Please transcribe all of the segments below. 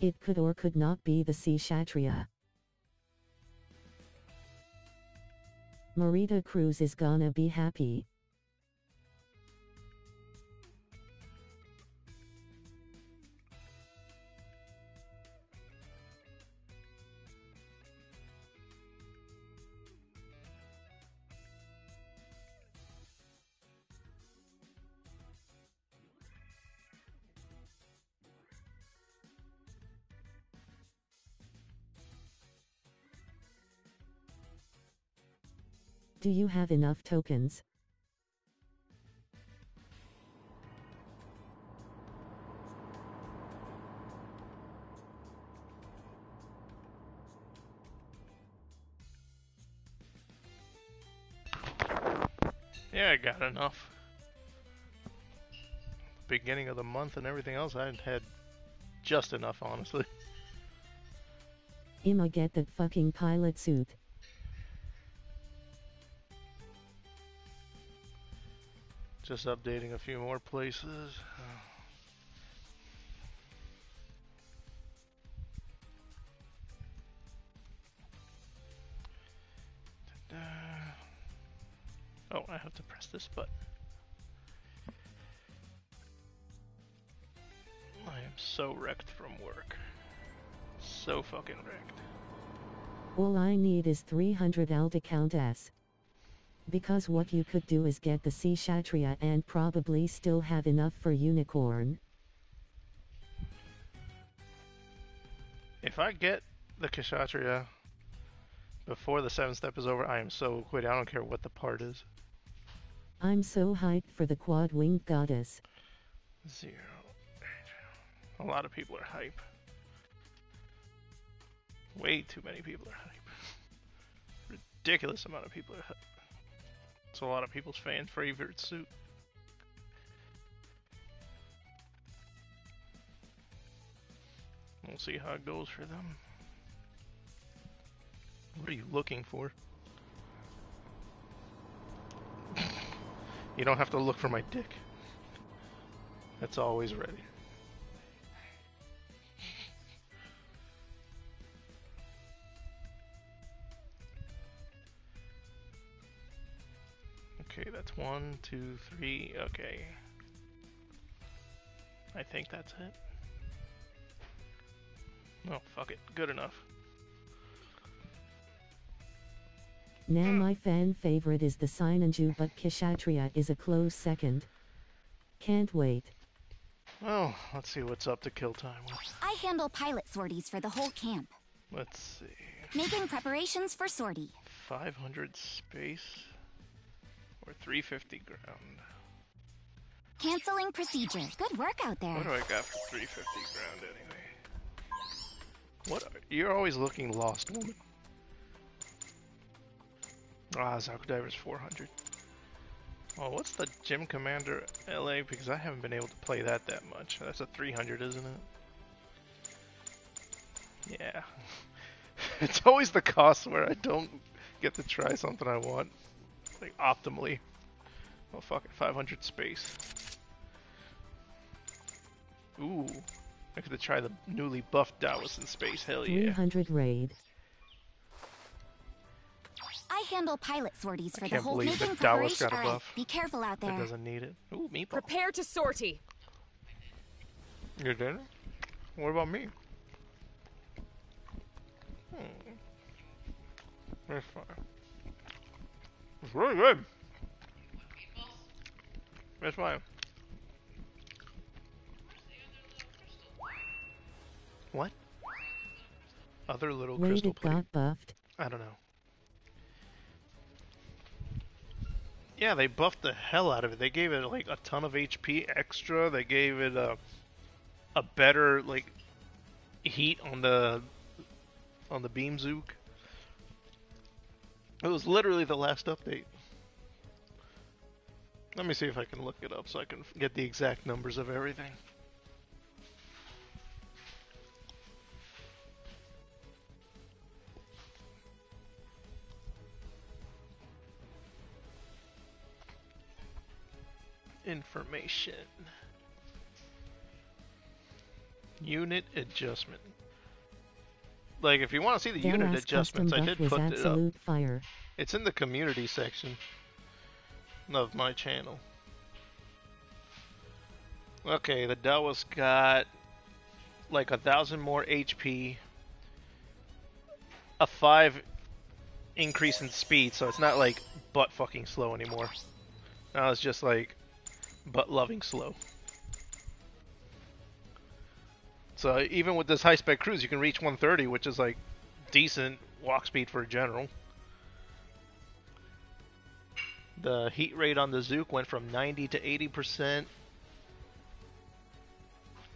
It could or could not be the sea Kshatriya. Marida Cruz is gonna be happy. Do you have enough tokens? Yeah, I got enough. Beginning of the month and everything else, I had just enough, honestly. I'ma get that fucking pilot suit. Just updating a few more places. Uh, oh, I have to press this button. I am so wrecked from work. So fucking wrecked. All I need is 300 Alta Countess. Because what you could do is get the sea Kshatriya and probably still have enough for unicorn. If I get the Kshatriya before the seventh step is over, I am so quit. I don't care what the part is. I'm so hyped for the quad winged goddess. Zero. A lot of people are hype. Way too many people are hype. Ridiculous amount of people are hype. It's a lot of people's fan favorite suit. We'll see how it goes for them. What are you looking for? you don't have to look for my dick. That's always ready. That's one, two, three. Okay. I think that's it. Oh, fuck it. Good enough. Now my fan favorite is the Sinanju but Kshatriya is a close second. Can't wait. Well, let's see what's up to kill time with. I handle pilot sorties for the whole camp. Let's see. Making preparations for sortie. 500 space or 350 ground. Canceling procedure. Good work out there. What do I got for 350 ground anyway? What? Are, you're always looking lost, woman. Ah, Zaku Diver's 400. Oh, what's the Gym Commander LA? Because I haven't been able to play that that much. That's a 300, isn't it? Yeah. it's always the cost where I don't get to try something I want, like optimally. Oh fuck it, 500 space. Ooh, I could try the newly buffed Dallas in space. Hell yeah! 300 raid. I handle pilot sorties for I the can't whole believe making that Dallas preparation. got a buff. be careful out there. That doesn't need it. Ooh, meatball. Prepare to sortie. Your dinner? What about me? Hmm. That's fine. It's really good. That's fine. What? Other little Raid crystal plate. got buffed. I don't know. Yeah, they buffed the hell out of it. They gave it like a ton of HP extra. They gave it a a better like heat on the on the beam zook. It was literally the last update. Let me see if I can look it up so I can get the exact numbers of everything. Information. Unit adjustment. Like, if you want to see the unit adjustments, I did put it up. fire. It's in the community section of my channel. Okay, the Dawas got like a thousand more HP, a five increase in speed, so it's not like butt fucking slow anymore. Now it's just like butt loving slow. So even with this high spec cruise, you can reach 130, which is like decent walk speed for a general. The heat rate on the Zook went from 90 to 80%.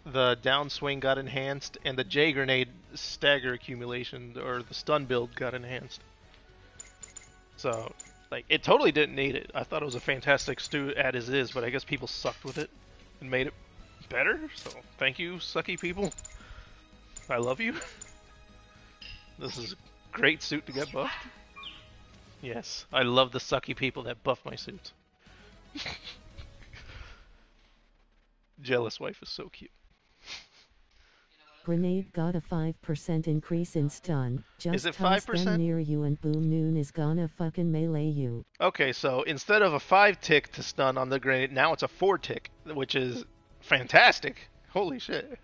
The downswing got enhanced, and the J grenade stagger accumulation or the stun build got enhanced. So, like, it totally didn't need it. I thought it was a fantastic stew at as is, but I guess people sucked with it and made it better. So, thank you, sucky people. I love you. This is a great suit to get buffed. Yes, I love the sucky people that buff my suits. Jealous wife is so cute. Grenade got a 5% increase in stun. Just it toss 5%? them near you and Boom Noon is gonna fucking melee you. Okay, so instead of a five tick to stun on the grenade, now it's a four tick, which is fantastic. Holy shit!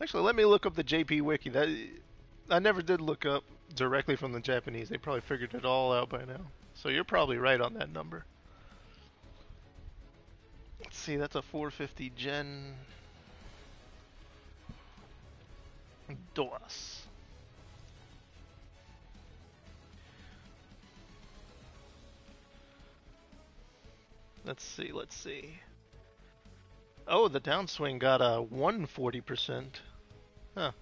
Actually, let me look up the JP wiki. That I never did look up directly from the Japanese. They probably figured it all out by now. So you're probably right on that number. Let's see, that's a 450 gen. DOS. Let's see, let's see. Oh, the downswing got a 140%. Huh.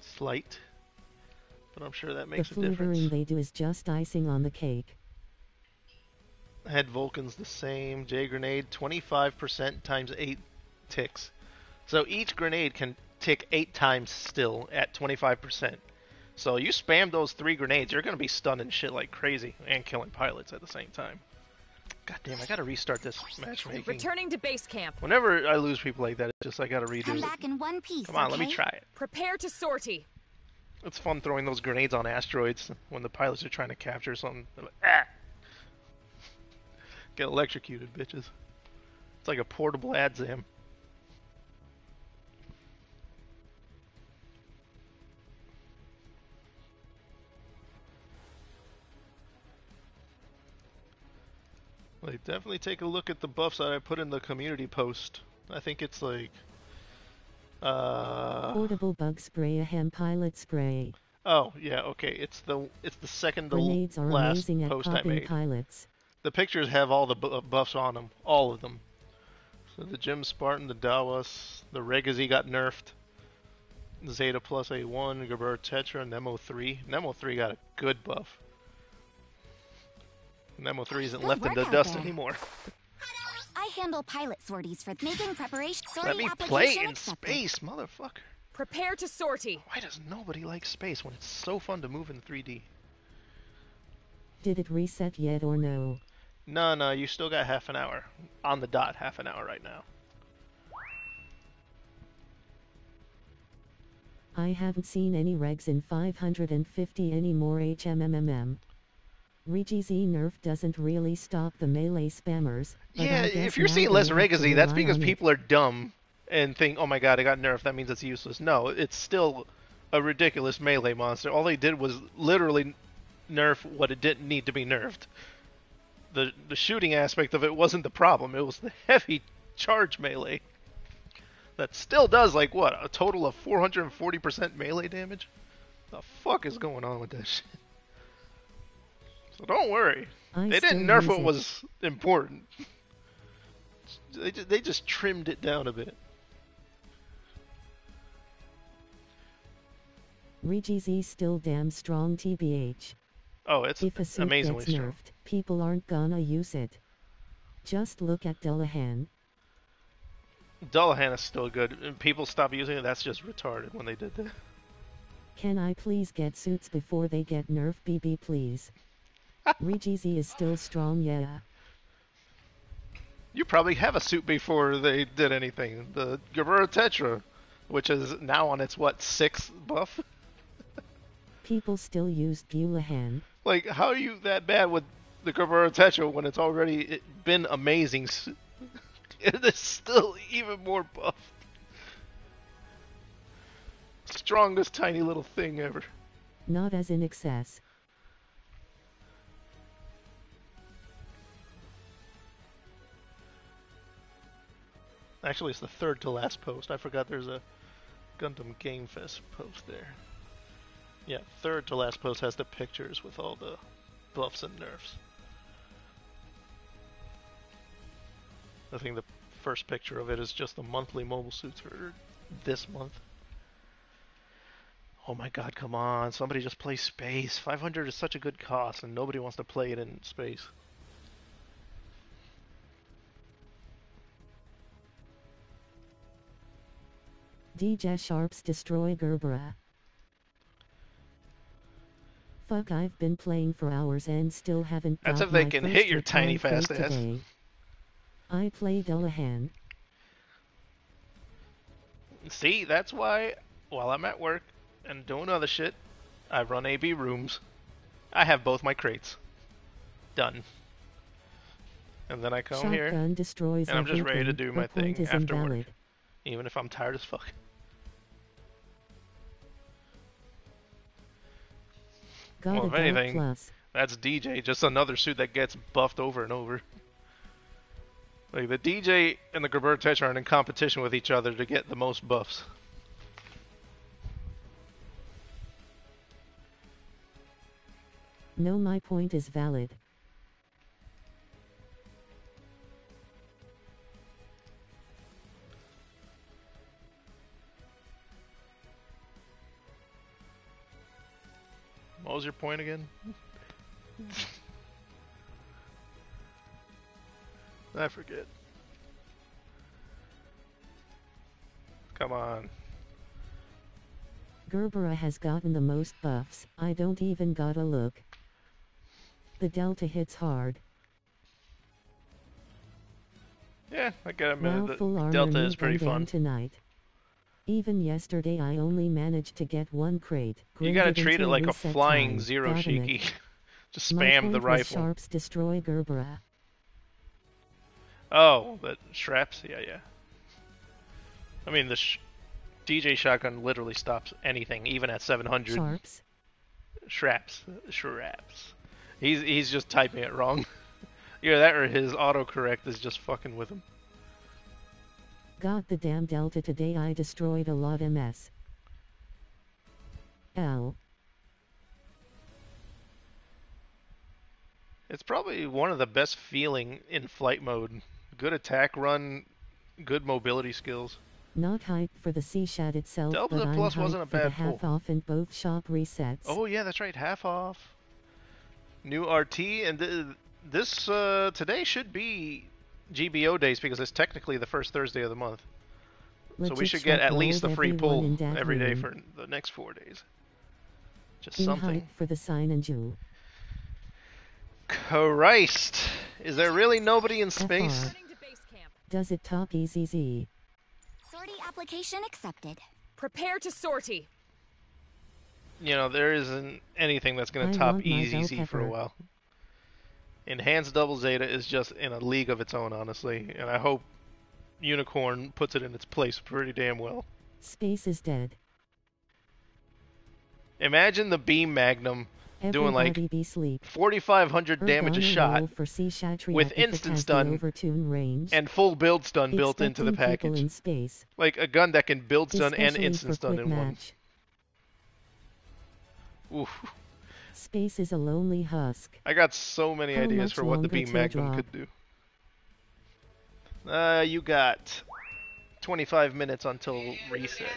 Slight. But I'm sure that The makes a fluttering difference. they do is just icing on the cake. Head Vulcan's the same. J grenade 25% times 8 ticks. So each grenade can tick 8 times still at 25%. So you spam those 3 grenades, you're going to be stunning shit like crazy and killing pilots at the same time. God damn, I got to restart this matchmaking. Returning to base camp. Whenever I lose people like that, it's just I got to redo Come it. back in one piece. Come on, let me try it. Prepare to sortie. It's fun throwing those grenades on asteroids when the pilots are trying to capture something. Like, ah! Get electrocuted, bitches. It's like a portable adzam. Like, definitely take a look at the buffs that I put in the community post. I think it's like, uh, Portable bug spray, a ham pilot spray. Oh yeah, okay. It's the it's the second to Grenades are last amazing at post I made. pilots. The pictures have all the bu- uh, buffs on them, all of them. So the GM Spartan, the Dawas, the Regazi got nerfed. Zeta plus A1, Gerbera Tetra, Nemo 3. Nemo 3 got a good buff. Nemo 3 isn't Good left in the dust there. anymore. I handle pilot sorties for making preparation. Sortie Let me play in accepted. space, motherfucker. Prepare to sortie. Why does nobody like space when it's so fun to move in 3D? Did it reset yet or no? No, no, you still got half an hour. On the dot, half an hour right now. I haven't seen any regs in 550 anymore HMMMM. ReGZ nerf doesn't really stop the melee spammers. Yeah, if you're seeing less Regazi, that's because on it. people are dumb and think, oh my god, I got nerfed, that means it's useless. No, it's still a ridiculous melee monster. All they did was literally nerf what it didn't need to be nerfed. The, the shooting aspect of it wasn't the problem, it was the heavy charge melee. That still does, like, what, a total of 440% melee damage? The fuck is going on with that shit? So don't worry. I They didn't nerf what it. was important. They just, they just trimmed it down a bit. ReGZ still damn strong TBH. Oh, it's If a suit amazingly gets strong. nerfed, people aren't gonna use it. Just look at Dullahan. Dullahan is still good. And people stop using it. That's just retarded when they did that. Can I please get suits before they get nerf BB please? ReGZ is still strong yeah. You probably have a suit before they did anything. The Gerbera Tetra, which is now on its what sixth buff. People still use Gulahan. Like, how are you that bad with the Gerbera Tetra when it's already been amazing? it is still even more buffed. Strongest tiny little thing ever. Not as in excess. Actually, it's the third to last post. I forgot there's a Gundam Game Fest post there. Yeah, third to last post has the pictures with all the buffs and nerfs. I think the first picture of it is just the monthly mobile suits for this month. Oh my god, come on. Somebody just play space. 500 is such a good cost and nobody wants to play it in space. DJ Sharps destroy Gerbera. Fuck I've been playing for hours and still haven't That's got if they can hit your tiny fast ass. today. I play Dullahan. See, that's why while I'm at work and doing other shit, I run AB rooms. I have both my crates. Done. And then I come Shotgun here, destroys and I'm just ready to do my thing after work. even if I'm tired as fuck. Got Well, if anything- plus. That's DJ, just another suit that gets buffed over and over. Like the DJ and the Gerbera Tetra are in competition with each other to get the most buffs. No my point is valid. What was your point again? I forget. Come on. Gerbera has gotten the most buffs, I don't even gotta look. The delta hits hard. Yeah, I gotta admit the Delta is pretty fun. tonight. Even yesterday I only managed to get one crate. You gotta treat it like a flying time. zero shiki. Just spam the rifle. Sharps destroy Gerbera. Oh, that straps? Yeah, yeah. I mean, the sh- DJ shotgun literally stops anything, even at 700. Sharps. Shraps. Shraps. He's he's just typing it wrong. yeah, that or his autocorrect is just fucking with him. Got the damn delta today I destroyed a lot MS. L. It's probably one of the best feeling in flight mode. Good attack run, good mobility skills. Not hyped for the C-Shat itself, Delta but I'm hyped wasn't a for the half pull. off in both shop resets. Oh yeah, that's right, half off. New RT and th- this uh, today should be GBO days because it's technically the first Thursday of the month. so we should get at least a rolled free everyone pull every day for the next four days. Just Be something. for the Sinanju. Christ, is there really nobody in space? FR. Heading to base camp. Does it top EZZ? Sortie application accepted. Prepare to sortie. You know, there isn't anything that's going to top want EZZ for a while. Enhanced Double Zeta is just in a league of its own, honestly, and I hope Unicorn puts it in its place pretty damn well. Space is dead. Imagine the Beam Magnum doing like Everybody be sleep. 4,500 damage a shot for with instant stun range. and full build stun built into the package. in space. Like a gun that can build stun and instant stun in one. match. Oof. Space is a lonely husk. I got so many How ideas for what the Beam Magnum drop? could do. Uh, you got 25 minutes until reset.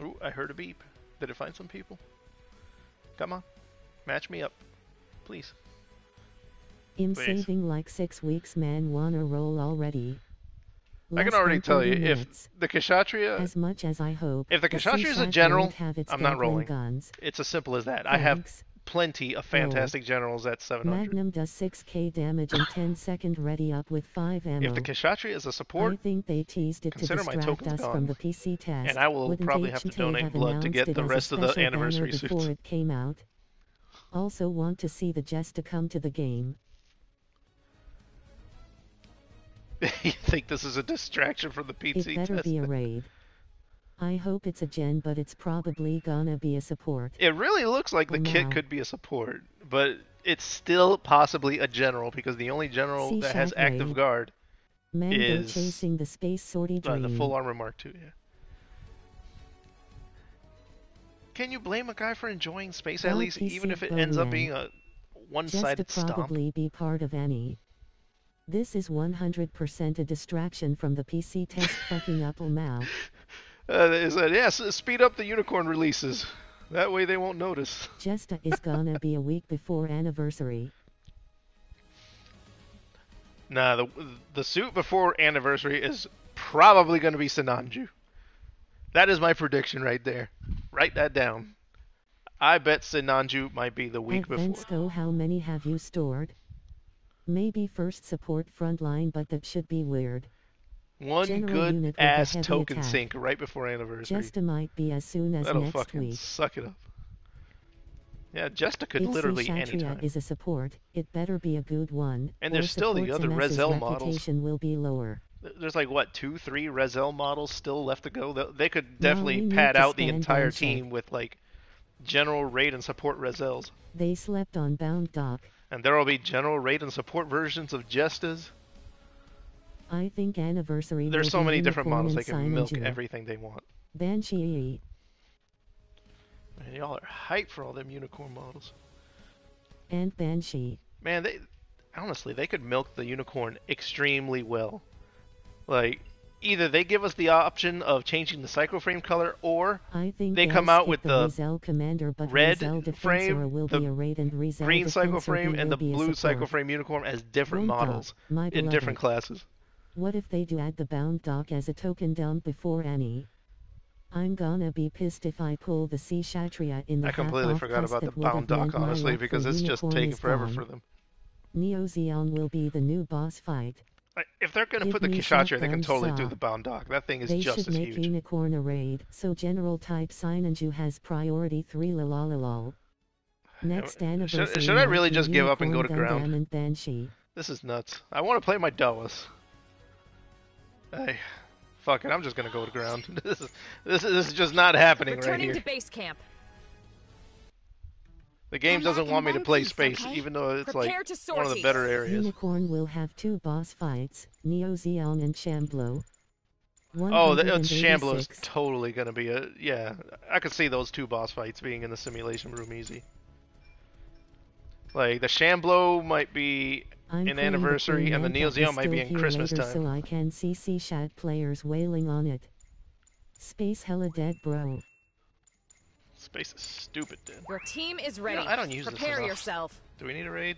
Ooh, I heard a beep. Did it find some people? Come on. Match me up. Please. I'm saving like six weeks man wanna roll already. I can already tell you, if the Kshatriya, As much as I hope. if the Kshatriya is a general, have its I'm not rolling. Guns. it's as simple as that. I have plenty of fantastic generals at 700. Magnum does 6k damage in 10 second ready up with 5 ammo. If the Kshatriya is a support, I think they teased it to consider my distract tokens us gone. from the PC test. And I will Wouldn't probably have to donate have blood to get the rest of the anniversary banner before suits. it came out? Also want to see the Jesta come to the game. you think this is a distraction from the It better test? be a raid. I hope it's a gen, but it's probably gonna be a support. It really looks like the For kit could be a support, but it's still possibly a general because the only general See that has active raid. guard Mango Is- chasing the space sortie uh, the full armor mark II. Yeah. Can you blame a guy for enjoying space at least, even if it ends up being a Just to one-sided stomp? probably be part of any. This is 100% a distraction from the PC test fucking up Mao. Uh, they said, yes, speed up the unicorn releases. That way they won't notice. Jesta is gonna be a week before anniversary. Nah, the the suit before anniversary is probably going to be Sinanju. That is my prediction right there. Write that down. I bet Sinanju might be the week At before. Vensco, how many have you stored? Maybe first support frontline, but that should be weird. One General good unit with a ass token attack. sink right before anniversary. Jesta might be as soon as That'll next fucking week. suck it up. Yeah, Jesta could if literally anytime. is a support, it better be a good one. And there's still the other MS's Rezel models. will be lower. There's like what two, three Rezel models still left to go. They- could definitely pad out the entire check. team with like general raid and support Rezels. They slept on Bound Doc. And there will be general raid and support versions of Jestas. I think anniversary. There's so many different models they can milk Jew. everything they want. Banshee. Man, y'all are hyped for all them unicorn models. and Banshee. Man, they honestly they could milk the unicorn extremely well. Like either they give us the option of changing the cycloframe color, or They come out with the, the Commander, but red frame, will the be a raid and green cycloframe and the blue cycloframe unicorn as different models in different classes. What if they do add the Bound Doc as a token dump before any? I'm gonna be pissed if I pull the sea Shatria in the I completely forgot about the Bound Doc, honestly, because it's just taking forever gone. for them. Neo Zeong will be the new boss fight. Like, If they're gonna put the me they can shotgun totally do the Bound Doc. That thing is they just should make. Unicorn a raid, so General Type Sinanju has priority 3 lalalal. Next should- anniversary. should I might really be just give up and go to Unicorn, ground? Gundam. This is nuts. I want to play my Dallas. Hey, fuck it. I'm just gonna go to ground. this is this is, this is just not happening right Returning here. to base camp. The game Come back doesn't want me to play piece, space, okay? even though it's Prepare like to one of the better areas. Unicorn will have two boss fights, Neo Zeong and Shamblo. Oh, the, it's 186. Uh, Shamblo's totally gonna be a yeah. I could see those two boss fights being in the simulation room easy. Like the Shamblo might be I'm an the anniversary, and the Queen Neo Manta is Xeon might be still in here Christmas later time. So I can see C-Shat players wailing on it. Space hella dead, bro. Space is stupid, dude. Your team is ready. I don't use this Prepare enough. yourself. Do we need a raid?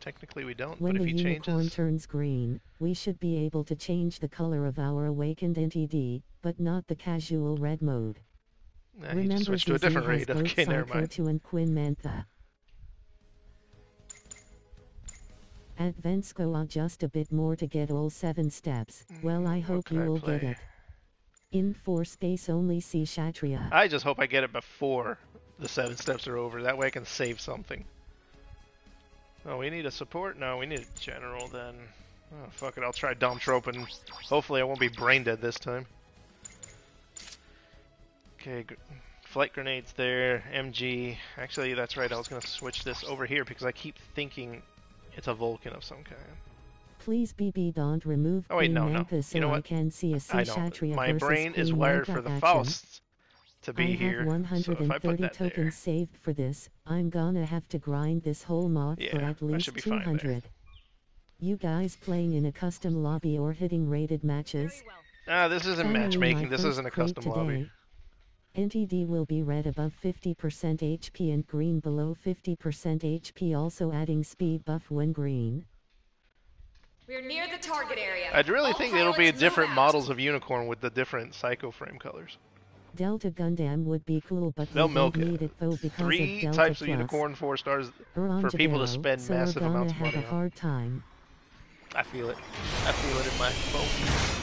Technically, we don't. When but the if he unicorn changes, turns green, we should be able to change the color of our awakened NTD, but not the casual red mode. nah, Remember just switched to a Vizi different raid. both Okay, never Psycho mind. 2 and Queen Mantha. At Vensko I'll just a bit more to get all 7 steps, mm, well I hope you I will get it. In 4 space only see Shatria. I just hope I get it before the seven steps are over. That way I can save something. Oh, we need a support? No, we need a general then. Oh, fuck it. I'll try Dom Tropen and hopefully I won't be brain dead this time. Okay, flight grenades there. MG. Actually, that's right. I was going to switch this over here because I keep thinking it's a Vulcan of some kind. Please BB don't remove Oh, wait, Queen no, no. Mantha so You know I what? can see a sea I don't. My versus brain is wired for the action. Fausts to be I here. have So if I 130 put that tokens there, saved for this. I'm gonna have to grind this whole mod for at least should be fine there. 200. You guys playing in a custom lobby or hitting rated matches? Well. ah, this isn't Finally, matchmaking. This isn't a crate custom lobby. today. NTD will be red above 50% HP and green below 50% HP also adding speed buff when green. We're near the target area. I'd really All think it'll be pilots different out. models of unicorn with the different psycho frame colors. Delta Gundam would be cool, but They'll we milk it. need it though because Three of Delta types of Plus. unicorn, four stars. We're for people to spend so massive we're amounts of have money a on. hard time. I feel it. I feel it in my bones.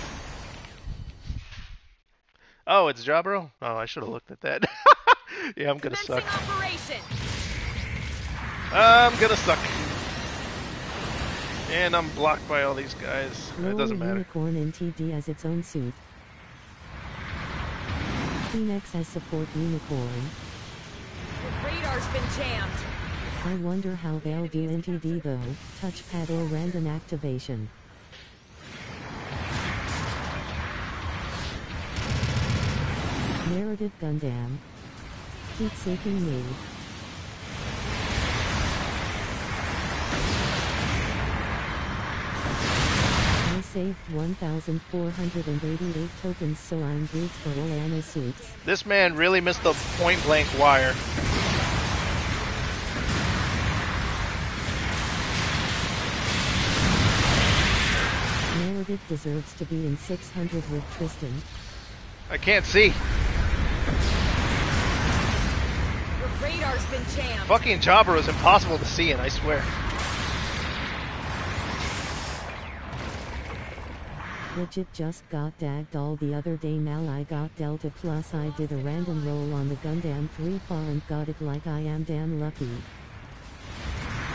Oh, it's Jaburo? Oh, I should have looked at that. yeah, I'm gonna Commencing suck. operation. I'm gonna suck. And I'm blocked by all these guys. It doesn't matter. Unicorn NTD as its own suit. Phoenix as support Unicorn. The radar's been jammed. I wonder how they'll do NTD though, touchpad or random activation. Narrative Gundam. Heat seeking me. Saved 1,488 tokens so I'm great for all Anna suits. This man really missed the point blank wire. Meredith deserves to be in 600 with Tristan. I can't see. The radar's been jammed. Fucking Jaburo is impossible to see and I swear. Legit just got dagged all the other day now I got Delta plus I did a random roll on the Gundam 3 far and got it like I am damn lucky.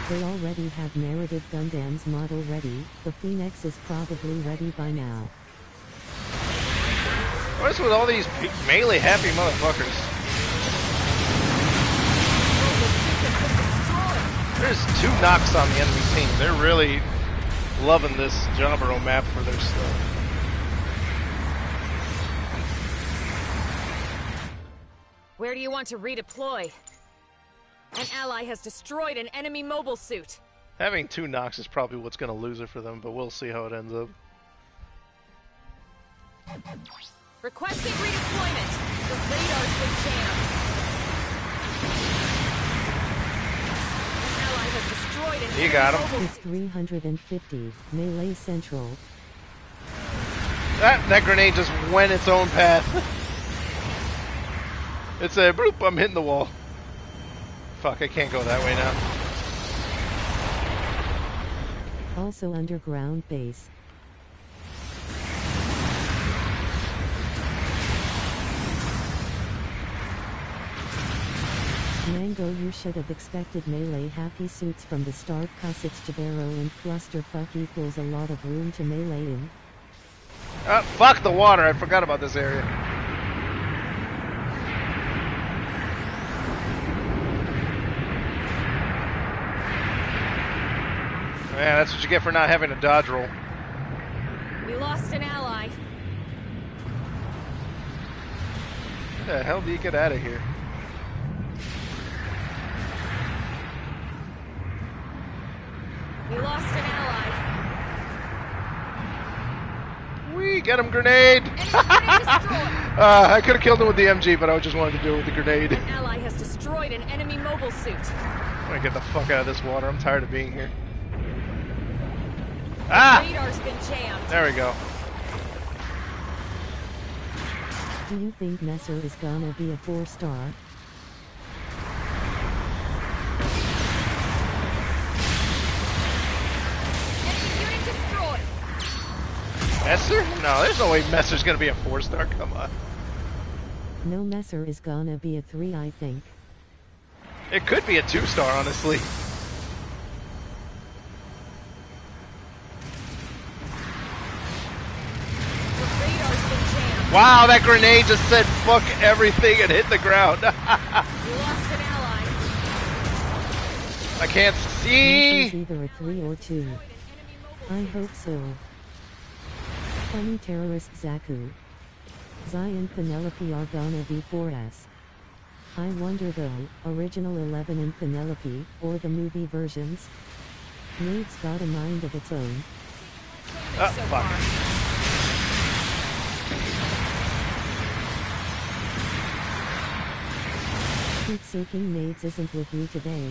They already have narrative Gundam's model ready, the Phoenix is probably ready by now. What's with all these melee happy motherfuckers? There's two knocks on the enemy team. They're really loving this Jaburo map for their stuff. Where do you want to redeploy? An ally has destroyed an enemy mobile suit. Having two knocks is probably what's going to lose it for them, but we'll see how it ends up. Requesting redeployment. The radar's been jammed. An ally has destroyed an You got him. It's 350, Melee Central. That, that grenade just went its own path. it a bloop, I'm hitting the wall. Fuck, I can't go that way now. Also underground base. Mango you should have expected melee happy suits from the start cause it's Jaburo and clusterfuck equals a lot of room to melee in. Ah, fuck the water, I forgot about this area. Yeah, that's what you get for not having a dodge roll. We lost an ally. How the hell do you get out of here? We lost an ally. We get him grenade! Grenade. Uh, I could have killed him with the MG, but I just wanted to do it with the grenade. An ally has destroyed an enemy mobile suit. I'm gonna get the fuck out of this water. I'm tired of being here. Ah! Radar's been jammed. There we go. Do you think Messer is gonna be a 4 star? Enemy unit destroyed. Messer? No, there's no way Messer's gonna be a four star. Come on. No Messer is gonna be a 3 I think. It could be a two star, honestly. Wow, that grenade just said fuck everything and hit the ground. We lost an ally. I can't see. either a 3 or 2. I hope so. Funny terrorist Zaku. Zion Penelope are gonna be 4S. I wonder though, original 11 and Penelope, or the movie versions? Nade's got a mind of its own. Oh, so fuck. far. Heat seeking Nades isn't with you today.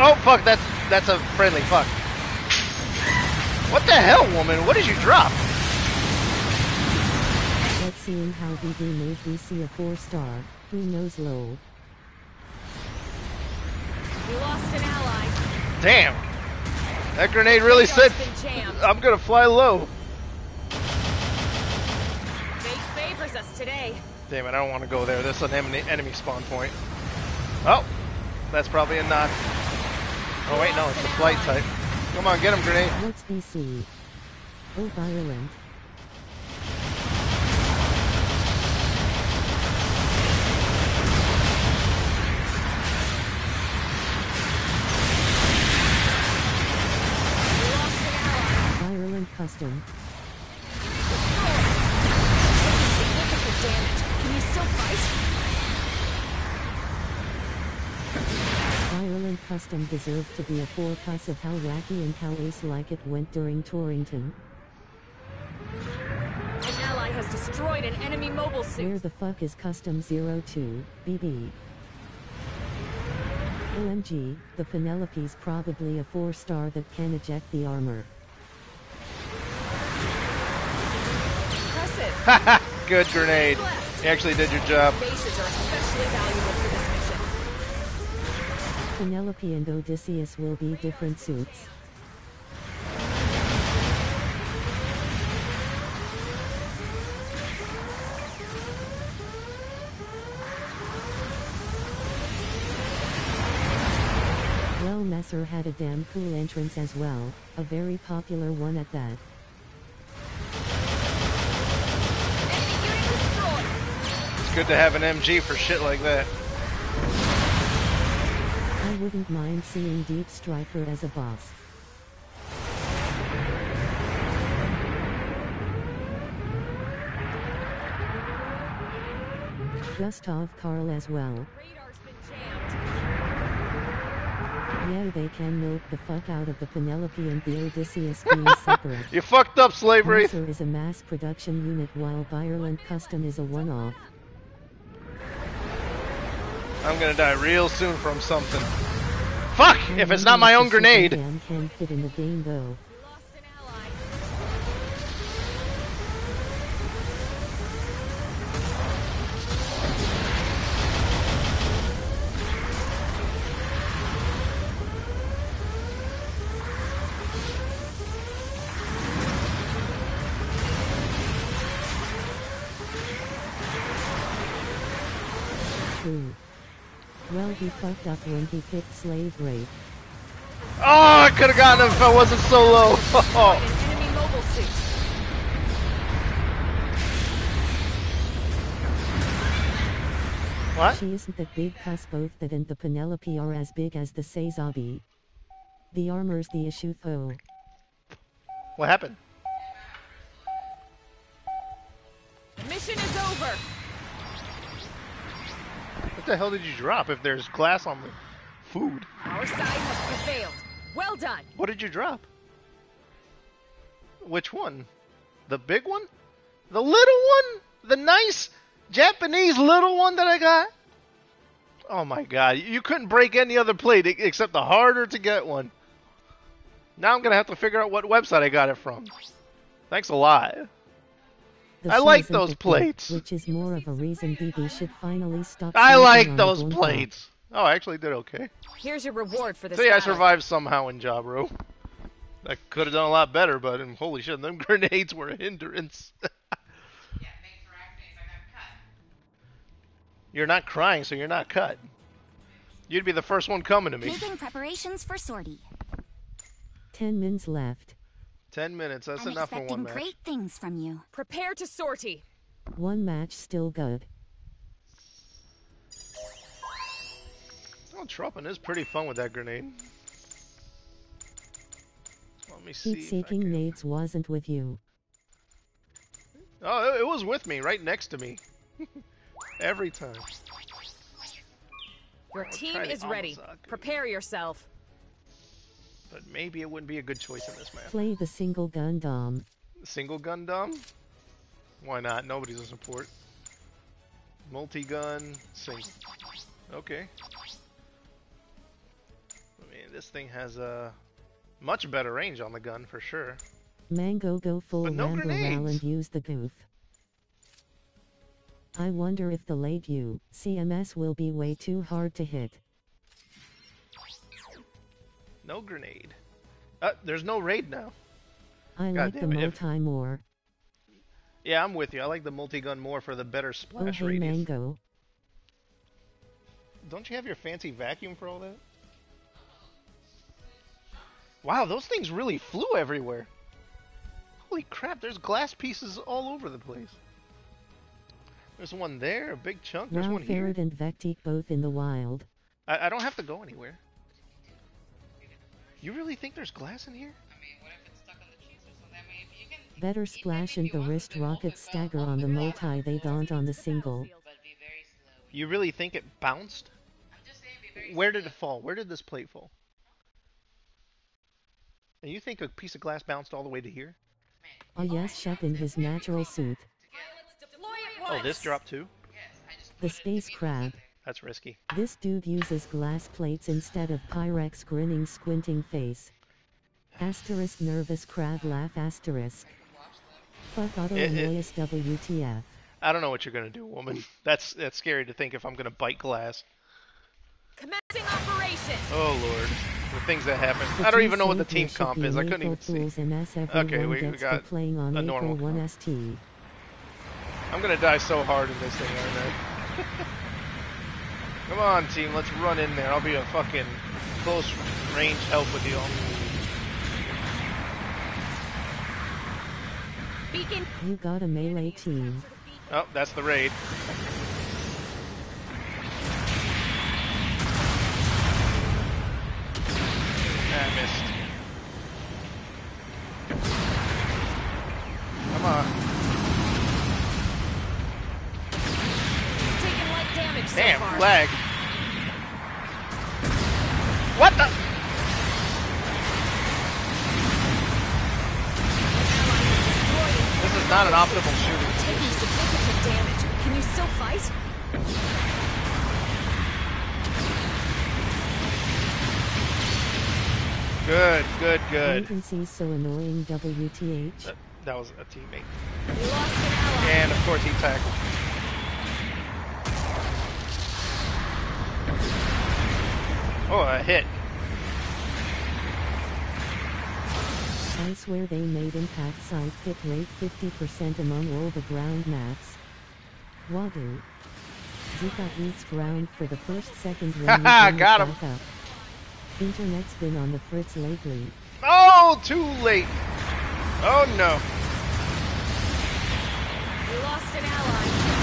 Oh fuck, that's that's a friendly fuck. What the hell, woman? What did you drop? Let's see how BB made VC a 4 star. Who knows lol. We lost an ally. Damn. That grenade really said Radar's been jammed. I'm gonna fly low. Fate favors us today. Damn it, I don't want to go there. This is an enemy, enemy spawn point. Oh, that's probably a knock. Oh wait, no, it's a flight type. Come on, get him, grenade. What's BC? Oh violent. Custom. Can you still fight? Violent custom deserved to be a 4 cause of how wacky and how ace like it went during Torrington. An ally has destroyed an enemy mobile Where suit. the fuck is custom 02, BB? OMG, the Penelope's probably a 4 star that can eject the armor. Good grenade. You actually did your job. Penelope and Odysseus will be different suits. Well Messer had a damn cool entrance as well, a very popular one at that. Enemy unit destroyed. It's good to have an MG for shit like that. I wouldn't mind seeing Deep Striker as a boss. Gustav Karl as well. Radar's been jammed. Yeah, they can milk the fuck out of the Penelope and the Odysseus being separate. You fucked up, slavery. Messer is a mass production unit while Ireland Custom is a one-off. I'm gonna die real soon from something. Fuck! If it's not my own grenade. Well, he fucked up when he picked Slave Wraith. Oh, I could have gotten him if I wasn't so low. An enemy mobile suit. what? She isn't that big cause both that and the Penelope are as big as the Seizabi. The armor's the issue though. What happened? Mission is over. What the hell did you drop if there's glass on the food? Our side has prevailed. Well done. What did you drop? Which one? The big one? The little one? The nice Japanese little one that I got? Oh my god, you couldn't break any other plate except the harder to get one. Now I'm gonna have to figure out what website I got it from. Thanks a lot. The I like those the kit, plates. Which is more of a reason BB should finally stop. I like those Gonka. plates. Oh, I actually did okay. Here's your reward for this See, I survived somehow in Jaburo. I could have done a lot better, but holy shit, them grenades were a hindrance. Yeah, thanks for acting. I got cut. you're not crying, so you're not cut. You'd be the first one coming to me. Making preparations for sortie. Ten mins left. Ten minutes, that's I'm enough for expecting one match. great things from you. Prepare to sortie. One match still good. Oh, Tropen is pretty fun with that grenade. Let me see. Heat-seeking nades wasn't with you. Oh, it- it was with me, right next to me. Every time. Your oh, team is ready. Prepare yourself. But maybe it wouldn't be a good choice in this map. Play the single gun dom. Single gun dom? Why not? Nobody's a support. Multi gun, single. Okay. I mean, this thing has a much better range on the gun for sure. Mango go full But no and use the goof. I wonder if the late U CMS will be way too hard to hit. No grenade. Uh, there's no raid now. I God like the damn it, if- multi more. Yeah, I'm with you. I like the multi-gun more for the better Oh splash hey radius. Mango. Don't you have your fancy vacuum for all that? Wow, those things really flew everywhere. Holy crap, there's glass pieces all over the place. There's one there, a big chunk. There's Now one here. And Vectique both in the wild. I, I don't have to go anywhere. You really think there's glass in here? I mean, what if it's stuck on the cheese or something? I mean, you can. Better even splash if in the wrist they won't rocket bounce stagger on the multi they don't on the single. But be very slow. You really think it bounced? I'm just saying, be very Where slow. did it fall? Where did this plate fall? And you think a piece of glass bounced all the way to here? Oh yes Shep in his natural suit. Deploy at once. Oh, this dropped too? Yes, I just The space crab. That's risky. This dude uses glass plates instead of Pyrex grinning squinting face. Asterisk nervous crab laugh asterisk. Fuck auto It- it- WTF. I don't know what you're gonna do, woman. That's that's scary to think if I'm gonna bite glass. Commencing operation. Oh lord, the things that happen. The I don't even know what the team comp is. I couldn't April even see. MS Okay, we- we got for playing on a normal 1. ST. I'm gonna die so hard in this thing, aren't I? Come on, team, let's run in there. I'll be a fucking close range help with you all. Beacon. You got a melee team. Oh, that's the raid. Ah, missed. Come on. Light damage so Damn, far. lag. What the? This is not an optimal shooting. Taking significant damage. Can you still fight? Good, good, good. Latency's so annoying WTH. That, that was a teammate. We lost an ally. And of course he tackled. Oh, a hit. I swear they made impact size hit rate 50% among all the ground maps. Wagyu. Zika eats ground for the first second when you Haha, got him. up. Internet's been on the fritz lately. Oh, too late. Oh no. We lost an ally.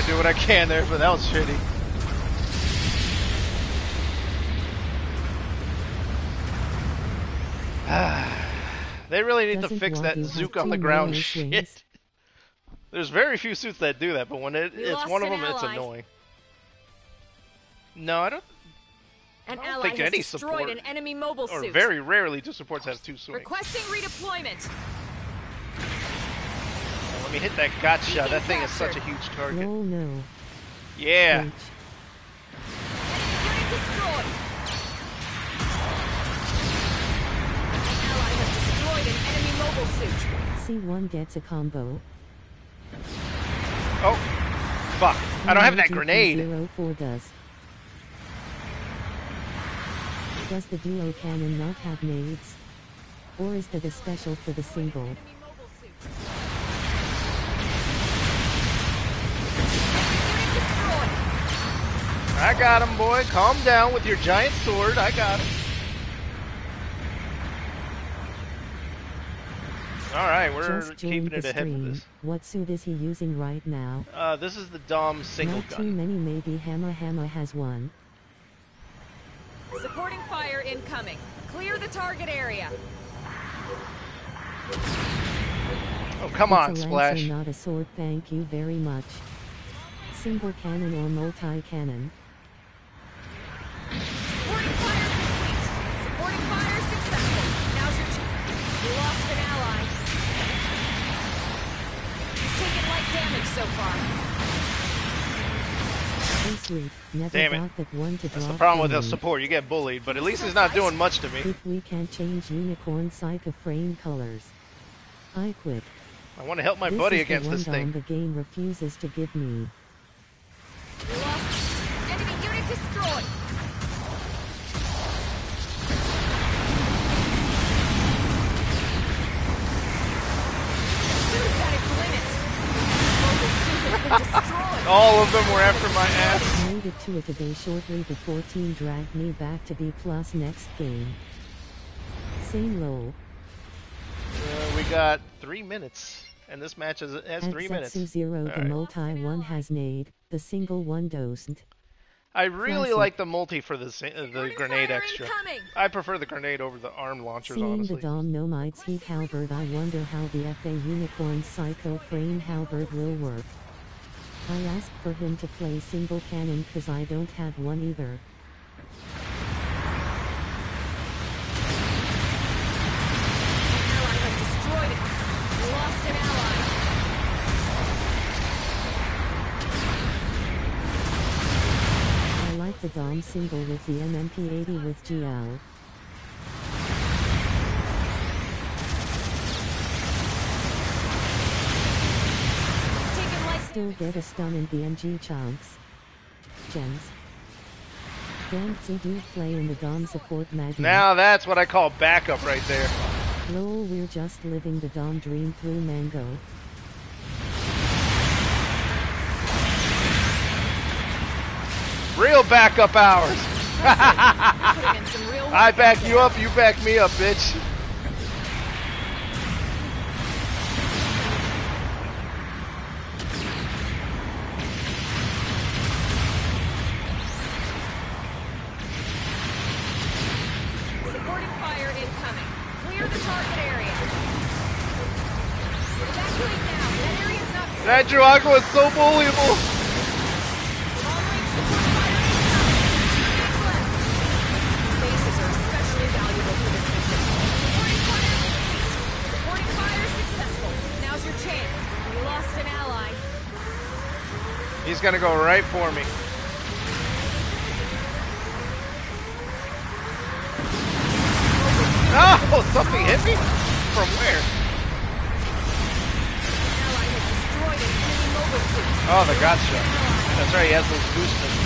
Destroyed. I tried to do what I can there, but that was shitty. they really need to Doesn't fix that Wagyu Zook on the ground shit. swings? There's very few suits that do that, but when it, We it's one of an them, it's annoying. No, I don't. An I don't ally think has any destroyed support- an enemy mobile Or suit. very rarely do supports have two swings. Requesting redeployment. Me hit that gotcha. That thing is such a huge target. Lol no. Yeah. H. Unit destroyed. An ally has destroyed an enemy mobile suit. C1 gets a combo. Oh, fuck. I don't have that grenade. 04 does. Does the duo cannon not have nades? Or is that a special for the single? I got him, boy. Calm down with your giant sword. I got him. All right, we're Just keeping it the ahead of stream. this. What suit is he using right now? Uh, this is the Dom single Not too many maybe Hammer Hammer has one. Supporting fire incoming. Clear the target area. Oh, come on, it's a Splash. Lancer, not a sword. Thank you very much. Single cannon or multi-cannon. Supporting fire complete. Supporting fire successful. Now's your chance. You lost an ally. You've taken light damage so far. Sweet, never Damn it. that one to That's the drop problem with for the support. You get bullied, but at least he's not doing much to me. If we can't change unicorn psycho frame colors. I quit. I want to help my this buddy is against the this one thing. the game refuses to give me. Lost. Enemy unit destroyed. All of them were after my ass. Made it to it today shortly before team dragged me back to B plus next game. Same low. Uh, we got three minutes, and this match has, has At three minutes. Setsu Zero, the Alright. multi one has nade, the single one doesn't. I really Classic. like the multi for the uh, the grenade extra. incoming. I prefer the grenade over the arm launchers, Seeing honestly. the Dom Nomites heat halberd, I wonder how the FA Unicorn Psycho Frame halberd will work. I asked for him to play single cannon cause I don't have one either. Ally has destroyed it. You lost an ally. I like the Dom single with the MMP80 with GL. Taken light Still get a stun in BMG chunks. Gems. Dancing do play in the Dom support magnet. Now that's what I call backup right there. Lol, we're just living the Dom dream through Mango. Real backup hours. putting in some real work I back you up, you back me up, bitch. The target area. Evacuate now. That area's not safe. That Drago is so bullyable. Long-range support fire incoming. Six left. Bases are especially valuable for this mission. Supporting fire. Supporting fire successful. Now's your chance. You lost an ally. He's gonna go right for me. Oh, something hit me? From where? An ally has destroyed an enemy mobile suit. Oh, the gotcha. That's right, he has those boosters.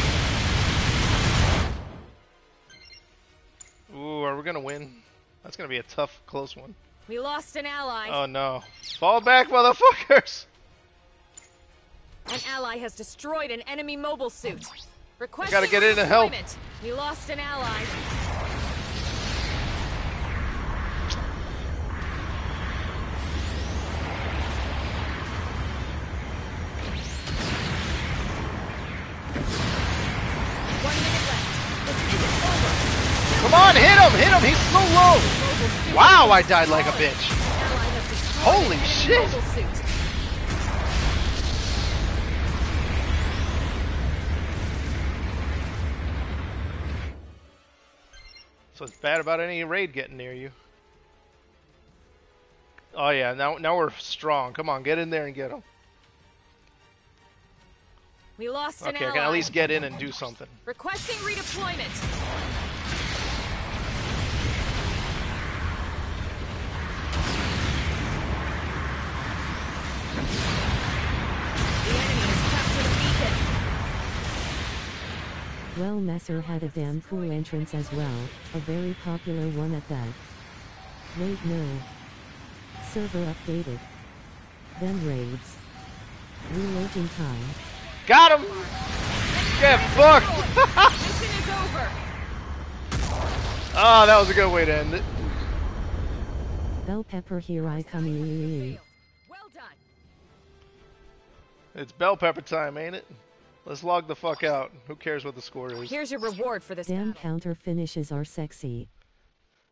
Ooh, are we gonna win? That's gonna be a tough, close one. We lost an ally. Oh no. Fall back, motherfuckers! An ally has destroyed an enemy mobile suit. Requesting gotta get in and help. We lost an ally. Come on, hit him! Hit him! He's so low! Wow, I died like a bitch. Holy shit. So it's bad about any raid getting near you. Oh yeah, now now we're strong. Come on, get in there and get him. We lost an Okay, I ally. can at least get in and do something. Requesting redeployment. The enemy has captured a beacon. Well, Messer had a damn cool entrance as well, a very popular one at that. Wait, no. Server updated. Then raids. Reloading time. Got him! Get fucked! Mission is over. Oh, that was a good way to end it. Bell pepper here I come. Well done. It's bell pepper time, ain't it? Let's log the fuck out. Who cares what the score is? Here's your reward for this Damn battle. counter finishes are sexy.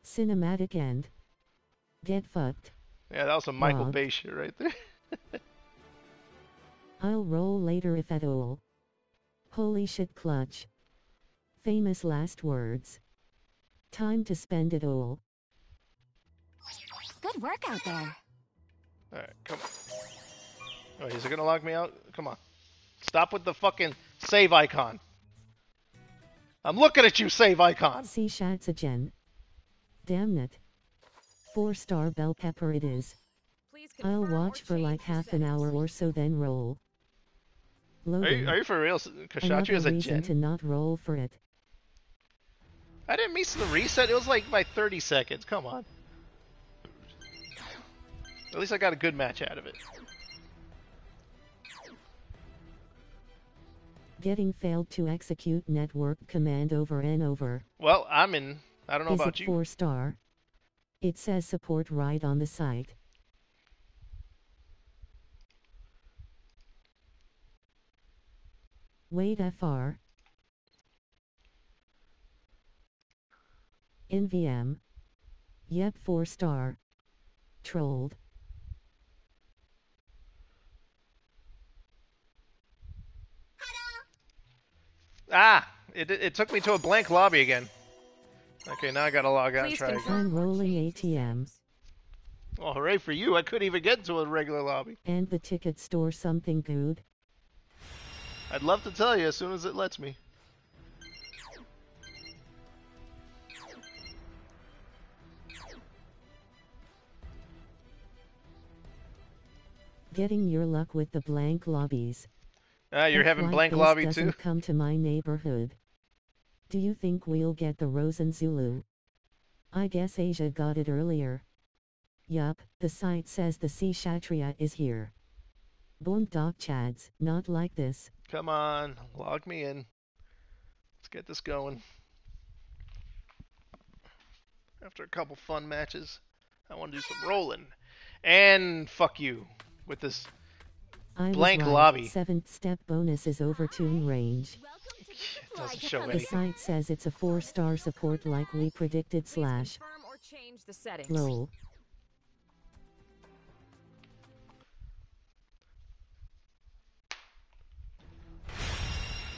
Cinematic end. Get fucked. Yeah, that was some Michael Log. Bay shit right there. I'll roll later if at all. Holy shit clutch. Famous last words. Time to spend it all. Good work out there. Alright, come on. Oh, is it gonna log me out? Come on. Stop with the fucking save icon. I'm looking at you, save icon. See shots again. Damn it. Four star bell pepper it is. Please I'll watch for like half an hour or so then roll. Are you, are you for real? Another is a reason gen? to not roll for it. I didn't miss the reset. It was like by 30 seconds. Come on. At least I got a good match out of it. Getting failed to execute network command over and over. Well, I'm in. I don't know Is about it you. four star? It says support right on the site. Wait FR. NVM. Yep, four star. Trolled. Ah! It, it took me to a blank lobby again. Okay, now I gotta log out and try confirm. again. I'm rolling ATM. Oh, hooray for you! I couldn't even get into a regular lobby. And the ticket store something good. I'd love to tell you as soon as it lets me. Getting your luck with the blank lobbies. Ah, you're If having like blank lobby doesn't too? come to my neighborhood. Do you think we'll get the Rozen Zulu? I guess Asia got it earlier. Yup, the site says the sea Kshatriya is here. Dog chads, not like this. Come on, log me in. Let's get this going. After a couple fun matches, I want to do some rolling. And fuck you with this. I was Blank right, lobby. Seventh step bonus is over tune range. It doesn't show The site says it's a four star support likely predicted slash. confirm or change the settings. Lol.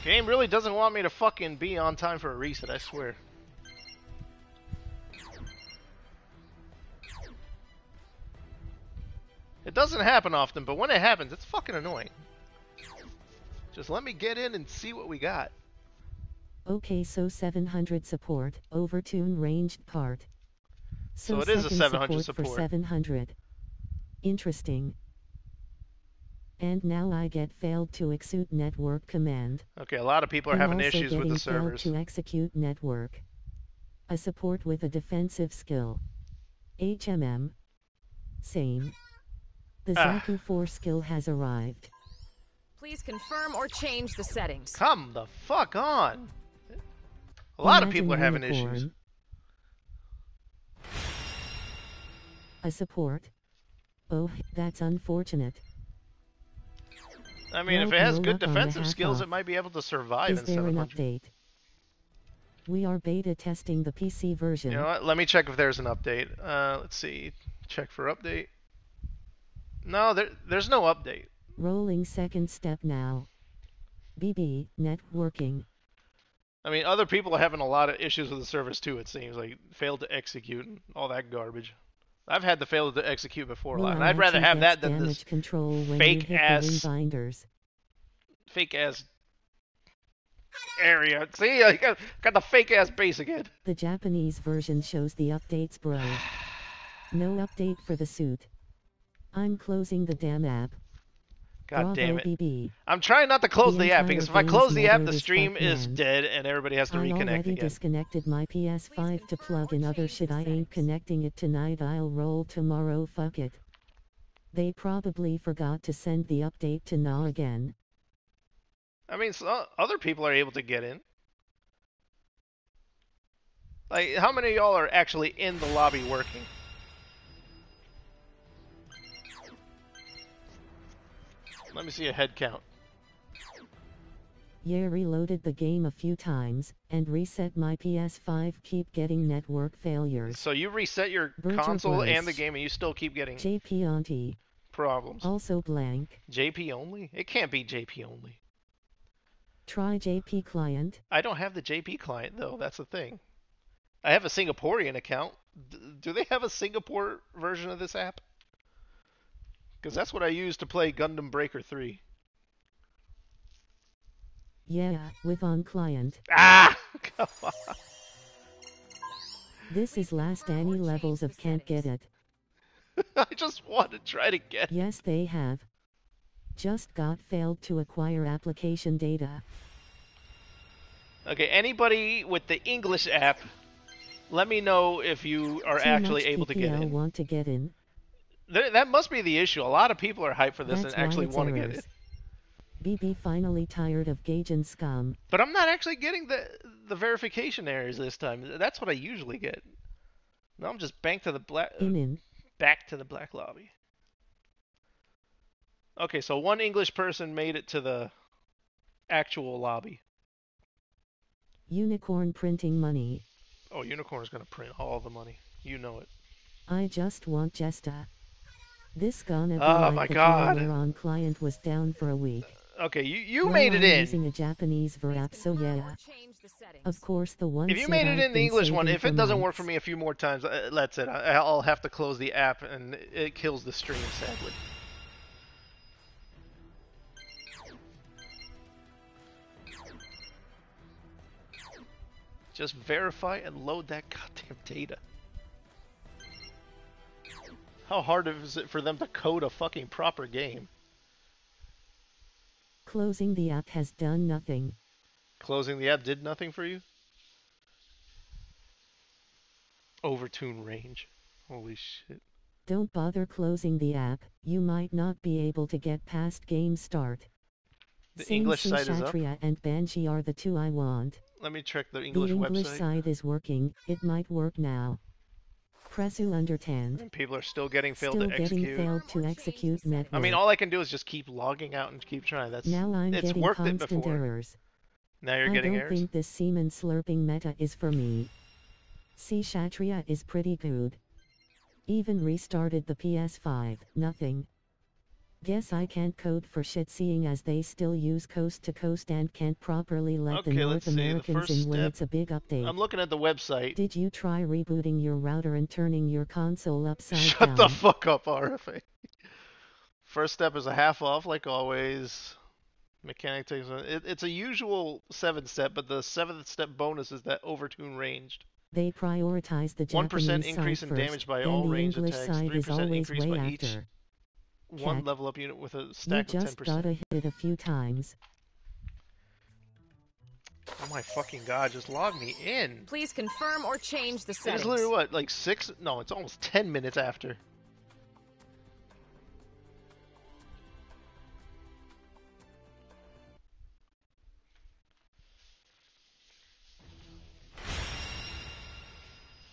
Game really doesn't want me to fucking be on time for a reset, I swear. It doesn't happen often, but when it happens, it's fucking annoying. Just let me get in and see what we got. Okay, so 700 support, over tune ranged part. So it is a second 700 for support. 700. Interesting. And now I get failed to execute network command. Okay, a lot of people are I'm having also issues with getting the servers. failed to execute network. A support with a defensive skill. HMM. Same. The Ah. Zaku 4 skill has arrived. Please confirm or change the settings. Come the fuck on! A lot of people are having unicorn. issues. A support. Oh, that's unfortunate. I mean, if it has good up on the defensive skills, off. it might be able to survive Is in there an update? We are beta testing the PC version. You know what? Let me check if there's an update. Uh, let's see. Check for update. No, there, there's no update. Rolling second step now. BB, networking. I mean, other people are having a lot of issues with the service too. It seems like failed to execute and all that garbage. I've had the fail to execute before a and I'd rather have that than this control fake ass binders. fake ass area. See, I got, got the fake ass base again. The Japanese version shows the updates, bro. No update for the suit. I'm closing the damn app. God Bravo, damn it! BB. I'm trying not to close The the, app because if I close the app, the stream is dead and everybody has to I reconnect already again. disconnected my PS5 to plug in other shit. I ain't connecting it tonight. I'll roll tomorrow. Fuck it. They probably forgot to send the update to Na again. I mean, so other people are able to get in. Like, how many of y'all are actually in the lobby working? Let me see a head count. Yeah, reloaded the game a few times and reset my PS5. Keep getting network failures. So you reset your console and the game, and you still keep getting JP Auntie. problems. Also blank. JP only? It can't be JP only. Try JP client. I don't have the JP client though. That's the thing. I have a Singaporean account. D- do they have a Singapore version of this app? Because that's what I use to play Gundam Breaker 3. Yeah, with on client. Ah! Come on. This is last any levels of can't get it. I just want to try to get. Yes, they have. Just got failed to acquire application data. Okay, anybody with the English app, let me know if you are Too actually able to get in. want to get in. Th- that must be the issue. A lot of people are hyped for this That's and actually want to get it. BB finally tired of Gage and scum. But I'm not actually getting the the verification errors this time. That's what I usually get. Now I'm just back to the black uh, In in. back to the black lobby. Okay, so one English person made it to the actual lobby. Unicorn printing money. Oh, Unicorn's gonna print all the money. You know it. I just want Jesta. This gonna be Oh like my the God. where on client was down for a week. Okay, you you Well, made it I'm in. using a Japanese Please verb, so yeah. or change the settings. Of course, the one. If you made it I've in the English one, if it doesn't work for me a few more times, uh, that's it. I, I'll have to close the app, and it kills the stream, sadly. Just verify and load that goddamn data. How hard is it for them to code a fucking proper game? Closing the app has done nothing. Closing the app did nothing for you? Overtune range. Holy shit. Don't bother closing the app. You might not be able to get past game start. The Sing English side is up. And Banshee are the two I want. Let me check the English, website. the English website. side is working. It might work now. Presu under 10. And people are still getting failed Still to getting execute. failed to execute network. I mean, all I can do is just keep logging out and keep trying. That's now I'm it's getting worked it constant before. errors. Now you're I getting don't think this semen slurping meta is for me. See Kshatriya is pretty good. Even restarted the PS5, nothing. Guess I can't code for shit seeing as they still use coast to coast and can't properly let the Okay, North the Americans first in when step- it's a big update. I'm looking at the website. Did you try rebooting your router and turning your console upside Shut down? the fuck up, RFA. First step is a half off, like always. Mechanic takes it, It's a usual seven step, but the seventh step bonus is that overtune ranged. They prioritize the Japanese percent increase side in first, damage by all the ranged English attacks. side Three is percent always increase way by each after. One Check. level up unit with a You stack of ten just percent. gotta hit it a few times. Oh my fucking god! Just log me in. Please confirm or change the It settings. is literally what, like six? No, it's almost ten minutes after.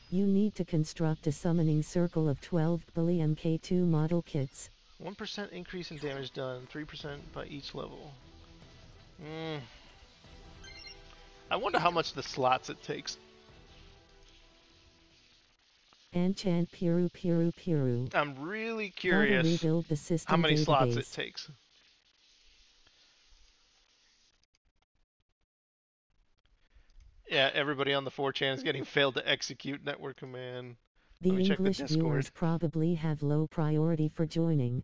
You need to construct a summoning circle of 12 Bully MK2 model kits. One percent increase in damage done, three percent by each level. Mm. I wonder how much the slots it takes. Enchant Piru Piru Piru. I'm really curious rebuild the system how many database. slots it takes. Yeah, everybody on the 4chan is getting failed to execute network command. The check the English viewers probably have low priority for joining.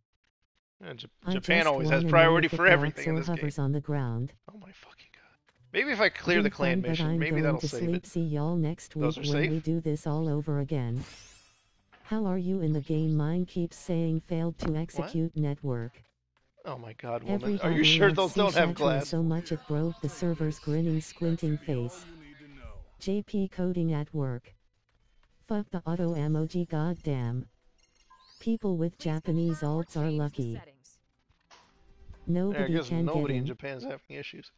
Yeah, J- Japan always has priority for everything in this game. on the ground. Oh my fucking god. Maybe if I clear the clan fun, mission, maybe that'll to save sleep. it. See y'all next week Those when are safe? we do this all over again. How are you in the game? Mine keeps saying failed to execute network. Oh my god, Every woman. Are you sure those don't have glass? So much it broke the server's grinning, squinting face. JP coding at work. Fuck the auto emoji, goddamn. People with Japanese alts are lucky. Yeah, Nobody guess can nobody get in in. Japan's having issues.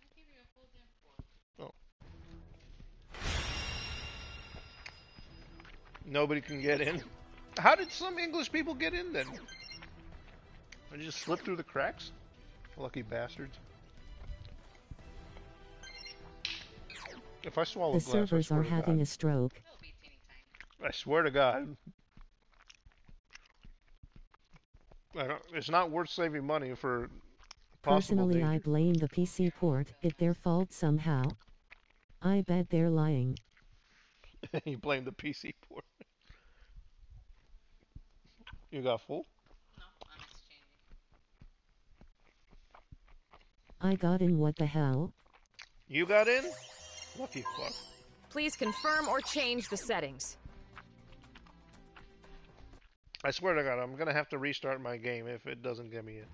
Oh. Nobody can get in. How did some English people get in then? Did you just slip through the cracks? Lucky bastards. If I swallow The glass, servers are having God. a stroke. It'll be teeny tiny. I swear to God. I don't, it's not worth saving money for possible Personally, I blame the PC port. It their fault somehow. I bet they're lying. you blame the PC port. You got full? No, I'm exchanging. I got in what the hell? You got in? What Lucky fuck. Please confirm or change the settings. I swear to God, I'm gonna have to restart my game if it doesn't get me in.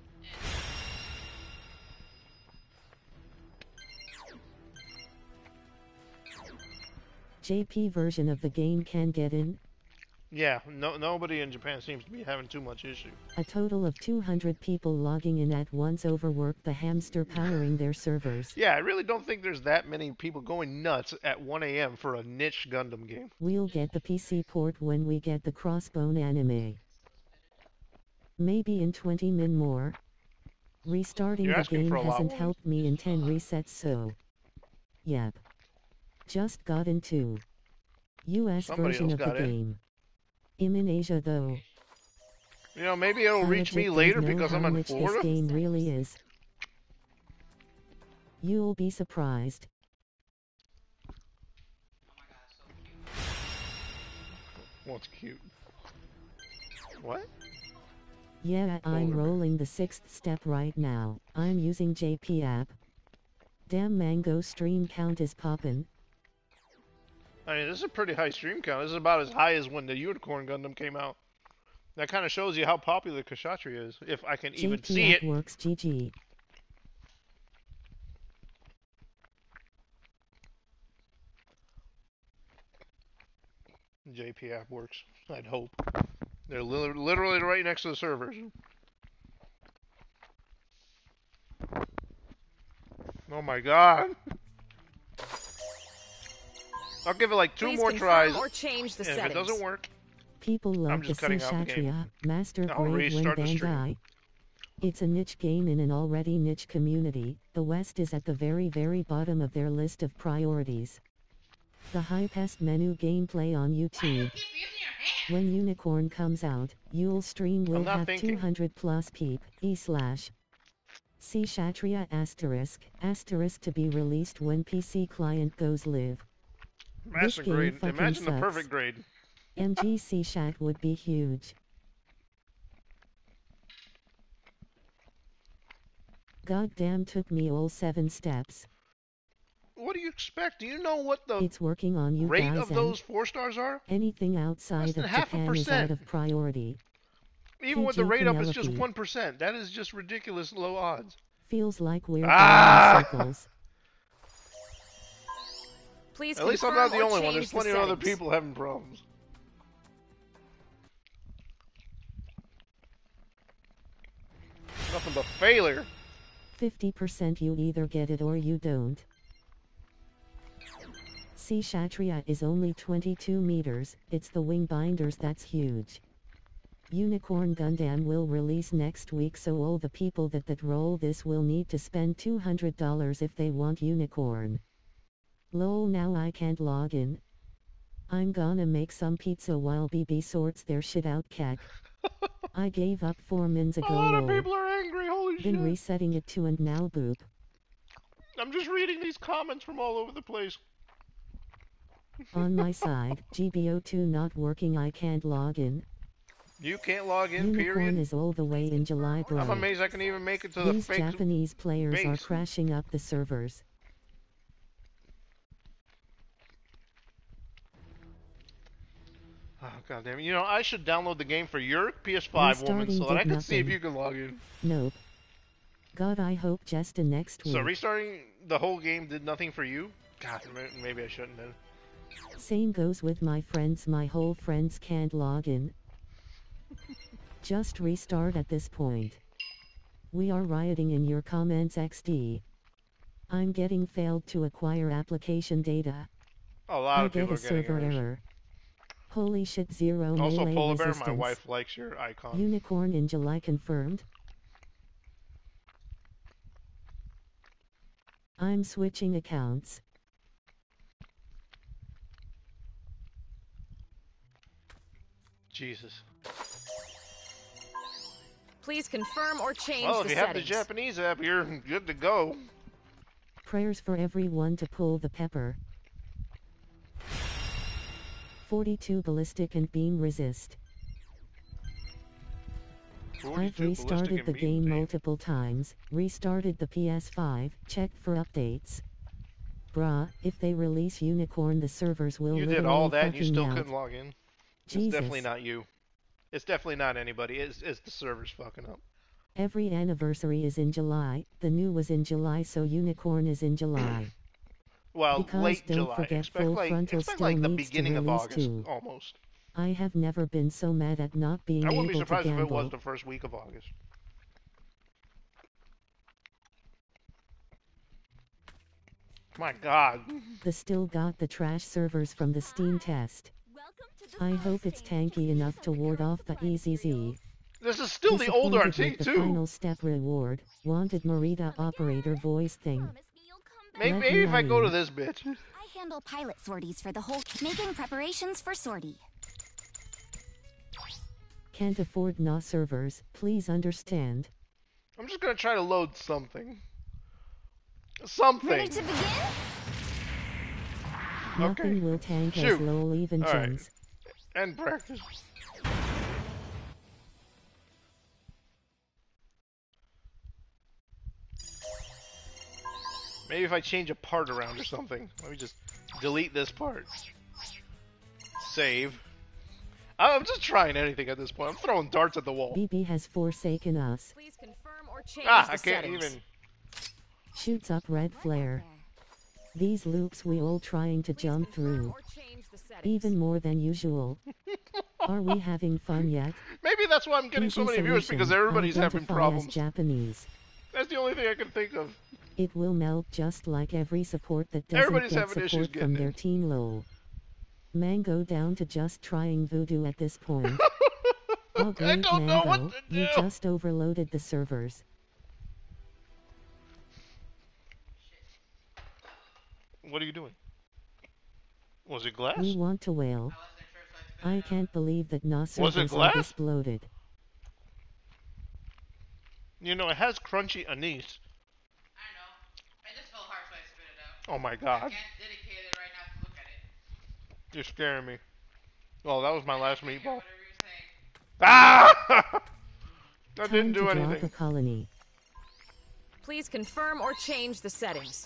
JP version of the game can get in. Yeah, no, nobody in Japan seems to be having too much issue. A total of 200 people logging in at once overworked the hamster powering their servers. Yeah, I really don't think there's that many people going nuts at 1 a.m. for a niche Gundam game. We'll get the PC port when we get the Crossbone anime. Maybe in 20 min more. Restarting You're the game for a lot hasn't helped me in 10 resets so. Yep. Just got into. US Somebody version of the in. game. I'm in Asia though. You know, maybe it'll reach me later because I'm how in rich this game really is. You'll be surprised. Oh my god, so cute. What's cute? What? Yeah, I'm rolling the sixth step right now. I'm using JP app. Damn mango stream count is poppin'. I mean, this is a pretty high stream count. This is about as high as when the Unicorn Gundam came out. That kind of shows you how popular Kshatriya is, if I can even see it. works GG. JP app works. I'd hope. They're li- literally right next to the servers. Oh my god. I'll give it like two Please more tries. or change the and if settings. it doesn't work, People love just the cutting the game. Master I'll grade when restart the. Bandai. It's a niche game in an already niche community. The West is at the very very bottom of their list of priorities. The hypest menu gameplay on YouTube. Keep using. When Unicorn comes out, Yule Stream will have thinking. 200 plus peep, e slash. See Kshatriya asterisk, asterisk to be released when PC client goes live. Master game grade. Imagine the sucks. perfect grade. MGC Shat would be huge. Goddamn took me all seven steps. What do you expect? Do you know what the It's working on you rate of those four stars are? anything outside of half a Japan is out percent. of priority. Even with the rate up, it's just one percent. That is just ridiculous low odds. Feels like we're Ah! going in circles. Please At least I'm not the only one. change There's the plenty of other people having problems. Nothing but failure. 50% you either get it or you don't. See Kshatriya is only 22 meters, it's the wing binders that's huge. Unicorn Gundam will release next week so all the people that that roll this will need to spend $200 if they want Unicorn. Lol now I can't log in. I'm gonna make some pizza while BB sorts their shit out cack. I gave up 4 mins A ago lot of people are angry. Holy Been shit! resetting it to and now boop. I'm just reading these comments from all over the place. On my side, GBO2 not working I can't log in. You can't log in. Unicorn Period. is all the way in July bro. I'm amazed I can even make it to the These. Japanese players are crashing up the servers. Oh god damn it! You know I should download the game for your PS5 woman so that I can see if you can log in. Nope. God I hope just next week. So restarting the whole game did nothing for you? God, maybe I shouldn't have. Same goes with my friends my whole friends can't log in. Just restart at this point. We are rioting in your comments XD. I'm getting failed to acquire application data. A lot I of get people a are getting server error. Holy shit zero Also, melee Polar Bear, resistance. my wife likes your icon. Unicorn in July confirmed. I'm switching accounts. Jesus. Please confirm or change Well, if the you have the. Japanese app, you're good to go. Prayers for everyone to pull the pepper. 42 ballistic and beam resist. I've restarted the game beam. multiple times, restarted the PS5, checked for updates. Bruh, if they release Unicorn the servers will You did all that and you still melt. couldn't log in. It's definitely not you. It's definitely not anybody. It's, it's the servers fucking up. Every anniversary is in July, the new was in July so Unicorn is in July. Well, Because late don't July. forget expect Full like, Frontal expect still like the needs to beginning of release August, too. almost. I have never been so mad at not being I able wouldn't be to surprised if it was the first week of August. My God. The still got the trash servers from the Steam test. I hope it's tanky enough to ward off the EZZ. This is still the old RT Disappointed the too. final step reward. Wanted Marida operator voice thing. Promise me you'll come Maybe, maybe if I go to this bitch. I handle pilot sorties for the whole making preparations for sortie. Can't afford no servers, please understand. I'm just gonna try to load something. Something. Ready to begin? Nothing will tank as Shoot. low even All right. gems. And practice. Maybe if I change a part around or something. Let me just delete this part. Save. I'm just trying anything at this point. I'm throwing darts at the wall. BB has forsaken us. Please confirm or change Ah, the I can't settings. even. Shoots up red flare. These loops we all trying to Please jump through. or change the settings. Even more than usual. Are we having fun yet? Maybe that's why I'm getting so BB many viewers because everybody's having Identify problems. Japanese. That's the only thing I can think of. It will melt just like every support that doesn't Everybody's get support from their in. team lol. Mango down to just trying voodoo at this point. oh great don't know Mango, what to you just overloaded the servers. What are you doing? Was it glass? We want to wail. I wasn't sure if I I can't believe that no Was it glass? bloated. You know, it has crunchy anise. I know. I just felt hard, so I spit it out. Oh my I god. can't dedicate it right now to look at it. You're scaring me. Oh, that was my last Dedicate meatball. Whatever you're saying. Ah! that Time didn't to do drop a anything. colony. Please confirm or change the settings.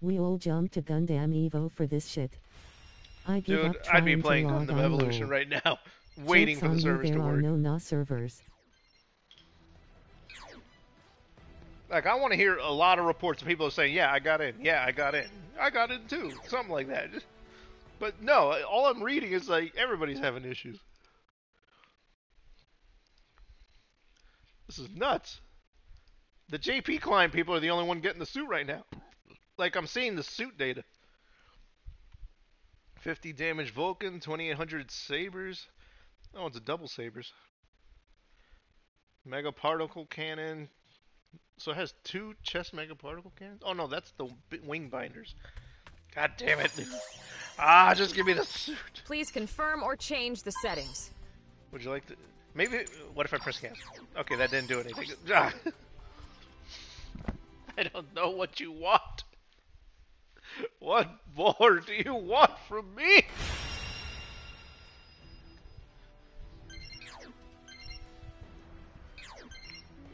We all jump to Gundam Evo for this shit. I give Dude, up I'd be trying to playing Gundam on Evolution right now, waiting Joke's for the on you, servers there to are no NOS servers. Like, I want to hear a lot of reports of people saying, "Yeah, I got in. Yeah, I got in. I got in too." Something like that. But no, all I'm reading is like everybody's having issues. This is nuts. The JP client people are the only one getting the suit right now. Like I'm seeing the suit data. 50 damage Vulcan, 2800 sabers. Oh, it's a double sabers. Mega particle cannon. So it has two chest mega particle cannons. Oh no, that's the wing binders. God damn it! ah, just give me the suit. Please confirm or change the settings. Would you like to? Maybe. What if I press cancel? Okay, that didn't do anything. Ah. I don't know what you want. What more do you want from me?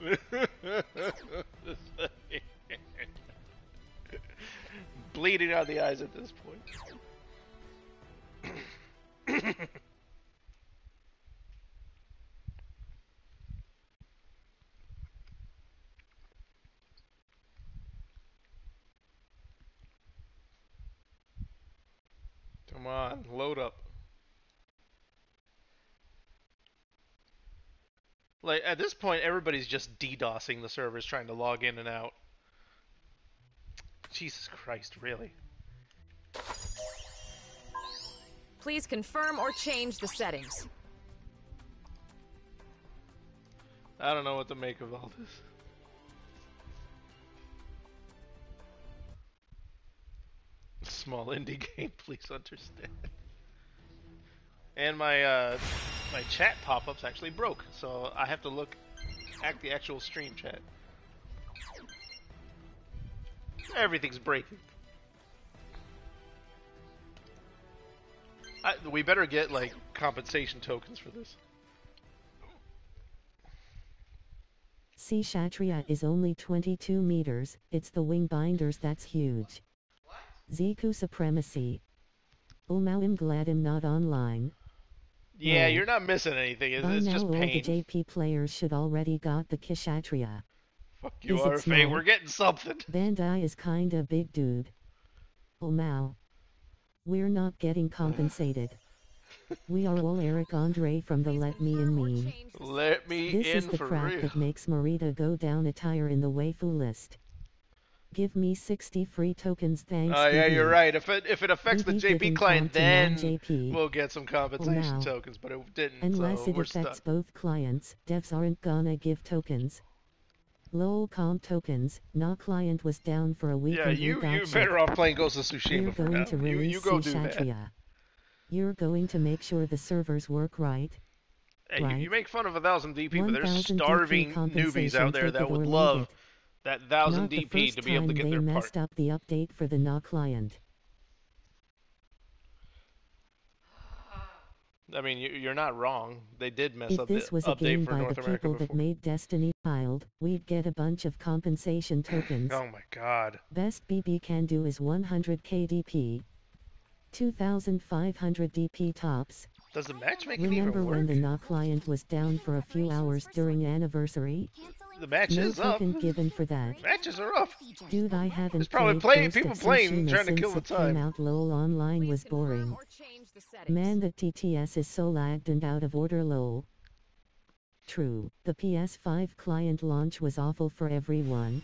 Bleeding out the eyes at this point. Come on, load up. Like at this point, everybody's just DDoSing the servers, trying to log in and out. Jesus Christ, really? Please confirm or change the settings. I don't know what to make of all this. Small indie game, please understand. And my uh, my chat pop-ups actually broke, so I have to look at the actual stream chat. Everything's breaking. I, we better get like compensation tokens for this. Kshatriya is only 22 meters, it's the wing binders that's huge. Ziku Supremacy. Umau I'm glad I'm not online. Yeah, you're not missing anything. It's, By it's now just all the. JP players should already got the Kshatriya. Fuck you, Is RFA. We're getting something. Bandai is kinda big dude. Umau. We're not getting compensated. we are all Eric Andre from the Let Me In meme. Let me This in is the crap real. that makes Marida go down a tire in the waifu list. Give me 60 free tokens thanks. Oh yeah, you're right. If it if it affects the JP client, then non-JP. we'll get some compensation now. tokens. But it didn't, Unless so it affects stuck. both clients, devs aren't gonna give tokens. LOL comp tokens, nah client was down for a week Yeah, and you you better off playing Ghost of Tsushima now. going to You release you go do that. Shatria. You're going to make sure the servers work right. Hey, you, you make fun of a thousand DP, but there's 1000 DP starving newbies out there that would love it. That thousand Not the DP first to be able to time get they their part. messed up the update for the NA client. I mean, you, you're not wrong. They did mess If up this the was a update game for by the North America people that made Destiny filed, we'd get a bunch of compensation tokens. Oh my god. Best BB can do is 100 KDP. 2500 DP tops. Does the matchmaking Remember even when the NA client was down for a few hours during anniversary? The match No is up. token given for that. Matches are up. Dude, I haven't There's probably played playing- Ghost people of playing, Tsushima trying to since kill the it came time. out. LOL online was boring. or change the settings. Man, the TTS is so lagged and out of order lol. True, the PS5 client launch was awful for everyone.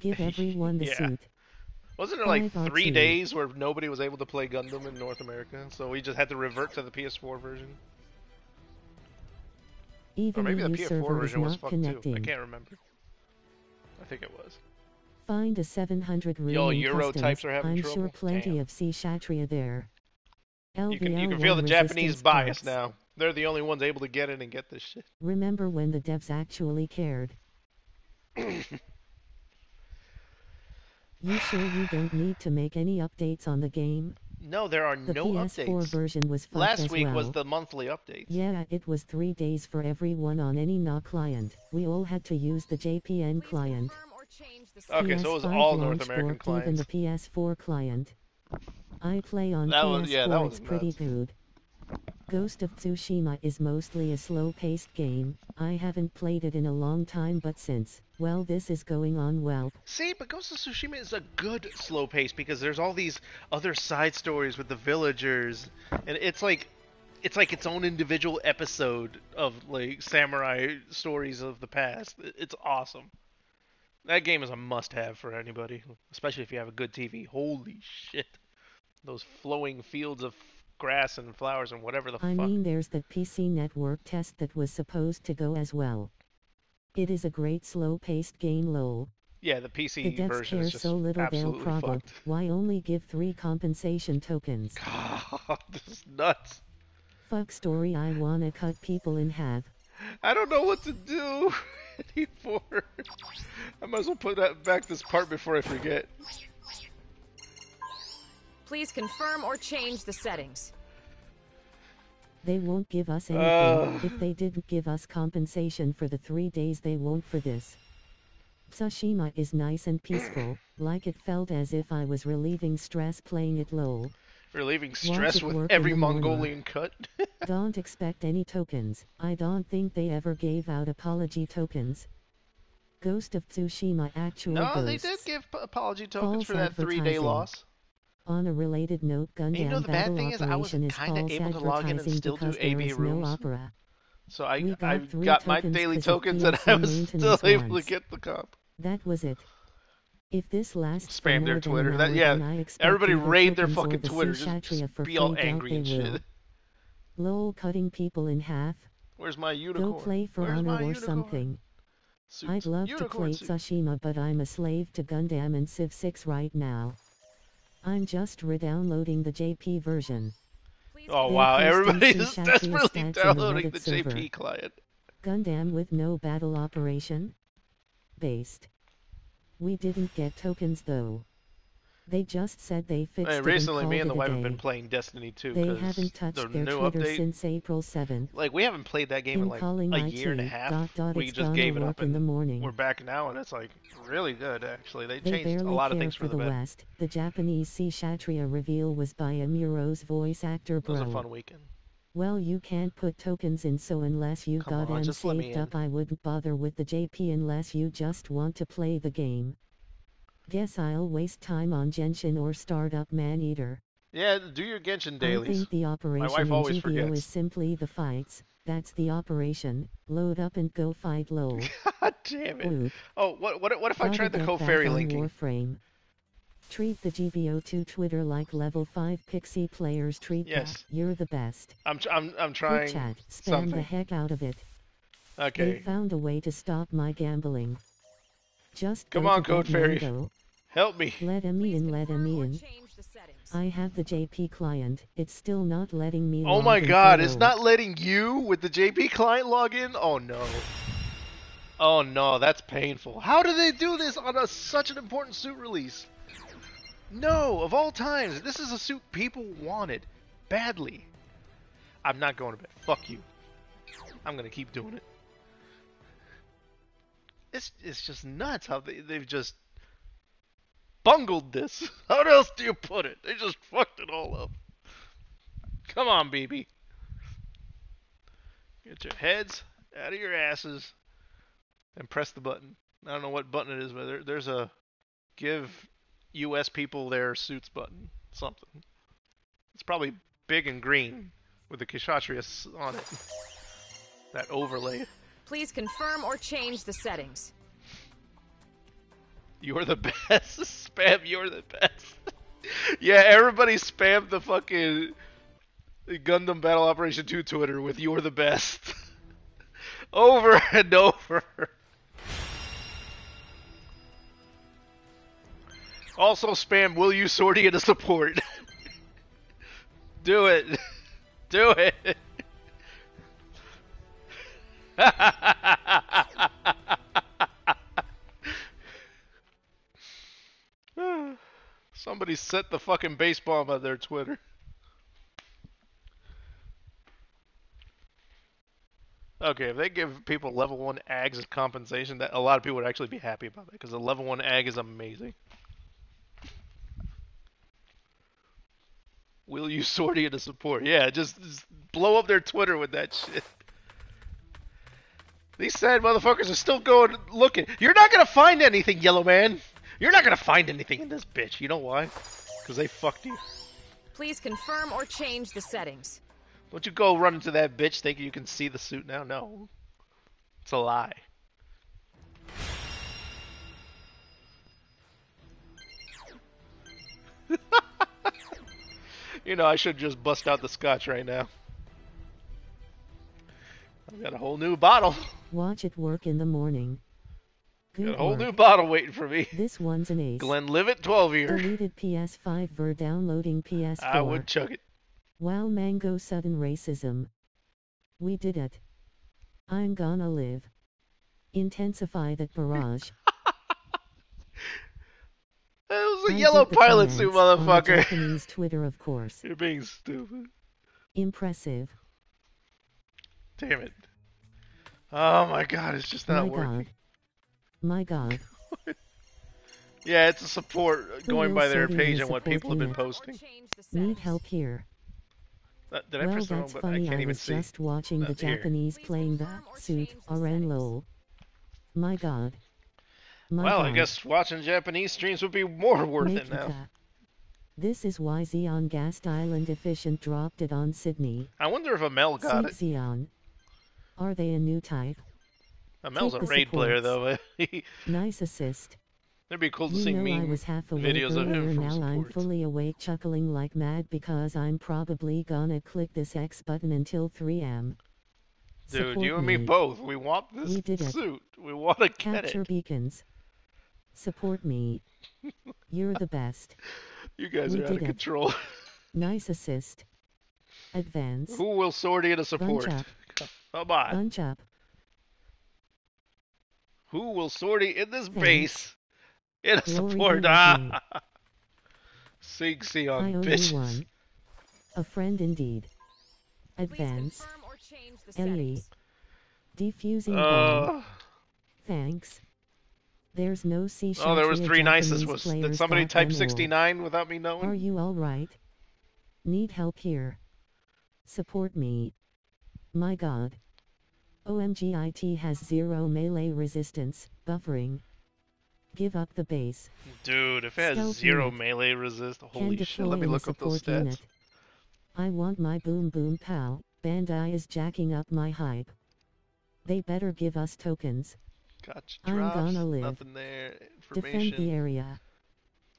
Give everyone the Yeah. suit. Wasn't it like three days where nobody was able to play Gundam in North America? So we just had to revert to the PS4 version? Or Even maybe the EU PS4 server is version was not connecting. too. I can't remember. I think it was. Find a 700 room Yo, Euro customs. types are having I'm trouble? sure plenty Damn. of Kshatriya there. You can you LVL can feel the Japanese bias parts. now. They're the only ones able to get in and get this shit. Remember when the devs actually cared? you sure you don't need to make any updates on the game? No, there are The no PS4 updates. version was fucked Last as week well. was the monthly updates. Yeah, it was three days for everyone on any NA client. We all had to use the JPN Please client. confirm or change the Okay, so it was all North launch American borked even the. PS4 client. I play on That PS4, was- yeah, that was it's pretty nuts. good. Ghost of Tsushima is mostly a slow-paced game. I haven't played it in a long time but since, well this is going on well. See, but Ghost of Tsushima is a good slow pace because there's all these other side stories with the villagers, and it's like, it's like its own individual episode of like samurai stories of the past. It's awesome. That game is a must-have for anybody, especially if you have a good TV. Holy shit, those flowing fields of grass and flowers and whatever the I fuck. mean there's that PC network test that was supposed to go as well. It is a great slow-paced game lol. yeah, the The PC devs version care is just so little they'll absolutely problem. fucked. Why only give three compensation tokens? God, this is nuts. Fuck story I wanna cut people in half. I don't know what to do anymore. I might as well put that back this part before I forget. Please confirm or change the settings. They won't give us anything. Ugh. if they didn't give us compensation for the three days, they won't for this. Tsushima is nice and peaceful, like it felt as if I was relieving stress playing it lol. Relieving stress with every. Mongolian cut. don't expect any tokens. I don't think they ever gave out apology tokens. Ghost of Tsushima actual no, ghosts. they did give apology tokens False for that three-day loss. On a related note, Gundam you know the bad thing is I was kinda false able to log in and still do AB rooms. no opera. So I We got I got my daily of tokens and I was still able to get the comp. That was it. If this lasts for Spam their Twitter. That yeah. then I expect Everybody raid their fucking the Twitter. Just be all angry and shit. Lol cutting people in half. Where's my unicorn? Go play for Where's honor or unicorn? something. Suits. I'd love to play suit. Tsushima but I'm a slave to Gundam and Civ 6 right now. I'm just re-downloading the JP version. Oh wow, everybody is desperately downloading the server. JP client. Gundam with no battle operation? Based. We didn't get tokens though. They just said they fixed Hey, it recently, and me and the wife have been playing Destiny 2 They haven't touched the their new Twitter update. since April 7th. Like we haven't played that game in In like a year and a half. dot, dot, we just gave it up, in the morning. we're back now, and it's like really good actually. They They changed a lot of things for, for the better. West. The Japanese sea Kshatriya reveal was by Amuro's voice actor It was bro. a fun weekend. Well, you can't put tokens in, so unless you Come on, goddamn just let saved up, I wouldn't bother with the JP unless you just want to play the game. Guess I'll waste time on Genshin or start up Maneater. Yeah, do your Genshin I think the operation wife in always GBO forgets. is simply the fights. That's the operation. Load up and go fight lol. God damn it. Oop. Oh, what what what if I Gotta tried the get co back fairy on linking? Warframe. Treat the GBO2 Twitter like level 5 pixie players treat Yes. that. You're the best. I'm tr- I'm I'm trying chat. Spam the something. heck out of it. They Okay, found a way to stop my gambling. Just Come go on, Code Fairy. Mango. help me. Let me in, let confirm me in. change the settings. I have the JP client. It's still not letting me. Oh log my God, for it's not letting you with the JP client log in. Oh no. Oh no, that's painful. How do they do this on a, such an important suit release? No, of all times, this is a suit people wanted badly. I'm not going to bed. Fuck you. I'm gonna keep doing it. It's it's just nuts how they they've just bungled this. How else do you put it? They just fucked it all up. Come on, BB. Get your heads out of your asses and press the button. I don't know what button it is, but there, there's a give U.S. people their suits button. Something. It's probably big and green with the Kshatriya s- on it. That overlay. Please confirm or change the settings. You're the best. Spam, you're the best. yeah, everybody spam the fucking Gundam Battle Operation 2 Twitter with you're the best. over and over. Also spam will you sortie into support. Do it. Do it. Somebody set the fucking base bomb on their Twitter. Okay, if they give people level one ags as compensation, that a lot of people would actually be happy about that because the level one ag is amazing. Will you sortie into support? Yeah, just, just blow up their Twitter with that shit. These sad motherfuckers are still going looking. You're not gonna find anything, Yellow Man. You're not gonna find anything in this bitch. You know why? Because they fucked you. Please confirm or change the settings. Don't you go run into that bitch thinking you can see the suit now? No. It's a lie. you know, I should just bust out the scotch right now. Got a whole new bottle. Watch it work in the morning. Got a whole work. new bottle waiting for me. This one's an ace. Glenlivet 12 year. Deleted PS5 ver downloading PS4. I would chuck it. Wow, mango sudden racism. We did it. I'm gonna live. Intensify that barrage. It was a I yellow pilot suit, comments on the motherfucker. Japanese Twitter, of course. You're being stupid. Impressive. Damn it. Oh my god, it's just not My working. god. My god. Yeah, it's a support uh, Who going by their page and what support people have been posting. Need help here. Uh, Did I well, press the wrong that's button? I funny. can't I even was see. just watching the Uh, here. Japanese Please playing the confirm or suit change the lol. My god. My well, god. I guess watching Japanese streams would be more worth Make it now. that. This is why Zeon Gast Island Iffish dropped it on Sydney. I wonder if a Amel got Seek it. Zeon. Are they a new type? Uh, Amel's a take raid player, though. It'd Nice assist. be cool to You see know I was half awake videos of earlier, now I'm fully awake chuckling like mad because I'm probably gonna click this X button until 3am. Dude, Support you and me me. both. We want this We did it. suit. We want to get Capture it. beacons. Support me. You're the best. You guys we are out of it. control. Nice assist. Advance. Who will sortie to support? up. Come on. Bunch up. Who will sortie in this Thanks. base? In a Glory support. be Ah! Sing Sing I on owe you bitches. one. A friend indeed. Advance. confirm or change the Ellie. Defusing bomb. Uh, Thanks. There's no sea oh, there was three nices. Japanese Was did somebody type 69 without me knowing? Are you alright? Need help here. Support me. My god. OMGIT has zero melee resistance, buffering. Give up the base. Dude, if it has Stealth zero unit. melee resist, holy shit! Let me look up those stats. unit. I want my boom boom pal. Bandai is jacking up my hype. They better give us tokens. Gotcha. I'm Drops, gonna live. Nothing there. Defend the area.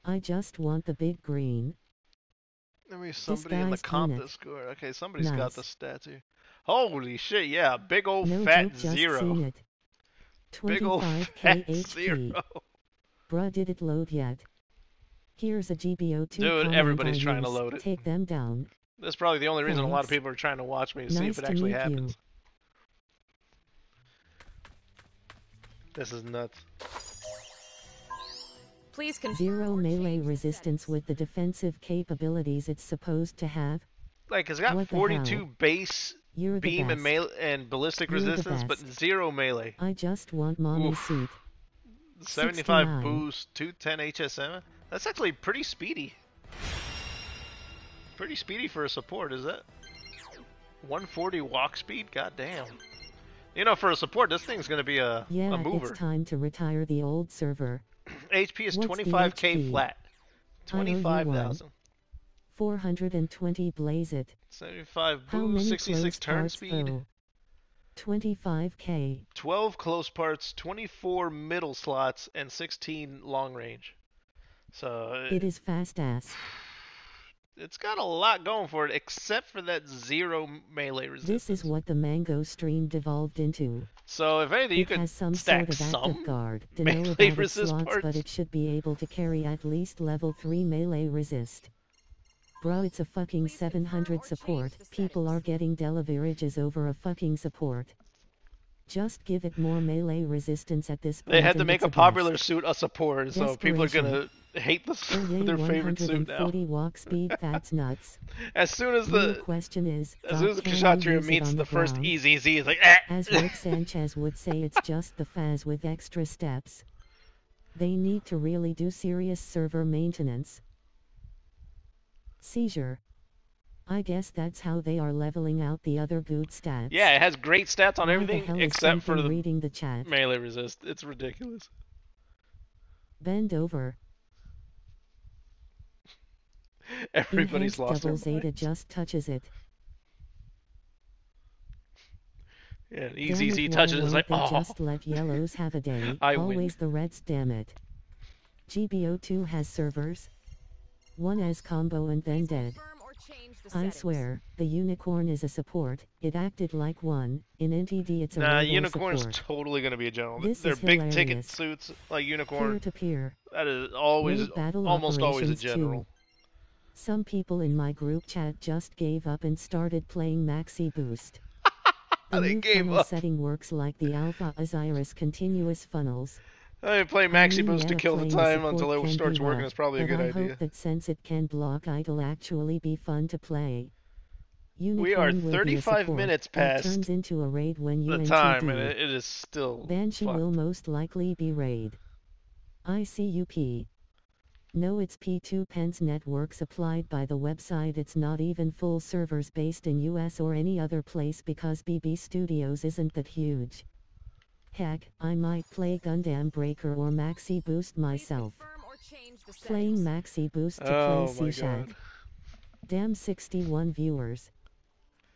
I just want the big green. Let me somebody in the comp unit. Discord. Okay, somebody's got the stats here. Holy shit! Yeah, big old no fat joke, just zero. seen it. Big old 25k fat HP. zero. Bruh, did it load yet? Here's a GBO2 Dude, everybody's trying to load it. Take them down. That's probably the only reason a lot of people are trying to watch me to see if it actually happens. you. This is nuts. Please confirm Zero melee resistance with the defensive capabilities it's supposed to have. Like, it's got What 42 base You're beam and melee and ballistic You're resistance, but zero melee. I just want mommy Oof. seat. 75 69. boost, 210 HSM. That's actually pretty speedy. Pretty speedy for a support, is that? 140 walk speed? God damn. You know, for a support, this thing's gonna be a, Yeah, a mover. it's time to retire the old server. HP is What's 25k HP? flat. I owe you one. 25,000. 420 blaze it. 75 boom, 66 turn speed. though? 25k. 12 close parts, 24 middle slots, and 16 long range. So It uh, is fast ass. it's got a lot going for it, except for that zero melee resistance. This is what the mango stream devolved into. So if anything, you it could has some stack sort of some guard. To melee know about resist slots, but it should be able to carry at least level 3 melee resist. Bro, it's a fucking Please confirm or 700 support. People are getting deliverages over a fucking support. Just give it more melee resistance at this point. They had to make a best. popular suit a support, so people are gonna hate this Oh their favorite suit now. 140 walk speed, that's nuts. As soon as the question is, as soon as the God, can we Kshatriya meets on the first? EZZ, it's like eh. As Rick Sanchez would say, it's just the FAZZ with extra steps. They need to really do serious server maintenance. Seizure. I guess that's how they are leveling out the other good stats. Yeah, it has great stats on Why everything except for the reading the chat. melee resist. It's ridiculous. Bend over. Everybody's Enhanced lost double Zeta just touches it. Yeah, easy, easy touches it, it's like, oh. just let yellows have a day. I win. Always the reds, damn it. GBO2 has servers. One as combo and then dead. confirm or change the I swear, the unicorn is a support. It acted like one. In NTD, it's a Nah, regular Unicorn's support. totally gonna be a general. This They're is big ticket suits like Peer Unicorn. to peer. That is always, Raid battle almost always a operations too. general. Some people in my group chat just gave up and started playing Maxi Boost. The They new gave funnel up. setting works like the Alpha Osiris continuous funnels. I play I Maxi mean, Boost to kill the time until it starts working. rough, It's probably a good I idea. hope that since it can block idle actually be fun to play. Unicorn We are will be a 35 minutes past turns into a raid when The UNTD. time, and it, it is still. Banshee fucked. will most likely be raid. ICUP. No, it's P2 Pence network supplied by the website. It's not even full servers based in US or any other place because BB Studios isn't that huge. Heck, I might play Gundam Breaker or Maxi Boost myself. or change Playing settings. Maxi Boost to Oh play my C-Shat. god. Damn 61 viewers.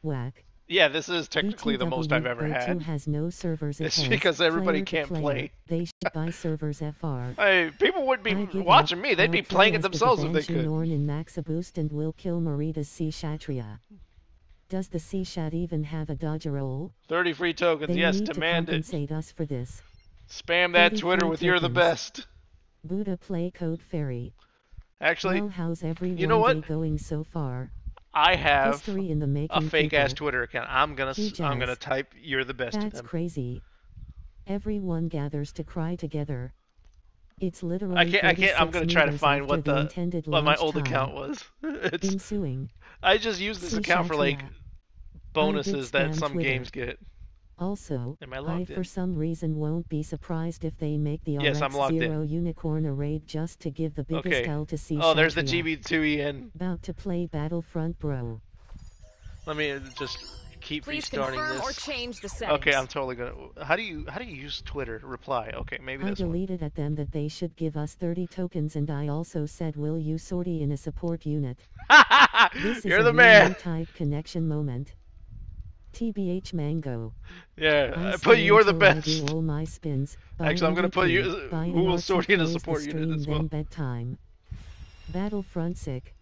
Whack. Yeah, this is technically the most I've ever had. has no servers It's because everybody player can't player. play. They should buy servers FR. Hey, people would be watching up. me. They'd I'll be playing it as the themselves if they Banshee could. Norn in Maxi Boost and will kill Marida's Sea Shatria. Does the Sea Shat even have a dodger roll? 30 free tokens. They yes, need demand to it. compensate us for this. Spam that Twitter with you're the best. Buddha play code fairy. Actually, well, how's everyone you know what? going so far? I have History in the making. a fake ass. Twitter account. I'm gonna I'm gonna type you're the best That's crazy. Everyone gathers to cry together. It's literally. I can't I can't I'm gonna try to find what the intended what my old time. account was. it's Ensuing. I just use this account for like bonuses that some Twitter. games get. Also, I I for in? some reason won't be surprised if they make the Yes, I'm logged in. RX-0 unicorn a raid just to give the biggest Okay. L to see Oh, there's the GB2EN. About to play Battlefront Bro. Let me just keep Please restarting confirm or change the settings. Okay, I'm totally gonna. How do you how do you use Twitter? Reply. Okay, maybe I this one. deleted at them that they should give us 30 tokens and I also said will you sortie in a support unit. This is You're a the real man. type connection moment. TBH Mango. Yeah, I I put you're the until I best. do all my spins. Actually, I'm gonna put you- who will RT, sort in a support unit as well. bedtime. Battlefront sick.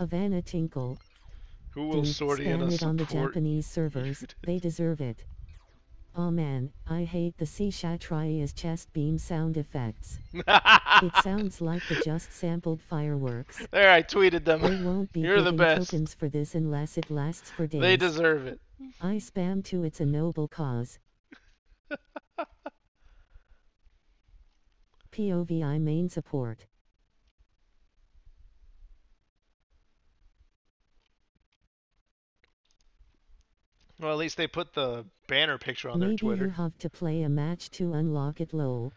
Havana Tinkle. Who will Dude, sort in spam a it on the? Japanese servers. They deserve it. Oh man, I hate the Kshatriya's chest beam sound effects. It sounds like the just sampled fireworks. there, I tweeted them. They won't be You're the best. tokens for this unless it lasts for days. They deserve it. I spam too, it's a noble cause. POVI main support. Well, at least they put the banner picture on Maybe their you have to play a match to unlock it lol.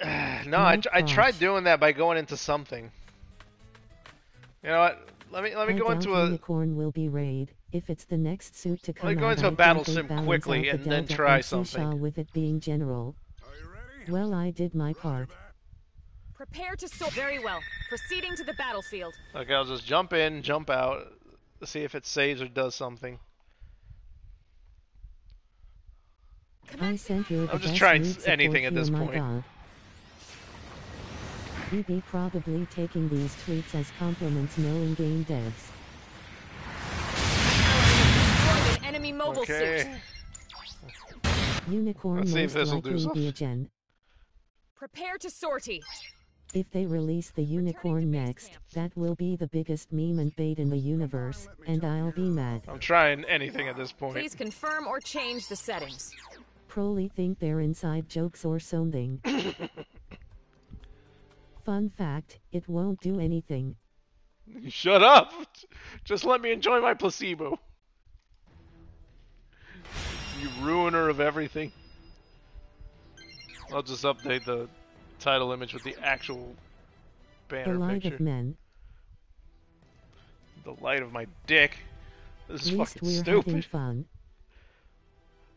no, I, I tried doing that by going into something. You know what? Let me let me I go doubt into a unicorn will be raid. If it's the next suit to come Let me go out, into a I battle sim quickly out and the then try and something. with it being general. Well, I did my part. Prepare to soar. Very well. Proceeding to the battlefield. Okay, I'll just jump in, jump out, see if it saves or does something. I sent you the I'm just best trying mood s- support anything at this point. God. We be probably taking these tweets as compliments knowing game devs. Destroyed an enemy mobile suit. Okay. Unicorn Let's see if this'll do a something. Prepare to sortie. If they release the unicorn next, camp. that will be the biggest meme and bait in the universe, and I'll be mad. I'm trying anything at this point. Please confirm or change the settings. Probably think they're inside jokes or something. Fun fact, it won't do anything. Shut up! Just let me enjoy my placebo. You ruiner of everything. I'll just update the title image with the actual banner The light picture. of men. The light of my dick. This At is least fucking we're having stupid. fun.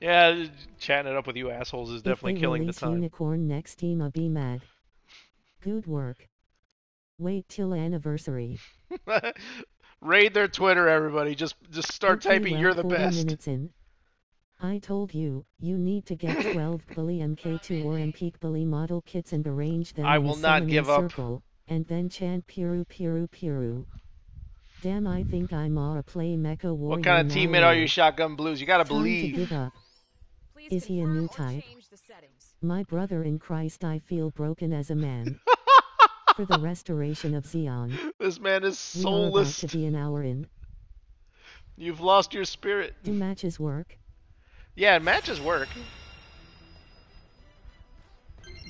Yeah, chatting it up with you assholes is definitely killing the time. unicorn next team, I'll be mad. Good work. Wait till anniversary. Raid their Twitter, everybody. Just just start Okay, typing well, "You're the 40 best." Minutes in. I told you, you need to get 12 Bully MK2 or MPeak Bully model kits and arrange them I in will a not give up. circle, and then chant Piru Piru Piru. Damn, I think I'm a play MechWarrior What kind of now teammate are you, Shotgun Blues? You gotta Time to believe. give up. Please Is he a new type? change the settings. My brother in Christ, I feel broken as a man. For the restoration of Zeon. This man is we are about soulless. to be an hour in. You've lost your spirit. Do matches work? Yeah, matches work.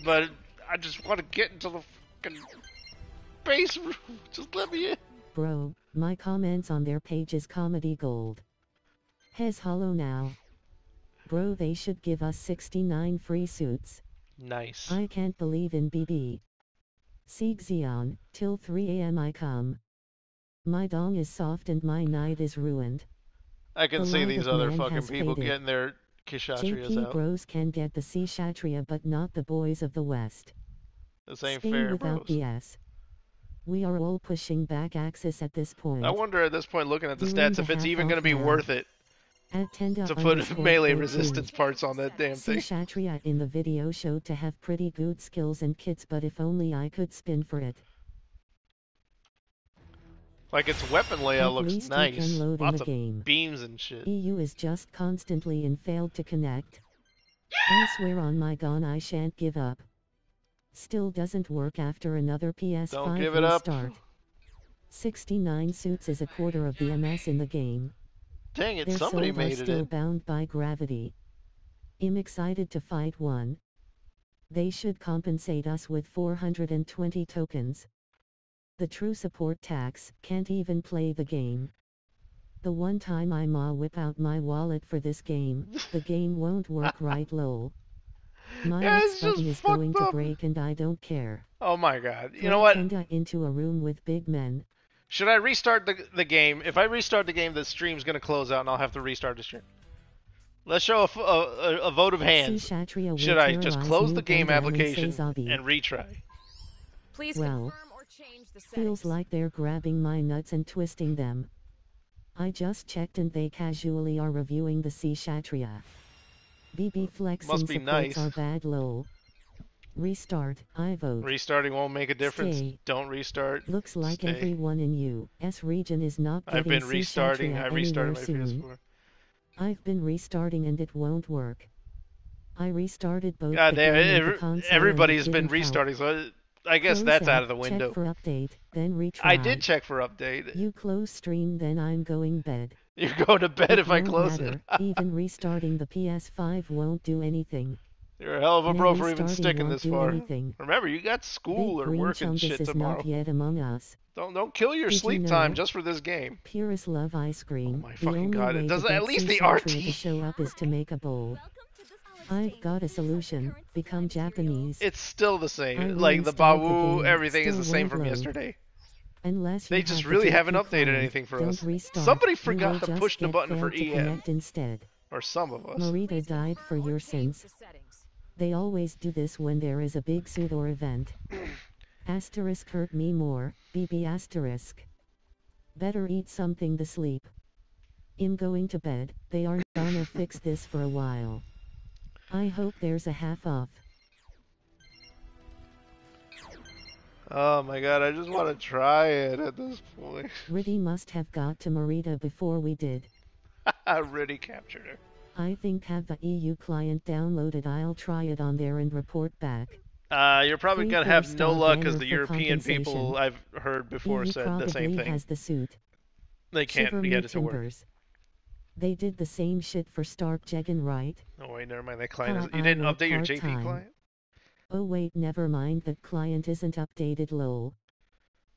But I just want to get into the fucking base room. Just let me in. Bro, my comments on their page is comedy gold. Hez hollow now. Bro, they should give us 69 free suits. Nice. I can't believe in BB. Sieg Zeon, till 3 am I come. My dong is soft and my night is ruined. I can the see these other fucking people faded. getting their Kshatriyas JP out. bros can get the Kshatriya but not the boys of the West. This ain't Spain fair, without bros. BS. We are all pushing back Axis at this point. I wonder at this point, looking at the Doing stats, the if it's even going to be now. worth it to put melee resistance parts on that damn thing. Shatria in the video showed to have pretty good skills and kits but if only I could spin for it. Like its weapon layout At looks nice. can load in Lots the of game. beams and shit. EU is just constantly in failed to connect. I swear on my gun I shan't give up. Still doesn't work after another PS5 Don't give it up. restart. 69 suits is a quarter of the MS in the game. Dang it, Their somebody souls are it still in. bound by gravity. I'm excited to fight one. They should compensate us with 420 tokens. The true support tax can't even play the game. The one time I ma whip out my wallet for this game, the game won't work right lol. My Yeah, X it's just button is going to break and I don't care. Oh my god. You know what? Into a room with big men. Should I restart the the game? If I restart the game, the stream's gonna close out, and I'll have to restart the stream. Let's show a a vote of hands. Should I just close the game application and retry? Please Well, confirm or change the settings. Feels like they're grabbing my nuts and twisting them. I just checked and they casually are reviewing the C Kshatriya. BB flexing Must be supports nice. are bad lol. Restart, I vote. Restarting won't make a difference. Stay. Don't restart. Looks like Stay. everyone in U.S. region is not getting I've been restarting. I restarted my soon. PS4. I've been restarting and it won't work. I restarted both God damn it! every- it Everybody's been restarting, so I guess Close that's out, out of the window. Check for update, then retry. I did check for update. You close stream, then I'm going bed. You go to bed It if I close matter. it. even restarting the PS5 won't do anything. You're a hell of a No bro for even sticking this far. anything. Remember, you got school Big or work and shit is tomorrow. not yet among us. Don't don't kill your Did you sleep time know? just for this game. Purest love ice cream. Oh my the fucking God, it does to at least the Shelter RT. to show up is to make a bowl. I've got a solution. Become Japanese. It's still the same. I like the reinstalled the Bawu, game, everything is the same from load. yesterday. Unless They just have really haven't updated client, anything for don't us. Restart. Somebody forgot to push the button for failed to EN. instead. Or some of us. Marida died for your change sins. They always do this when there is a big suit or event. asterisk hurt me more, BB asterisk. Better eat something to sleep. In going to bed, they aren't gonna fix this for a while. I hope there's a half off. Oh my god, I just want to try it at this point. Riddhe must have got to Marida before we did. I already captured her. I think have the EU client downloaded. I'll try it on there and report back. Uh, you're probably gonna have no luck because the European people. I've heard before EU said the same thing. has the suit. They can't Shiver get it to work. They did the same shit for Stark Jegan, right? Oh wait, never mind. That client is. You didn't update your JP part-time. client. Oh wait, never mind. That client isn't updated. Lol.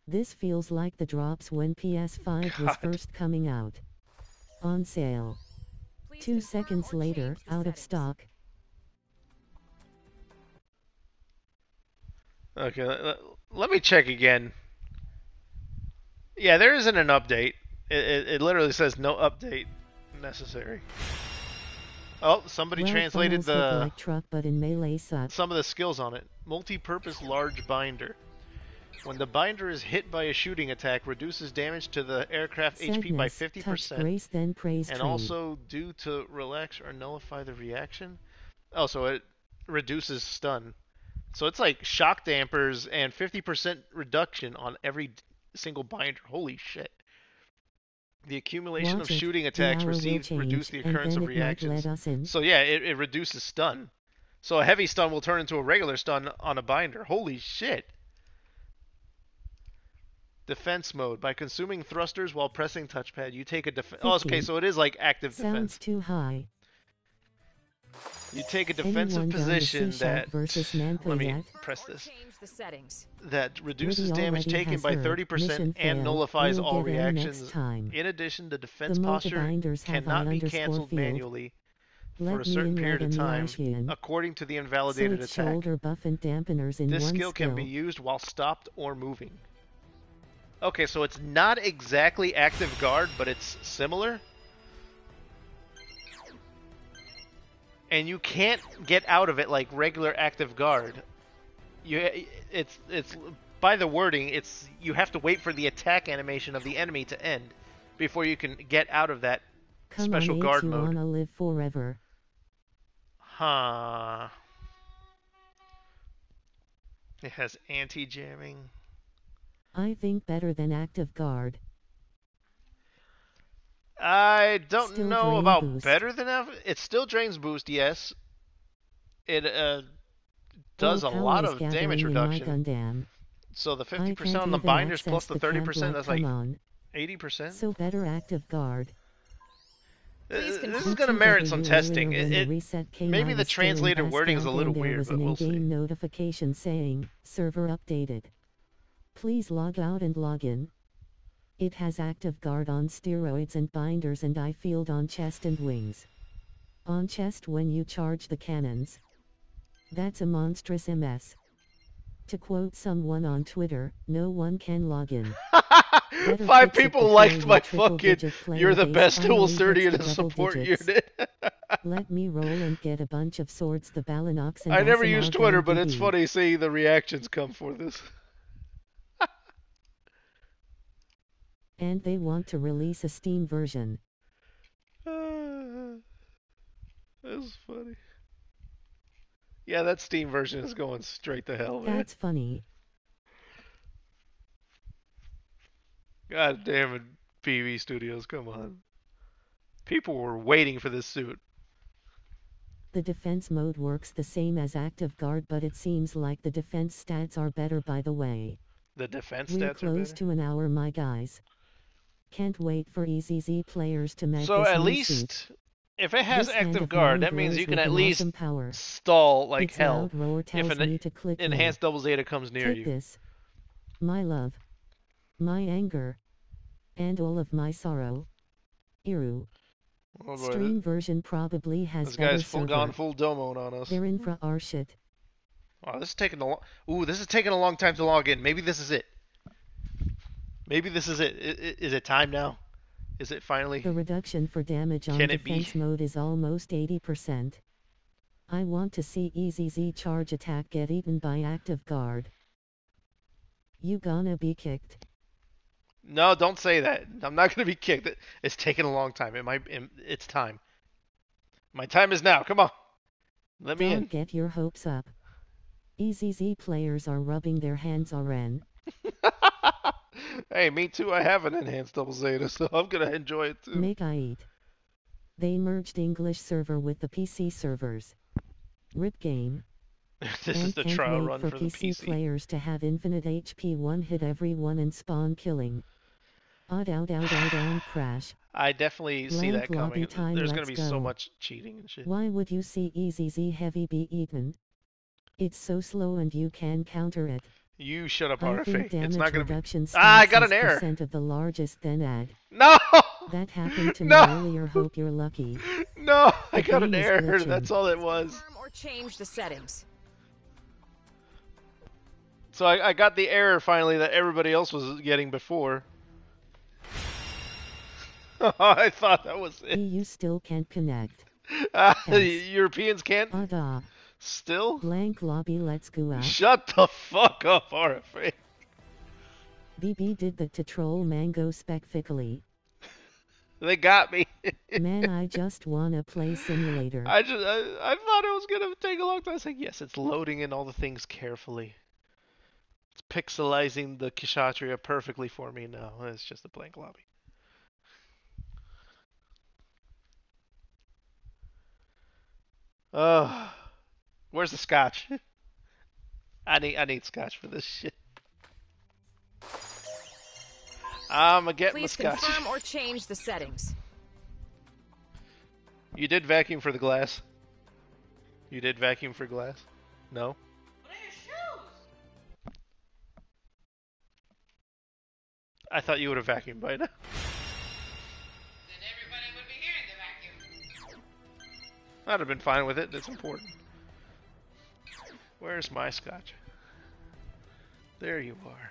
This feels like the drops when PS5 was first coming out. On sale. Two seconds later, out of stock. Okay, let, let- let me check again. Yeah, there isn't an update. It, it, it literally says no update necessary. Oh, somebody well, translated the like truck, but in melee suck. some of the skills on it. Multi-purpose large binder. When the binder is hit by a shooting attack, reduces damage to the aircraft HP by 50%. touch grace, then praise and also due to relax or nullify the reaction. Oh, so it reduces stun. So it's like shock dampers and 50% reduction on every single binder. Holy shit. The accumulation Watch of it, shooting attacks received reduce the occurrence of reactions. let us in. So yeah, it, it reduces stun. So a heavy stun will turn into a regular stun on a binder. Holy shit. Defense mode. By consuming thrusters while pressing touchpad, you take a defense. Oh, okay, so it is like active Sounds defense. too high. You take a defensive Anyone position C-sharp that. versus Let me yet? press this. the settings. That reduces Rudy damage taken by 30% and failed. nullifies We'll all get her next reactions. time. In addition, the defense The posture multi-binders cannot be cancelled field. manually Let for a certain period of time, Lashian. according to the So invalidated it's attack. shoulder buff and dampeners in This one skill can be used while stopped or moving. Okay, so it's not exactly active guard, but it's similar. And you can't get out of it like regular active guard. You it's it's by the wording, it's you have to wait for the attack animation of the enemy to end before you can get out of that Come special on, guard you mode. wanna live forever. Huh. It has anti-jamming. I think better than active guard. I don't Still know about boost. better than ever. It still drains boost, yes. It uh, does a lot of damage reduction. So the 50% on the binders plus the 30%, like, that's like on. 80%? So better active guard. Uh, this is going to merit some testing. It, it, reset maybe the was translator wording is a little weird, was but an we'll see. in-game notification saying, server updated. Please log out and log in. It has active guard on steroids and binders and I-field on chest and wings. On chest when you charge the cannons. That's a monstrous MS. To quote someone on Twitter, no one can log in. Five people liked my fucking. You're the best dual finally thirty in a support digits. unit. Let me roll and get a bunch of swords the Balinox and I never use Twitter, but it's funny seeing the reactions come for this. And they want to release a Steam version. That's funny. Yeah, that Steam version is going straight to hell, man. That's funny. God damn it, BB Studios, come on. People were waiting for this suit. The defense mode works the same as active guard but it seems like the defense stats are better by the way. The defense We're stats are close to an hour my guys. Can't wait for EZZ players to make So at least suit. if it has This active guard, that means you can at least awesome power. stall like its hell tells an to click no. enhanced double zeta comes near Take you. this. My love. My anger. And all of my sorrow. Iru. Oh boy, Stream version probably has this guy's full server. gone full domo on us. Their infra are shit. Wow, this is taking a long. Ooh, this is taking a long time to log in. Maybe this is it. Maybe this is it. Is it time now? Is it finally? The reduction for damage on it be? defense mode is almost 80%. I want to see EZZ charge attack get eaten by active guard. You gonna be kicked. No, don't say that. I'm not going to be kicked. It's taking a long time. It might. It's time. My time is now. Come on. Let me Don't in. get your hopes up. EZZ players are rubbing their hands on. hey, me too. I have an enhanced double zeta, so I'm gonna enjoy it too. Make I eat. They merged English server with the PC servers. Rip game. this and is the trial run for for the PC, PC. players to have infinite HP one hit everyone and spawn killing. Odd out out out out crash. I definitely see that coming. time, There's gonna be so much cheating and shit. Why would you see easy EZZ heavy be eaten? It's so slow and you can counter it. You shut up, I think RFA. damage It's not gonna be. Ah, I got an error. percent of the largest then add. No. That happened to No. me earlier hope you're lucky. No, I got an error. glitching. That's all it was. Or change the settings. So I, I got the error finally that everybody else was getting before. I thought that was it. EU still can't connect. Ah, the Yes. Europeans can't Ada. Still. Blank lobby let's go out. Shut the fuck up, RFA. BB did that to troll Mango specfically. They got me. Man, I just wanna play simulator. I just I, I thought it was gonna take a long time. I was like, yes, it's loading in all the things carefully. It's pixelizing the Kshatriya perfectly for me now. It's just a blank lobby. Oh, where's the scotch? I need I need scotch for this shit. I'm a getting the Please scotch. confirm or change the settings. You did vacuum for the glass. You did vacuum for glass? No? What are your shoes? I thought you would have vacuumed by now. Then everybody would be hearing the vacuum. I'd have been fine with it. That's important. Where's my scotch? There you are.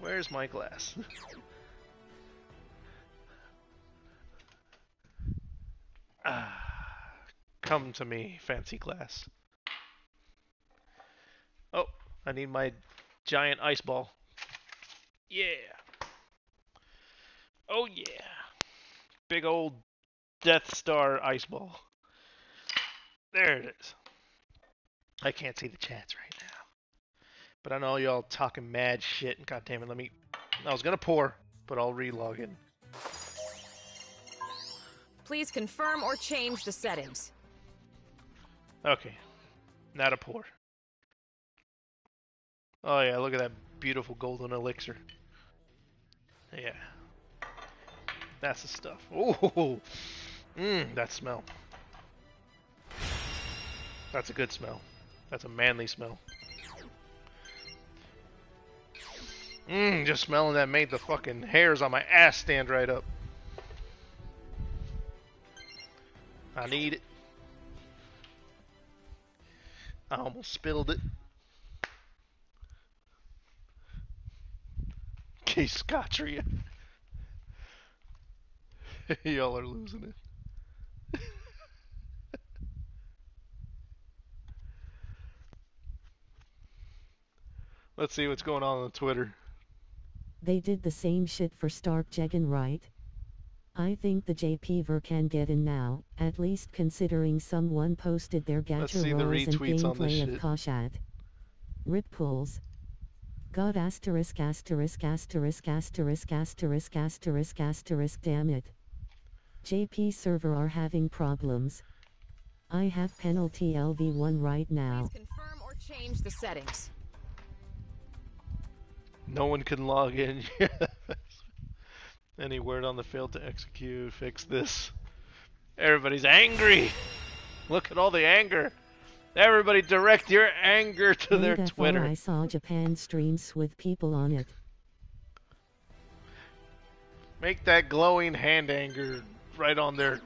Where's my glass? ah, come to me, fancy glass. Oh, I need my giant ice ball. Yeah. Oh yeah. Big old Death Star ice ball. There it is. I can't see the chats right now. But I know y'all talking mad shit. God damn it, let me. I was gonna pour, but I'll re-log in. Please confirm or change the settings. Okay. Not a pour. Oh yeah, look at that beautiful golden elixir. Yeah. That's the stuff. Ooh. Mmm, that smell. That's a good smell. That's a manly smell. Mmm, just smelling that made the fucking hairs on my ass stand right up. I need it. I almost spilled it. Okay, Scotchery. Y'all are losing it. Let's see what's going on on Twitter. They did the same shit for Stark Jegan, right? I think the JP ver can get in now, at least considering someone posted their gacha see the rolls and retweets on this gameplay of shit. Koshat. Rip pulls. God asterisk asterisk asterisk asterisk asterisk asterisk asterisk damn it. JP server are having problems. I have penalty LV1 right now. Please confirm or change the settings. No one can log in. Any word on the failed to execute? Fix this. Everybody's angry. Look at all the anger. Everybody direct your anger to their Wait, Twitter. I saw Japan streams with people on it. Make that glowing hand anger right on their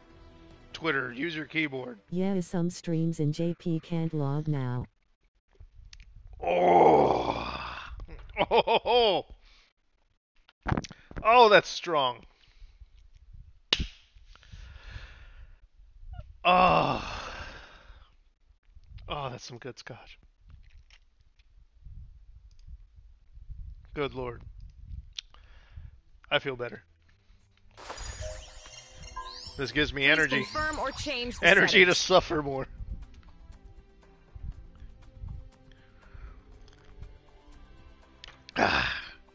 Twitter. Use your keyboard. Yeah, some streams in JP can't log now. Oh. Oh. Oh, that's strong. Oh. Oh, that's some good scotch. Good lord. I feel better. This gives me Please energy. confirm or change the Energy to suffer more.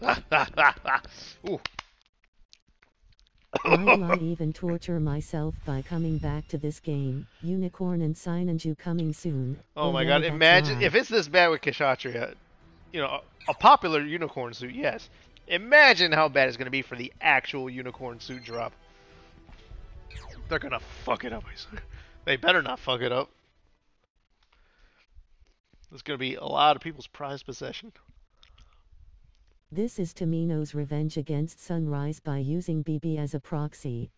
Ooh. Not even torture myself by coming back to this game. Unicorn and Sinanju coming soon. Oh, oh my god, imagine if it's this bad with Kshatriya. Uh, you know, a, a popular unicorn suit, yes. Imagine how bad it's going to be for the actual unicorn suit drop. They're going to fuck it up, I swear. They better not fuck it up. It's going to be a lot of people's prized possession. This is Tomino's revenge against Sunrise by using BB as a proxy.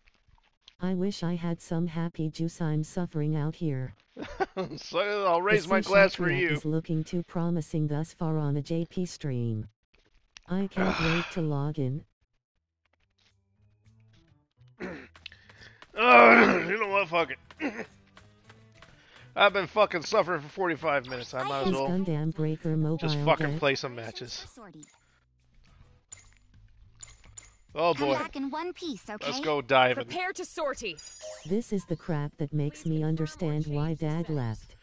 I wish I had some happy juice I'm suffering out here. so I'll raise The my glass for Sushatriat you. is looking too promising thus far on a JP stream. I can't wait to log in. Ugh, you know what? Fuck it. I've been fucking suffering for 45 minutes. I might as well Gundam Breaker mobile just fucking dead? play some matches. Sortie. Oh Come boy. back in one piece, okay? Let's go diving. Prepare to sortie. This is the crap that makes me understand why Dad left.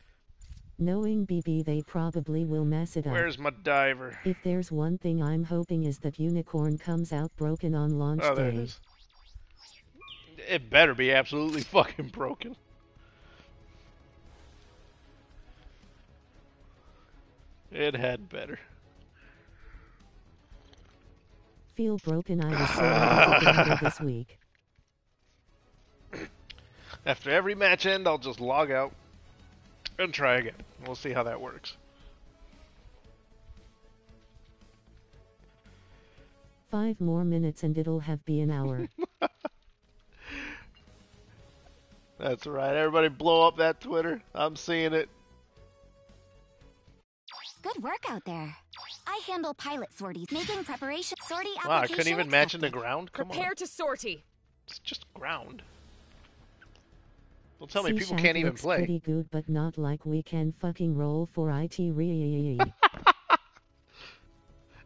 Knowing BB they probably will mess it up. Where's my diver? If there's one thing I'm hoping is that Unicorn comes out broken on launch Oh, there day. is. It better be absolutely fucking broken. It had better. Feel broken I was so this week. After every match end, I'll just log out and try again. We'll see how that works. Five more minutes and it'll have be an hour. That's right. Everybody blow up that Twitter. I'm seeing it. Good work out there. I handle pilot sorties, making preparation sortie Wow, I application couldn't even match in the ground? Come Prepare on. to sortie. It's just ground. Don't tell me people can't even looks play. pretty good but not like we can fucking roll for IT re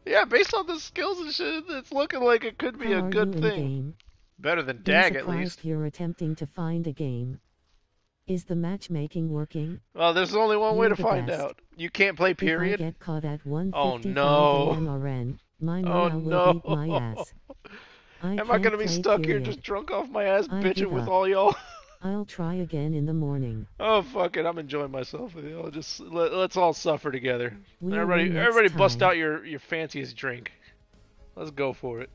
Yeah, based on the skills and shit, it's looking like it could be How a are good you thing. in-game? Better than I'm Dag, at least. you're attempting to find a game. Is the matchmaking working? Well, there's only one way You're to find best. out. You can't play, If I period? get caught at 155 Oh, no. MRN, my Oh, will no. beat my ass. I Am I gonna be stuck here just drunk off my ass I bitching with all y'all? I'll try again in the morning. Oh fuck it, I'm enjoying myself. with You know, just let, let's all suffer together. We'll everybody, everybody, bust out your your fanciest drink. Let's go for it.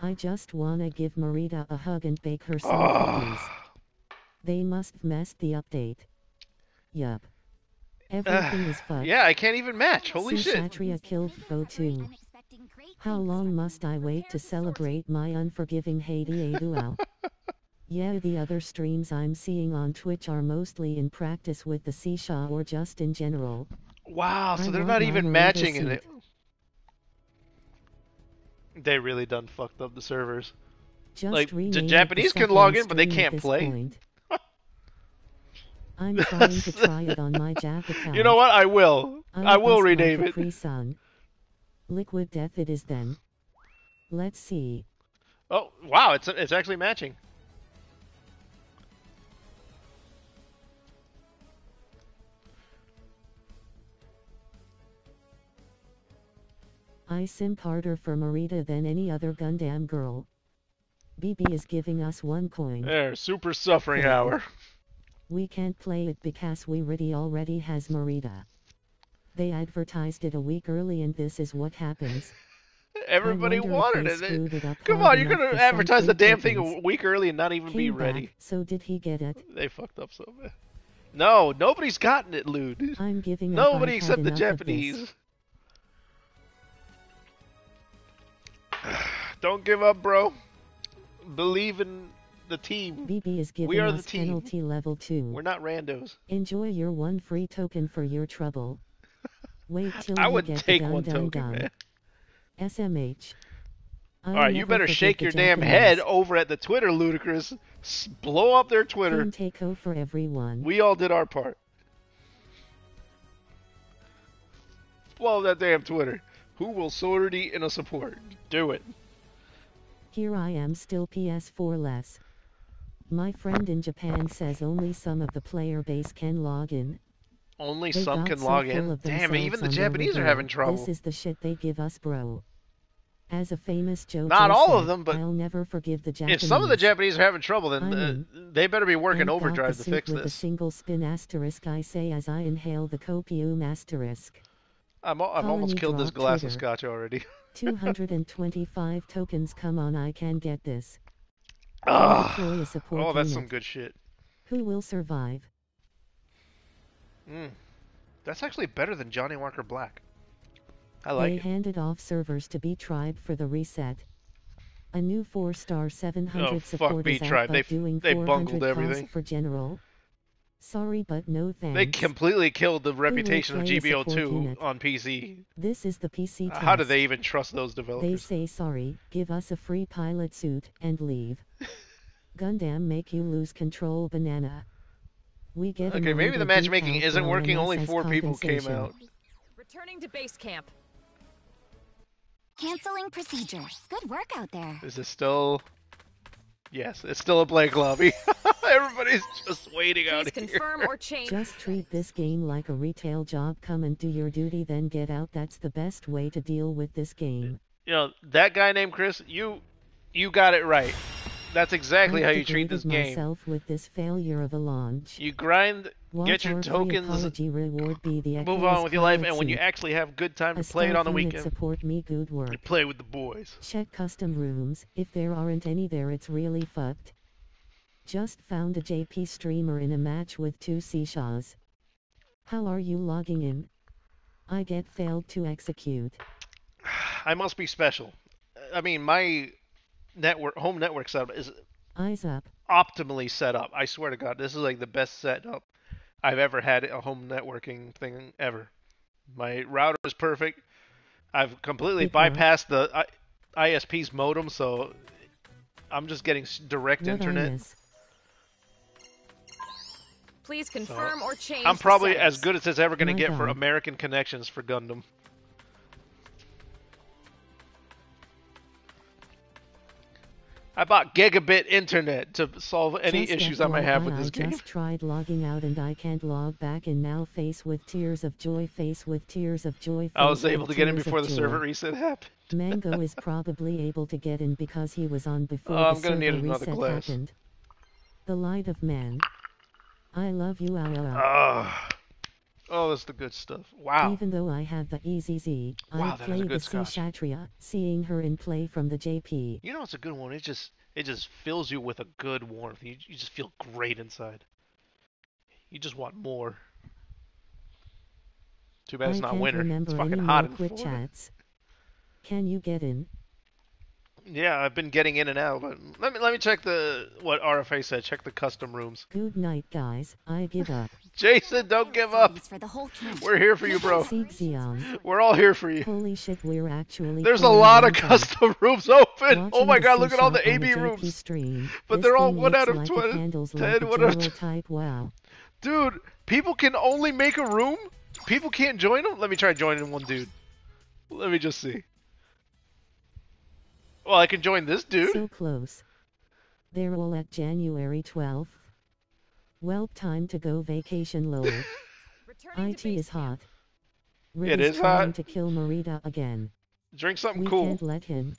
I just wanna give Marida a hug and bake her some Ah. cookies. They must have messed the update. Yup. Everything is fucked. Yeah, I can't even match. Holy See, shit. Kshatriya killed Fo too. How long must I wait to celebrate my unforgiving Haiti Adual? yeah, the other streams I'm seeing on Twitch are mostly in practice with the Seashaw or just in general. Wow, so I they're not even matching in it. They really done fucked up the servers. Just Like, the rename it Japanese can log in, but they can't play. point. I'm trying to try it on my account. You know what? I will. I'll I will rename it. Capri Sun. Liquid Death it is then. Let's see. Oh, wow, it's it's actually matching. I simp harder for Marida than any other Gundam girl. BB is giving us one coin. There, super suffering hour. We can't play it because we already already has Marida. They advertised it a week early and this is what happens. Everybody wanted it. it Come on, you're gonna advertise the damn thing a week early and not even be ready. back, so did he get it? They fucked up so bad. No, nobody's gotten it, Lude. I'm giving up. Nobody except the enough of this. Japanese. Don't give up, bro. Believe in the team. BB is giving we are the us team. penalty level 2. We're not randos. Enjoy your one free token for your trouble. Wait till I you would get take the one token, man. SMH. I'll All right, you better shake the your damn Japanese. head over at the Twitter, Ludicrous. Blow up their Twitter. Team Takeo for everyone. We all did our part. Blow up that damn Twitter. Who will sorority in a support? Do it. Here I am still PS4 less. My friend in Japan says only some of the player base can log in. Only They some can so log in. Damn, even the Japanese are having trouble. This is the shit they give us, bro. As a famous joke, Not all of them, but I'll never forgive the Japanese. if some of the Japanese are having trouble, then I'm uh, they better be working I've overdrive to fix with a this. single spin asterisk I say as I inhale the copium asterisk. I'm, I've almost killed this glass of scotch already. 225 tokens come on I can get this. Ah. Deploy a support Oh, that's some good shit. Who will survive? Mm. That's actually better than Johnnie Walker Black. I they like it. handed off servers to B-Tribe for the reset. A new 4-star 700 Oh, fuck support is out B-Tribe. but They- doing they 400 bungled cost everything. for general. Sorry but no thanks. They completely killed the reputation of GBO2 on PC. This is the PC test. Uh, how do they even trust those developers? They say sorry, give us a free pilot suit, and leave. Gundam make you lose control banana. We get a Okay, maybe the matchmaking isn't working. Only four people came out. Returning to base camp. Canceling procedures. Good work out there. Is this still? Yes, it's still a blank lobby. Everybody's just waiting Please out here. confirm or change. Just treat this game like a retail job. Come and do your duty, then get out. That's the best way to deal with this game. You know that guy named Chris. You, you got it right. That's exactly I've how you treat degraded this game. myself with this failure of a launch. You grind, Watch get your tokens, reward be the move on with your life, and when you actually have good time to play it on the weekend, support me good work. you play with the boys. Check custom rooms. If there aren't any there, it's really fucked. Just found a JP streamer in a match with two Seashaws. How are you logging in? I get failed to execute. I must be special. I mean, my network, home network setup is Eyes up. optimally set up. I swear to God, this is like the best setup I've ever had a home networking thing ever. My router is perfect. I've completely Big one. bypassed the ISP's modem, so I'm just getting direct What internet. Please confirm or change. I'm probably as good as it's ever going to My get for American connections for Gundam. I bought gigabit internet to solve any Just issues I might have with FYI, this I game. just tried logging out and I can't log back in now. Face with tears of joy. Face with tears of joy. I was able to get in before the joy. server reset happened. Mango is probably able to get in because he was on before Oh, I'm the gonna server need another reset glass. happened. The light of man. I love you. Ah. Oh, that's the good stuff. Wow. Even though I have the EZZ, Wow, I that is a play the Kshatriya, seeing her in play from the JP. You know it's a good one. It just it just fills you with a good warmth. You you just feel great inside. You just want more. Too bad it's I not can't winter. It's fucking hot in Florida. chats. Can you get in? Yeah, I've been getting in and out, but let me let me check the what RFA said. Check the custom rooms. Good night, guys. I give up. Jason, don't give up. For the whole. We're here for you, bro. Seek We're all here for you. Holy shit, we're actually. There's a lot of Minecraft. custom rooms open. Oh my god, look at all the AB rooms. Stream. But This they're all one out of like 20 handles 10, like a one out of general type. Wow. Dude, people can only make a room? People can't join them? Let me try joining one dude. Let me just see. Well, I can join this dude. So close. They're all at January 12th. Well, time to go vacation lol. Returning IT to base is hot. It Rick is trying hot. to kill Marida again. Drink something We cool. can't let him.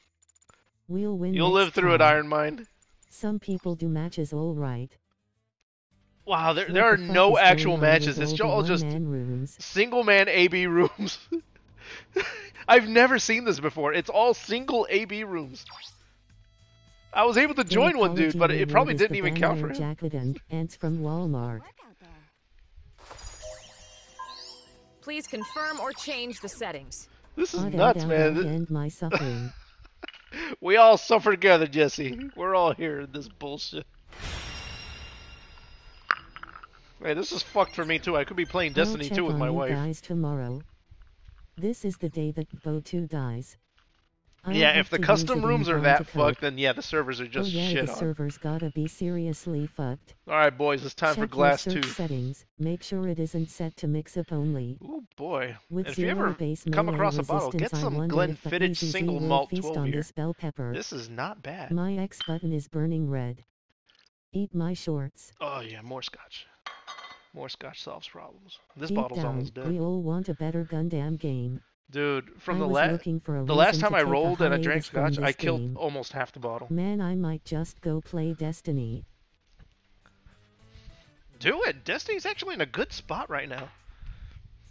We'll win. You'll live through it. Iron Mind. Some people do matches all right. Wow, there, What there are the fuck no actual matches. It's all just one-man single man AB rooms. I've never seen this before. It's all single AB rooms. I was able to join one dude, but it probably didn't even count for Banner him. Jacket and ants from Walmart. Work out there. Please confirm or change the settings. This is Odd nuts, out, man. End my suffering. We all suffer together, Jesse. We're all here in this bullshit. Hey, this is fucked for me too. I could be playing Destiny check 2 with my wife. guys tomorrow. This is the day that Bo 2 dies. I'll Yeah, if the custom rooms are that fucked, then yeah, the servers are just oh yeah, shit the on. server's gotta be seriously fucked. All right, boys, it's time Check for Glass your 2. search settings. Make sure it isn't set to mix-up only. Ooh boy! With if you ever come across a bottle, get some Glenfiddich single malt feast 12 on this bell pepper. This is not bad. My X button is burning red. Eat my shorts. Oh yeah, more scotch. More scotch solves problems. This Deep bottle's down, almost we all want a better Gundam game. dude. From I the last looking for a the last time I rolled and I drank scotch, I killed game. almost half the bottle. Man, I might just go play Destiny. Do it. Destiny's actually in a good spot right now.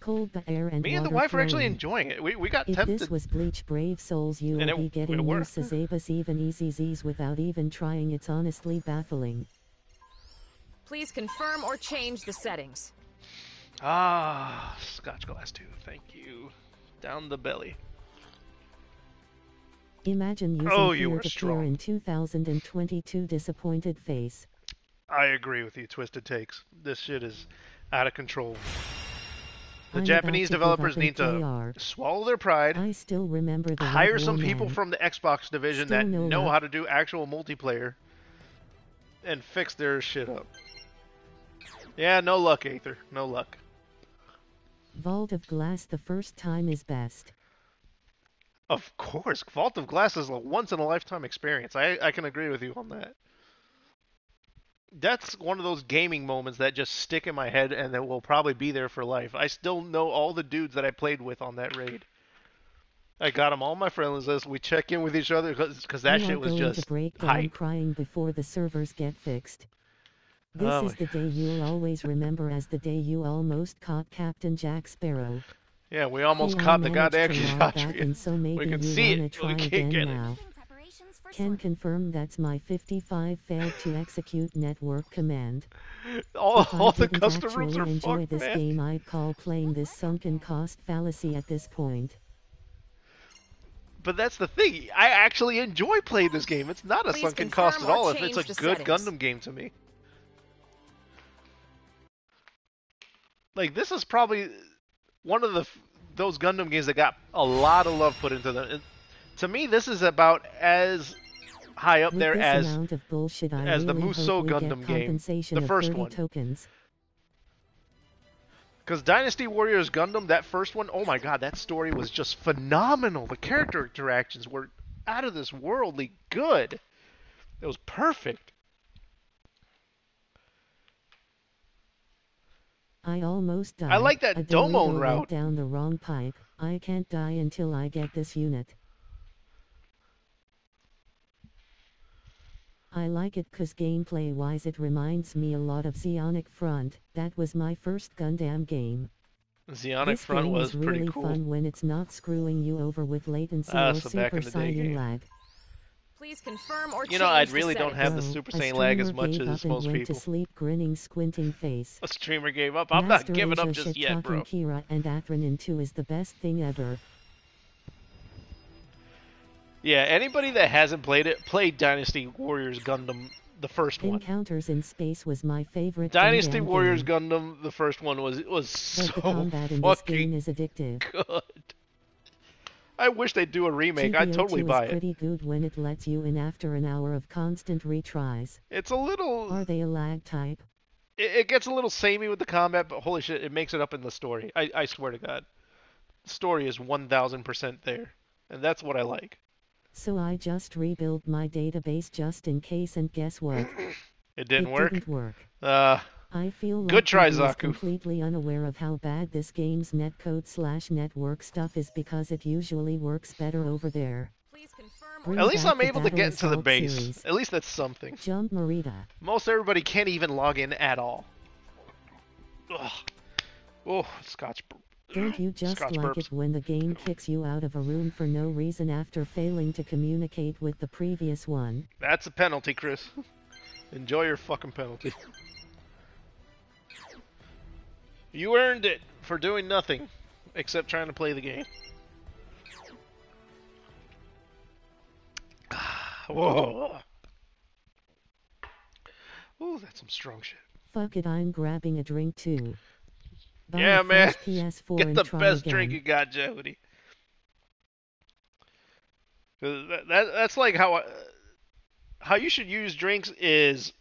Cold the air and Me and the wife are actually enjoying it. We we got If tempted. this was Bleach Brave Souls, you would be getting new. Sazabis even EZZs without even trying. It's honestly baffling. Please confirm or change the settings. Ah, Scotch glass too. Thank you. Down the belly. Imagine using Oh, you fear were to strong. in 2022 disappointed face. I agree with you, Twisted Takes. This shit is out of control. The I'm Japanese developers need to play swallow their pride, I still remember the hire some War people Man. from the Xbox division Still that no know luck. how to do actual multiplayer and fix their shit up. Yeah, no luck, Aether. No luck. Vault of Glass the first time is best. Of course, Vault of Glass is a once in a lifetime experience. I, I can agree with you on that. That's one of those gaming moments that just stick in my head and that will probably be there for life. I still know all the dudes that I played with on that raid. I got them all my friends list. We check in with each other because that you shit was just to break down hype. crying before the servers get fixed. This Oh is my the day you'll always remember as the day you almost caught Captain Jack Sparrow. Yeah, we almost Hey, I caught the managed goddamn to log back Kshatriya. and so maybe can see it, but we can't get it. now. Making preparations Can confirm that's my 55 failed to execute network command. All, If all the didn't custom rooms actually are enjoy fucked, this man. game, I'd call playing this sunken cost fallacy at this point. But that's the thing. I actually enjoy playing this game. It's not a Please sunken cost at all if it's a good settings. Gundam game to me. Like this is probably one of the those Gundam games that got a lot of love put into them. It- to me, this is about as high up With there as bullshit, as the really Musou we get Gundam game, the first one. tokens. Because Dynasty Warriors Gundam, that first one, oh my god, that story was just phenomenal. The character interactions were out of this worldly good. It was perfect. I almost died. I like that Domon route. down the wrong pipe. I can't die until I get this unit. I like it cause gameplay wise it reminds me a lot of Zeonic Front, that was my first Gundam game. Zeonic this Front game was is pretty really cool. fun when it's not screwing you over with latency Ah, or so back super in the day saiyan game. lag. Please confirm or You know, I really don't have the Super Saiyan lag as much as most went people. to sleep grinning squinting face. A streamer gave up. I'm Master not giving up just yet, bro. talking Kira and Athrun 2 is the best thing ever. Yeah, anybody that hasn't played it, play Dynasty Warriors Gundam, the first one. Encounters in Space was my favorite Dynasty Warriors game, Gundam, the first one was was but so the combat in this game fucking is addictive. good. I wish they'd do a remake. I'd GBO2 totally buy it. pretty good when it lets you in after an hour of constant retries. It's a little. Are they a lag type? It, it gets a little samey with the combat, but holy shit, it makes it up in the story. I, I swear to God, the story is one thousand percent there, and that's what I like. So I just rebuilt my database just in case and guess what? It didn't work? it work. didn't work. Uh, I feel like Good try, Google Zaku. completely unaware of how bad this game's netcode slash network stuff is because it usually works better over there. Bring at least I'm able to get into the base. series. At least that's something. Jump Marida. Most everybody can't even log in at all. Ugh. Oh, Scotch. bur- Don't you just Scotch like burps. it when the game kicks you out of a room for no reason after failing to communicate with the previous one? That's a penalty, Chris. Enjoy your fucking penalty. You earned it for doing nothing except trying to play the game. Whoa. Ooh, that's some strong shit. Fuck it, I'm grabbing a drink too. Buy Yeah, man. PS4 Get the best again. drink you got, Jody. 'Cause That, that, that's like how I, how you should use drinks is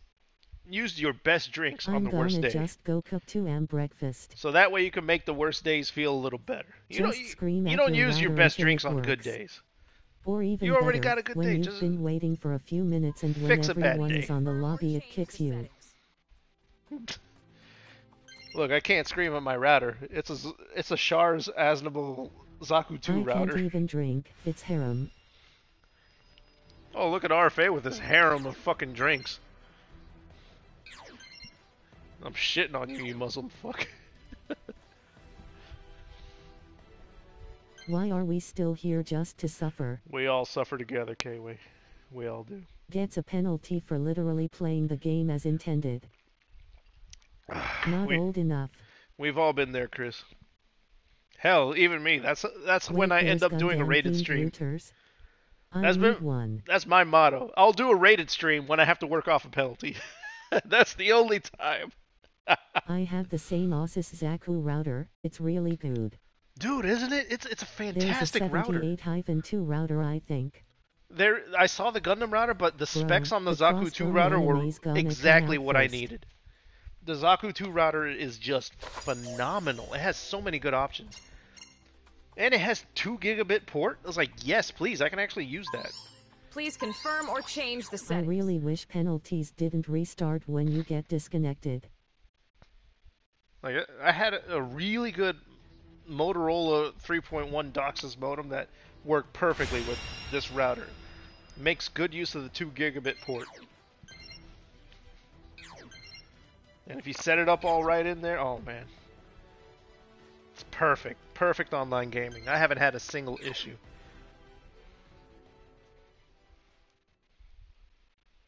use your best drinks on I'm the worst gonna day. just go cook 2 am breakfast. So that way you can make the worst days feel a little better. You don't Just you, you don't your use your best drinks on good days. Or even You already better, got a good when day, you've just- been waiting for a few minutes and when everyone is on the lobby it kicks you. Look, I can't scream at my router. It's a it's a Char's Aznable Zaku 2 I router. can't even drink, it's harem. Oh, look at RFA with his harem of fucking drinks. I'm shitting on you, you Muslim fuck. Why are we still here just to suffer? We all suffer together, K-Way. We all do. Gets a penalty for literally playing the game as intended. Not We- old enough. We've all been there, Chris. Hell, even me. That's that's when I end up doing a rated stream. routers? I That's been- one. That's my motto. I'll do a rated stream when I have to work off a penalty. That's the only time. I have the same Asus Zaku router, it's really good. Dude, isn't it? It's it's a There's a fantastic router. 78-2 router I think. There, I saw the Gundam router, but the Bro, specs on the the Zaku 2 router were enemy's gonna come exactly out what I needed. The Zaku 2 router is just phenomenal. It has so many good options. And it has 2 gigabit port. I was like, yes, please, I can actually use that. Please confirm or change the settings. I really wish penalties didn't restart when you get disconnected. Like I- had a, really good Motorola 3.1 DOCSIS modem that worked perfectly with this router. Makes good use of the 2 gigabit port. And if you set it up all right in there, oh man. It's perfect. Perfect online gaming. I haven't had a single issue.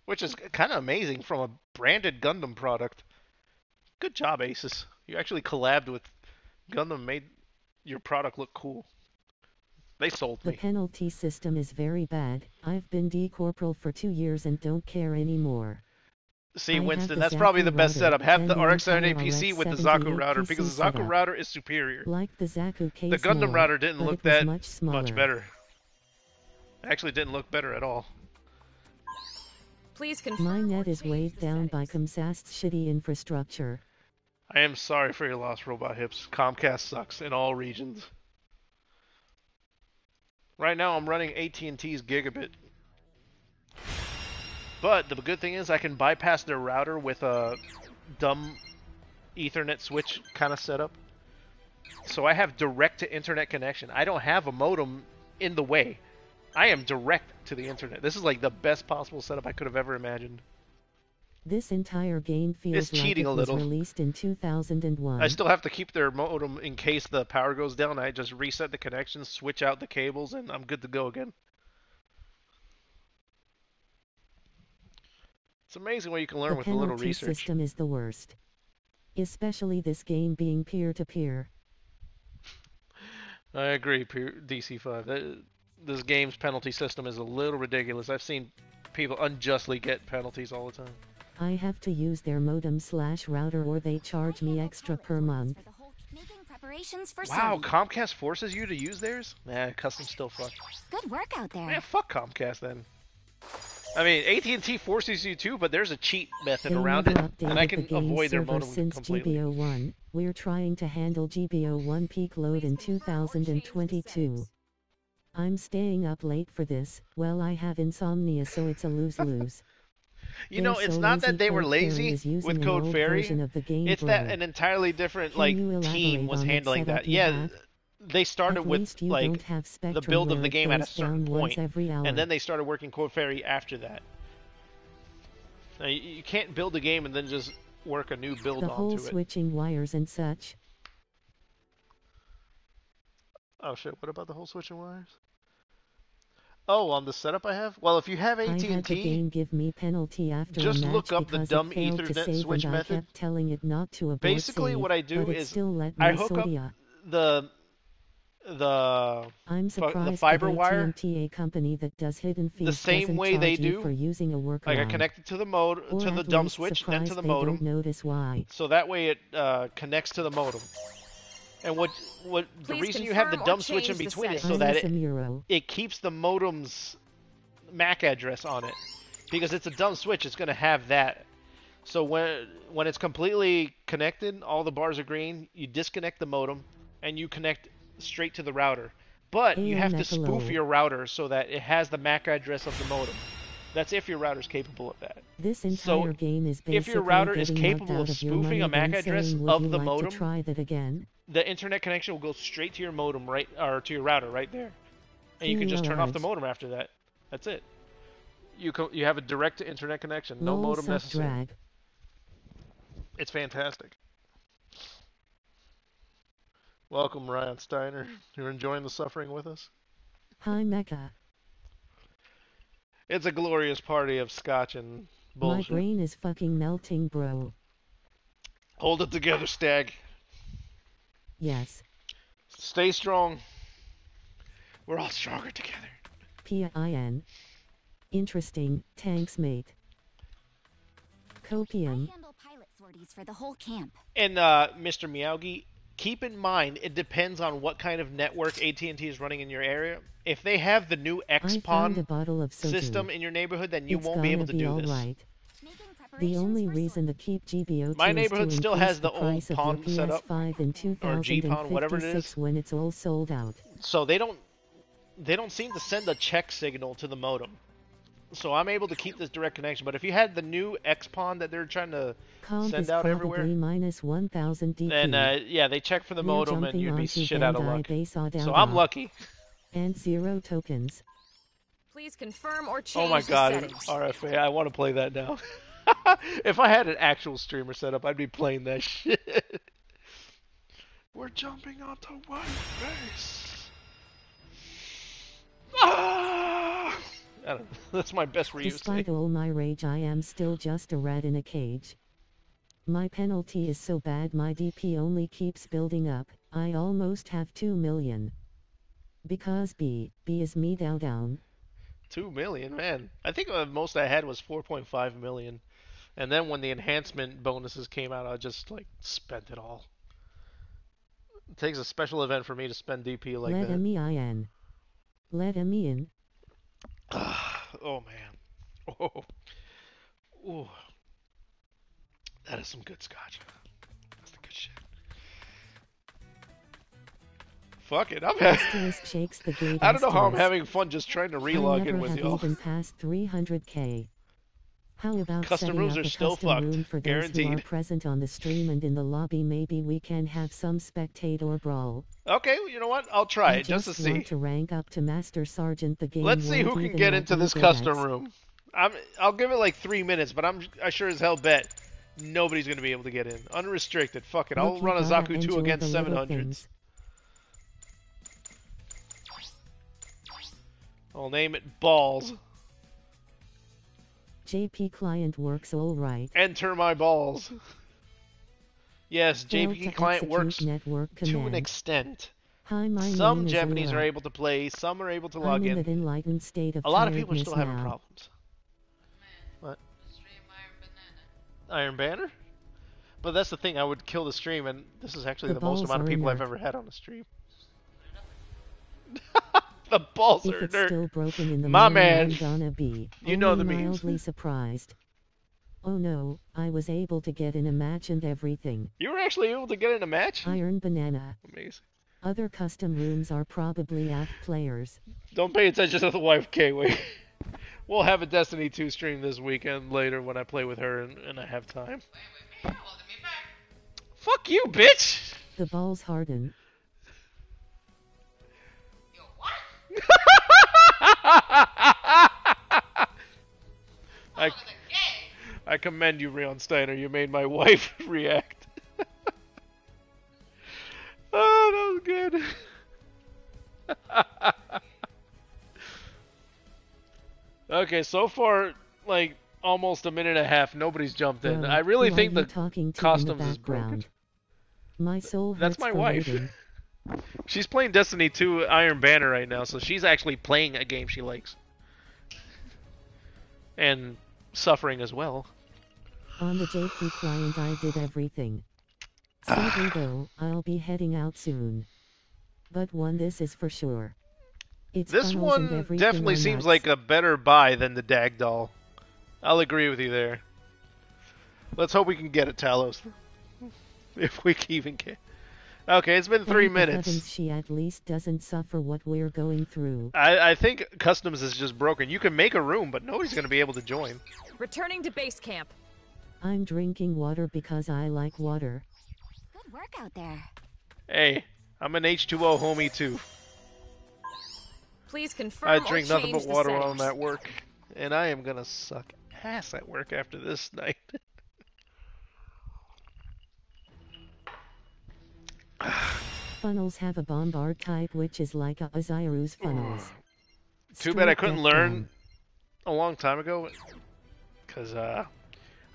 Which is kind of amazing from a branded Gundam product. Good job, Asus. You actually collabed with Gundam, made your product look cool. They sold The penalty system is very bad. I've been D corporal for two years and don't care anymore. See, I Winston, the that's probably Zaku the best router setup. Have the the RX entire 78 PC with the RX Zaku router PC because the Zaku setup. router is superior. Like the Zaku case The Gundam more, router didn't look that much, smaller. much better. Actually, didn't look better at all. Please confirm My net is weighed the down by settings. Comcast's shitty infrastructure. I am sorry for your loss, Robot Hips. Comcast sucks in all regions. Right now, I'm running AT&T's gigabit. But the good thing is I can bypass their router with a dumb Ethernet switch kind of setup. So I have direct to internet connection. I don't have a modem in the way. I am direct to the internet. This is like the best possible setup I could have ever imagined. This entire game feels like cheating it a was released in 2001. I still have to keep their modem in case the power goes down. I just reset the connection, switch out the cables, and I'm good to go again. It's amazing what you can learn the with a little research. system is the worst. Especially this game being peer-to-peer. I agree, DC5. Uh, this game's penalty system is a little ridiculous. I've seen people unjustly get penalties all the time. I have to use their modem slash router or they charge me extra per month. For Making preparations for Wow, sortie. Comcast forces you to use theirs? Nah, custom still fucked. Good work out there. Man, fuck Comcast then. I mean, AT&T forces you to, but there's a cheat method They around it, and I updated can the game avoid their server modem since completely. GBO1. We're trying to handle GBO1 peak load in 2022. I'm staying up late for this. Well, I have insomnia, so it's a lose-lose. You know, it's so not that they were lazy with Code Fairy. version of the game, It's that an entirely different like team was handling that. Yeah, they started with like the build of the game at a certain point, and then they started working Code Fairy after that. Now, you, you can't build a game and then just work a new build the whole onto it. switching wires and such. Oh shit! What about the whole switching wires? Oh, on the setup I have. Well, if you have I had the AT&T, game give me penalty after Just look up the dumb it failed to Ethernet switch and method. Telling it not to abort Basically, save, what I do is still let I hook up the the I'm fu- the surprised fiber that wire- a company that does hidden fees, the same way they do, for using a workaround. like I connect it to the mode to the at dumb switch, then to surprised the modem. Notice why. So that way it uh, connects to the modem. And what what the reason you have the dumb switch in between is so I'm that a it, it keeps the modem's MAC address on it. Because it's a dumb switch, it's going to have that. So when when it's completely connected, all the bars are green, you disconnect the modem and you connect straight to the router. But you have to Niccolo. spoof your router so that it has the MAC address of the modem. That's if your router's capable of that. This entire So, game is basically if your router is getting capable of of spoofing a MAC address saying, of you the like modem?" To try that again. The internet connection will go straight to your modem right or to your router right there. And you can just turn off the modem after that. That's it. You co- you have a direct internet connection. No Lol modem necessary. Drag. it's fantastic. Welcome ryan steiner. You're enjoying the suffering with us? Hi Mecca. it's a glorious party of scotch and bullshit. My brain is fucking melting, bro. hold it together stag Yes. stay strong we're all stronger together P-I-N. Interesting, tanks mate. I Copium. handle pilot sorties for the whole camp. And uh, Mr. Miyagi, keep in mind it depends on what kind of network AT&T is running in your area. If they have the new I found XPON bottle of soju. system in your neighborhood, then you it's won't be able gonna to do all this. right. Making The only reason to keep GBO2 My neighborhood still has the old price of your PON setup, PS5 in or GPON, whatever it is. when it's all sold out. So they don't they don't seem to send a check signal to the modem. So I'm able to keep this direct connection. But if you had the new XPON that they're trying to Comp send is out probably everywhere, minus 1000 DP. then uh, yeah, they check for the We're modem and you'd be onto shit out of luck. So I'm lucky. And zero tokens. Please confirm or change Oh my god, settings. RFA, I want to play that now. if I had an actual streamer set up, I'd be playing that shit. We're jumping onto white base. Ah! I don't know. That's my best reuse. Despite all my rage I am still just a rat in a cage. My penalty is so bad my DP only keeps building up, I almost have 2 million. Because B, B is me down down. Two million, man. I think the most I had was 4.5 million. And then when the enhancement bonuses came out, I just like spent it all. It takes a special event for me to spend DP like Let that. me in. Let me in. oh man. Oh. Ooh. That is some good scotch. That's the good shit. Fuck it. I'm having. Shakes the. I don't know how I'm having fun just trying to relog in with y'all. even passed 300k. How about Custom rooms are still fucked, room for those who are present on the stream and in the lobby? Maybe we can have some spectator brawl. Okay, you know what? I'll try I it just to see. want to rank up to Master Sergeant. The game. Let's see who can get into this custom room. I'm. I'll give it like three minutes, but I'm. I sure as hell bet nobody's gonna be able to get in. Unrestricted. Fuck it. I'll Look, run a Zaku two against 700s. I'll name it balls. JP client works all right. Enter my balls. Yes, JP client works network to an extent. Hi, my Some Japanese are able to play, some are able to I'm log in in. enlightened state of A lot of people are still having problems. What? Iron Banana. Iron Banner? But that's the thing, I would kill the stream, and this is actually The the, most amount of people I've ever had on the stream. The balls If are it's dirt. still broken in the My morning, man. I'm gonna be You know the memes. mildly surprised. Oh no, I was able to get in a match and everything. You were actually able to get in a match? Iron Banana. Amazing. Other custom rooms are probably AF players. Don't pay attention to the wife, K-Way. we'll have a Destiny 2 stream this weekend later when I play with her and, and I have time. Fuck you, bitch! The balls harden. I, oh, With a gay. I commend you, Rion Steiner. You made my wife react. oh, that was good. okay, so far, like almost a minute and a half, nobody's jumped in. Bro, I really think the talking to customs in the is broken. My soul That's my for wife. Waiting. She's playing Destiny 2 Iron Banner right now, so she's actually playing a game she likes. And suffering as well. On the JP client I did everything. Sadly though, I'll be heading out soon. But one this is for sure. It's This one definitely are seems nuts. like a better buy than the Dag doll. I'll agree with you there. Let's hope we can get it, Talos. If we even get. Okay, it's been three Thank the minutes. heavens she at least doesn't suffer what we're going through. I, I think customs is just broken. You can make a room, but nobody's going to be able to join. Returning to base camp. I'm drinking water because I like water. Good work out there. Hey, I'm an H2O homie too. Please confirm I or drink nothing but water while settings. I'm at work, and I am gonna suck ass at work after this night. Funnels have a bombard type which is like a Osiris funnels. Too bad I couldn't learn bomb. a long time ago, because uh,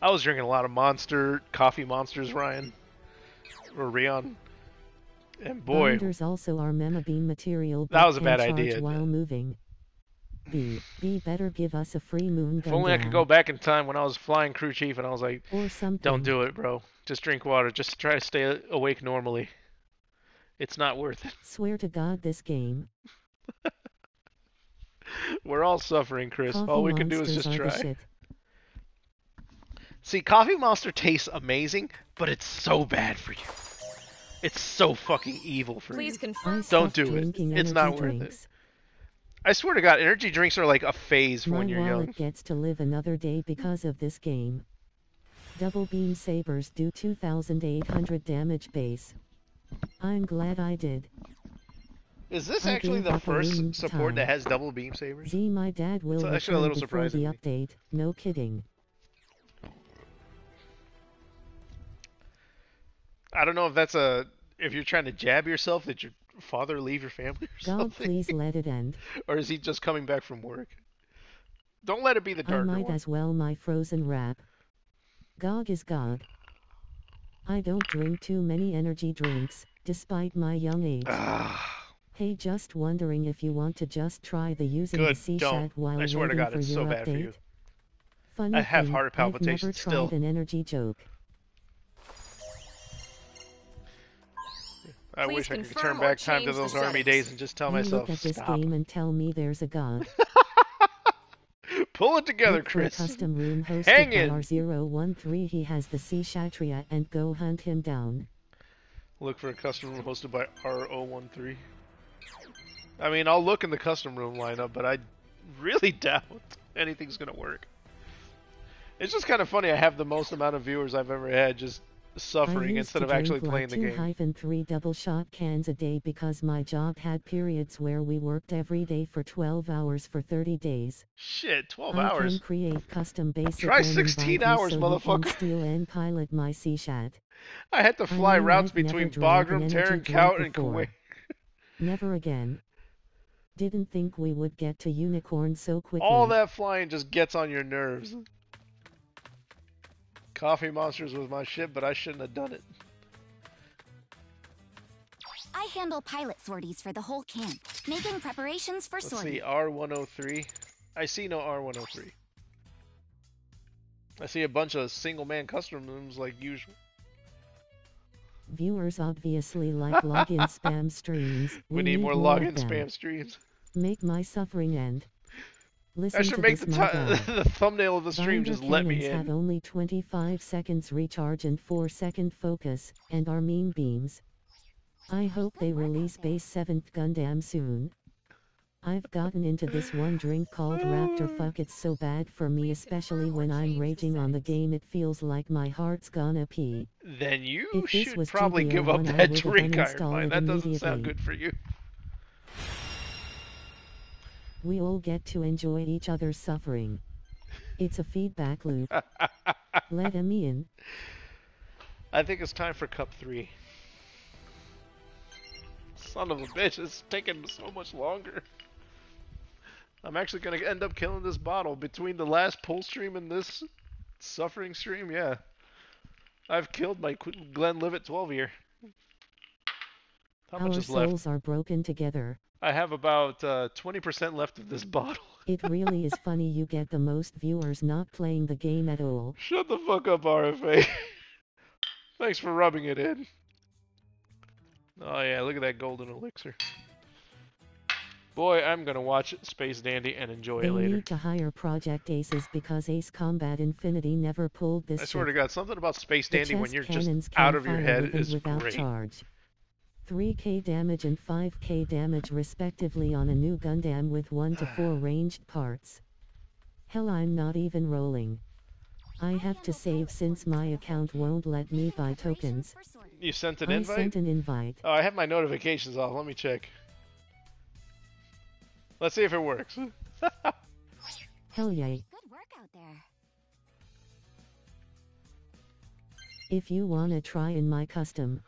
I was drinking a lot of Monster coffee monsters, Ryan or Rion, and boy, Binders also are mema beam material That was a bad idea. while moving. B. B better give us a free moon if only I could go back in time when I was flying crew chief, and I was like, Or something. "Don't do it, bro. Just drink water. Just try to stay awake normally. It's not worth it. Swear to God this game. We're all suffering, Chris. Coffee all we can do is just try." See, Coffee Monster tastes amazing, but it's so bad for you. It's so fucking evil for Please you. confirm. I Don't do it. It's not worth it. I swear to God, energy drinks are like a phase for My when you're wallet young. gets to live another day because of this game. Double beam sabers do 2800 damage base. I'm glad I did. Is this I actually the first support that has double beam sabers? Z my dad will It's actually a little before the update. No kidding. I don't know if that's a if you're trying to jab yourself that your father leave your family or God something, please let it end. or is he just coming back from work? Don't let it be the dark. I might one. as well my frozen wrap. Gog is God. I don't drink too many energy drinks, despite my young age. Ah, Hey, just wondering if you want to just try the using Good, the C don't. chat while I swear to waiting God, for it's your so bad for update. you. Funny I have thing, heart I've never palpitations tried still. an energy joke. I Please wish I could turn back time to those army days and just tell you myself, look at this stop. game and tell me there's a god. Pull it together, Chris. custom room hosted Hang in. R013. He has the Kshatriya and go hunt him down. Look for a custom room hosted by R013. I mean, I'll look in the custom room lineup, but I really doubt anything's gonna work. It's just kind of funny. I have the most amount of viewers I've ever had just suffering I used instead to of actually playing the game. hyphen three double shot cans a day because my job had periods where we worked every day for 12 hours for 30 days. Shit, 12 I hours. can create custom basic Try 16 hours, so motherfucker. steal and pilot my CSAT. I had to fly routes between Bagram, drink Kaut, and. Kuwait. Never again. Didn't think we would get to unicorn so quickly. All that flying just gets on your nerves. Coffee monsters was my shit, but I shouldn't have done it. I handle pilot sorties for the whole camp, making preparations for Let's sortie. see, R103. I see no R103. I see a bunch of single man custom rooms like usual. Viewers obviously like login spam streams. We, need, more login spam streams. Make my suffering end. Listen I should make the, the thumbnail of the stream Binder just let me cannons have only 25 seconds recharge and 4 second focus, and are mean beams. I hope they release base 7th Gundam soon. I've gotten into this one drink called Raptor Fuck it's so bad for me especially when I'm raging on the game it feels like my heart's gonna pee. Then you If should probably give up that drink, Iron Mine. That doesn't sound good for you. We all get to enjoy each other's suffering. It's a feedback loop. Let him in. I think it's time for Cup 3. Son of a bitch, it's taking so much longer. I'm actually gonna end up killing this bottle between the last pull stream and this suffering stream. Yeah, I've killed my Glenlivet 12 here. How much Our is left? souls are broken together. I have about uh, 20% left of this bottle. It really is funny you get the most viewers not playing the game at all. Shut the fuck up, RFA. Thanks for rubbing it in. Oh yeah, look at that golden elixir. Boy, I'm gonna watch Space Dandy and enjoy They it later. They need to hire Project Aces because Ace Combat Infinity never pulled this I swear to. God, something about Space Dandy when you're just out of your head is without great. charge. 3k damage and 5k damage respectively on a new Gundam with 1 to 4 ranged parts. Hell I'm not even rolling. I have to save since my account won't let me buy tokens. You sent an I invite? sent an invite. Oh, I have my notifications off. Let me check. Let's see if it works. Hell yay. Good work out there. If you wanna try in my custom,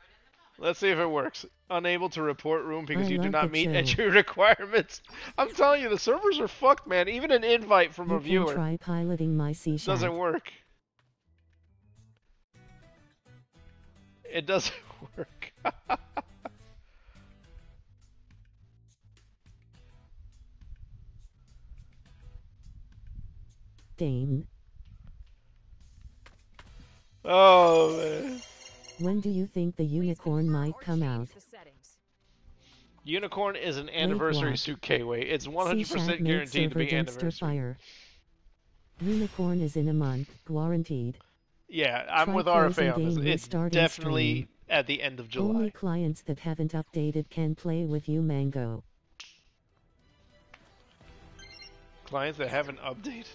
Let's see if it works. Unable to report room because I you do not meet entry requirements. I'm telling you, the servers are fucked, man. Even an invite from you a viewer try piloting my C doesn't work. It doesn't work. Dane. oh man. When do you think the unicorn might come out? Unicorn is an anniversary what? suit K-Way. It's 100% guaranteed to be dumpster anniversary. fire. Unicorn is in a month, guaranteed. Yeah, I'm Try with RFA on this. It's definitely stream. at the end of July. Only clients that haven't updated can play with you, Mango. Clients that haven't updated.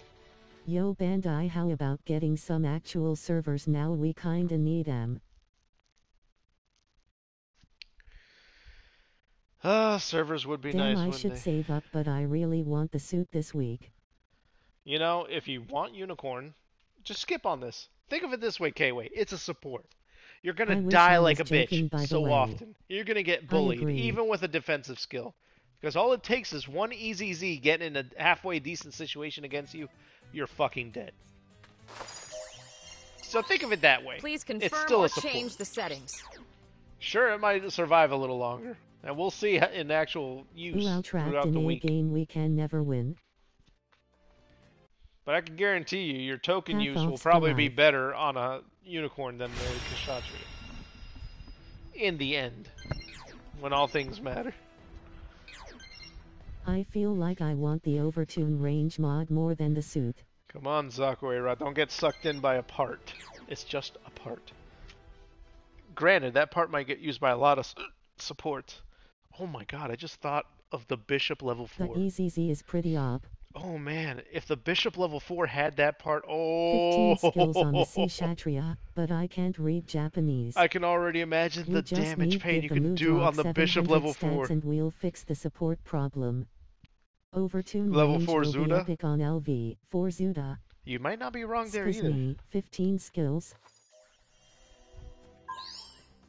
Yo, Bandai, how about getting some actual servers now? We kinda need them. Ah, servers would be Damn, nice, I should they? save up, but I really want the suit this week. You know, if you want unicorn, just skip on this. Think of it this way, K-Way. It's a support. You're gonna die like a joking, bitch so way. often. You're gonna get bullied, even with a defensive skill. Because all it takes is one easy Z getting in a halfway decent situation against you, you're fucking dead. So think of it that way. Please It's confirm still or a change the settings. Sure, it might survive a little longer, and we'll see in actual use Ooh, throughout in the a week. game we can never win. But I can guarantee you, your token Half use will probably be better on a unicorn than the Kshatriya. In the end, when all things matter. I feel like I want the overtune range mod more than the suit. Come on, Zakuera, don't get sucked in by a part. It's just a part. Granted, that part might get used by a lot of support. Oh my god, I just thought of the bishop level 4. The EZZ is pretty op. Oh man, if the bishop level four had that part, oh. 15 oh, skills on the sea oh. Kshatriya, but I can't read Japanese. I can already imagine we the just damage need pain get you the can mood do rock on the bishop 700 level stats four. and we'll fix the support problem. Overtune Level range four will be Zuda? epic on LV. 4 Zuda. You might not be wrong there Excuse either. me, 15 skills.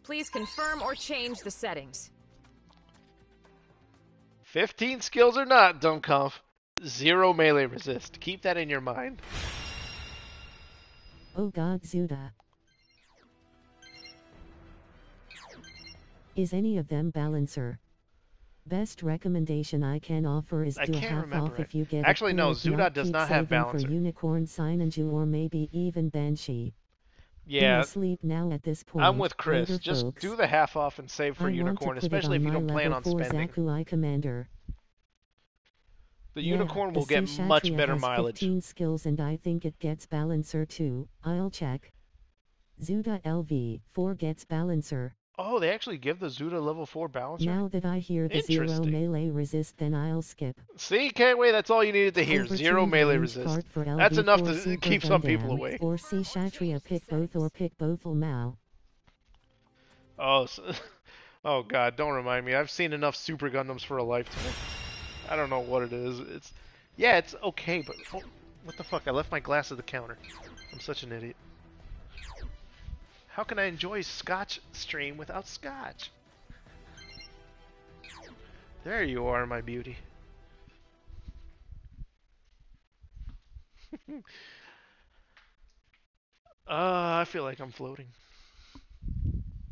Please confirm or change the settings. 15 skills or not, Dumbconf. Zero melee resist. Keep that in your mind. Oh god Zuda. Is any of them balancer? Best recommendation I can offer is I do a half off it. if you get Actually, no, Zuda does not have balancer. for Unicorn Sinanju or maybe even Banshee. Yeah, asleep now at this point. I'm with Chris. later, Just folks. do the half off and save for I Unicorn, want to put it especially if you don't plan on spending. Commander. The Yeah, Unicorn will get Sea much better mileage. 15 skills and I think it gets balancer too. I'll check. Zuda LV 4 gets balancer. Oh, they actually give the Zuda level 4 balancer? Now that I hear the zero melee resist, then I'll skip. See, can't wait. That's all you needed to hear. Zero melee resist. That's enough to Super keep some people away. Or Kshatriya pick both or pick both Mao. Oh, s oh God! Don't remind me. I've seen enough Super Gundams for a lifetime. I don't know what it is. It's yeah, it's okay, but oh, what the fuck? I left my glass at the counter. I'm such an idiot. How can I enjoy Scotch stream without Scotch? There you are, my beauty. uh, I feel like I'm floating.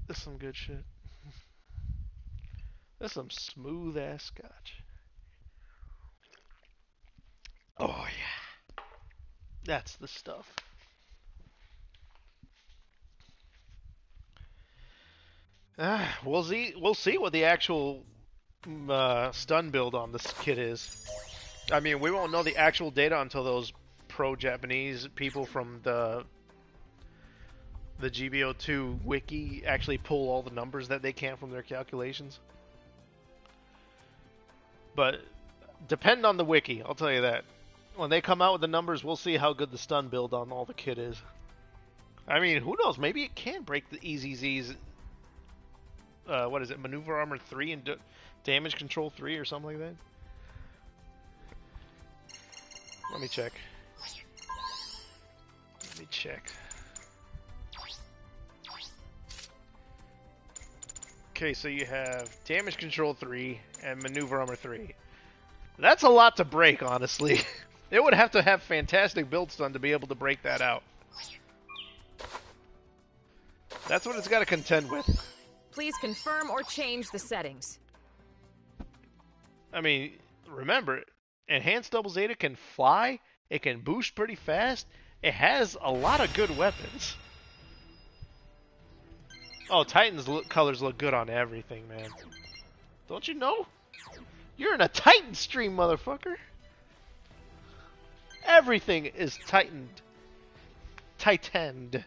This is some good shit. This is some smooth ass scotch. Oh yeah. That's the stuff. Ah, we'll see. We'll see what the actual mm, uh, stun build on this kit is. I mean, we won't know the actual data until those pro-Japanese people from the the GBO2 wiki actually pull all the numbers that they can from their calculations. But depend on the wiki, I'll tell you that. When they come out with the numbers, we'll see how good the stun build on all the kit is. I mean, who knows? Maybe it can break the EZZ's. Uh, what is it? Maneuver armor three and d- damage control three or something like that. Let me check. Let me check. Okay, so you have damage control 3 and maneuver armor 3. That's a lot to break, honestly. it would have to have fantastic build stun to be able to break that out. That's what it's got to contend with. Please confirm or change the settings. I mean, remember, Enhanced Double Zeta can fly, it can boost pretty fast, it has a lot of good weapons. Oh, Titan's colors look good on everything, man. Don't you know? You're in a Titan stream, motherfucker. Everything is tightened. Tightened.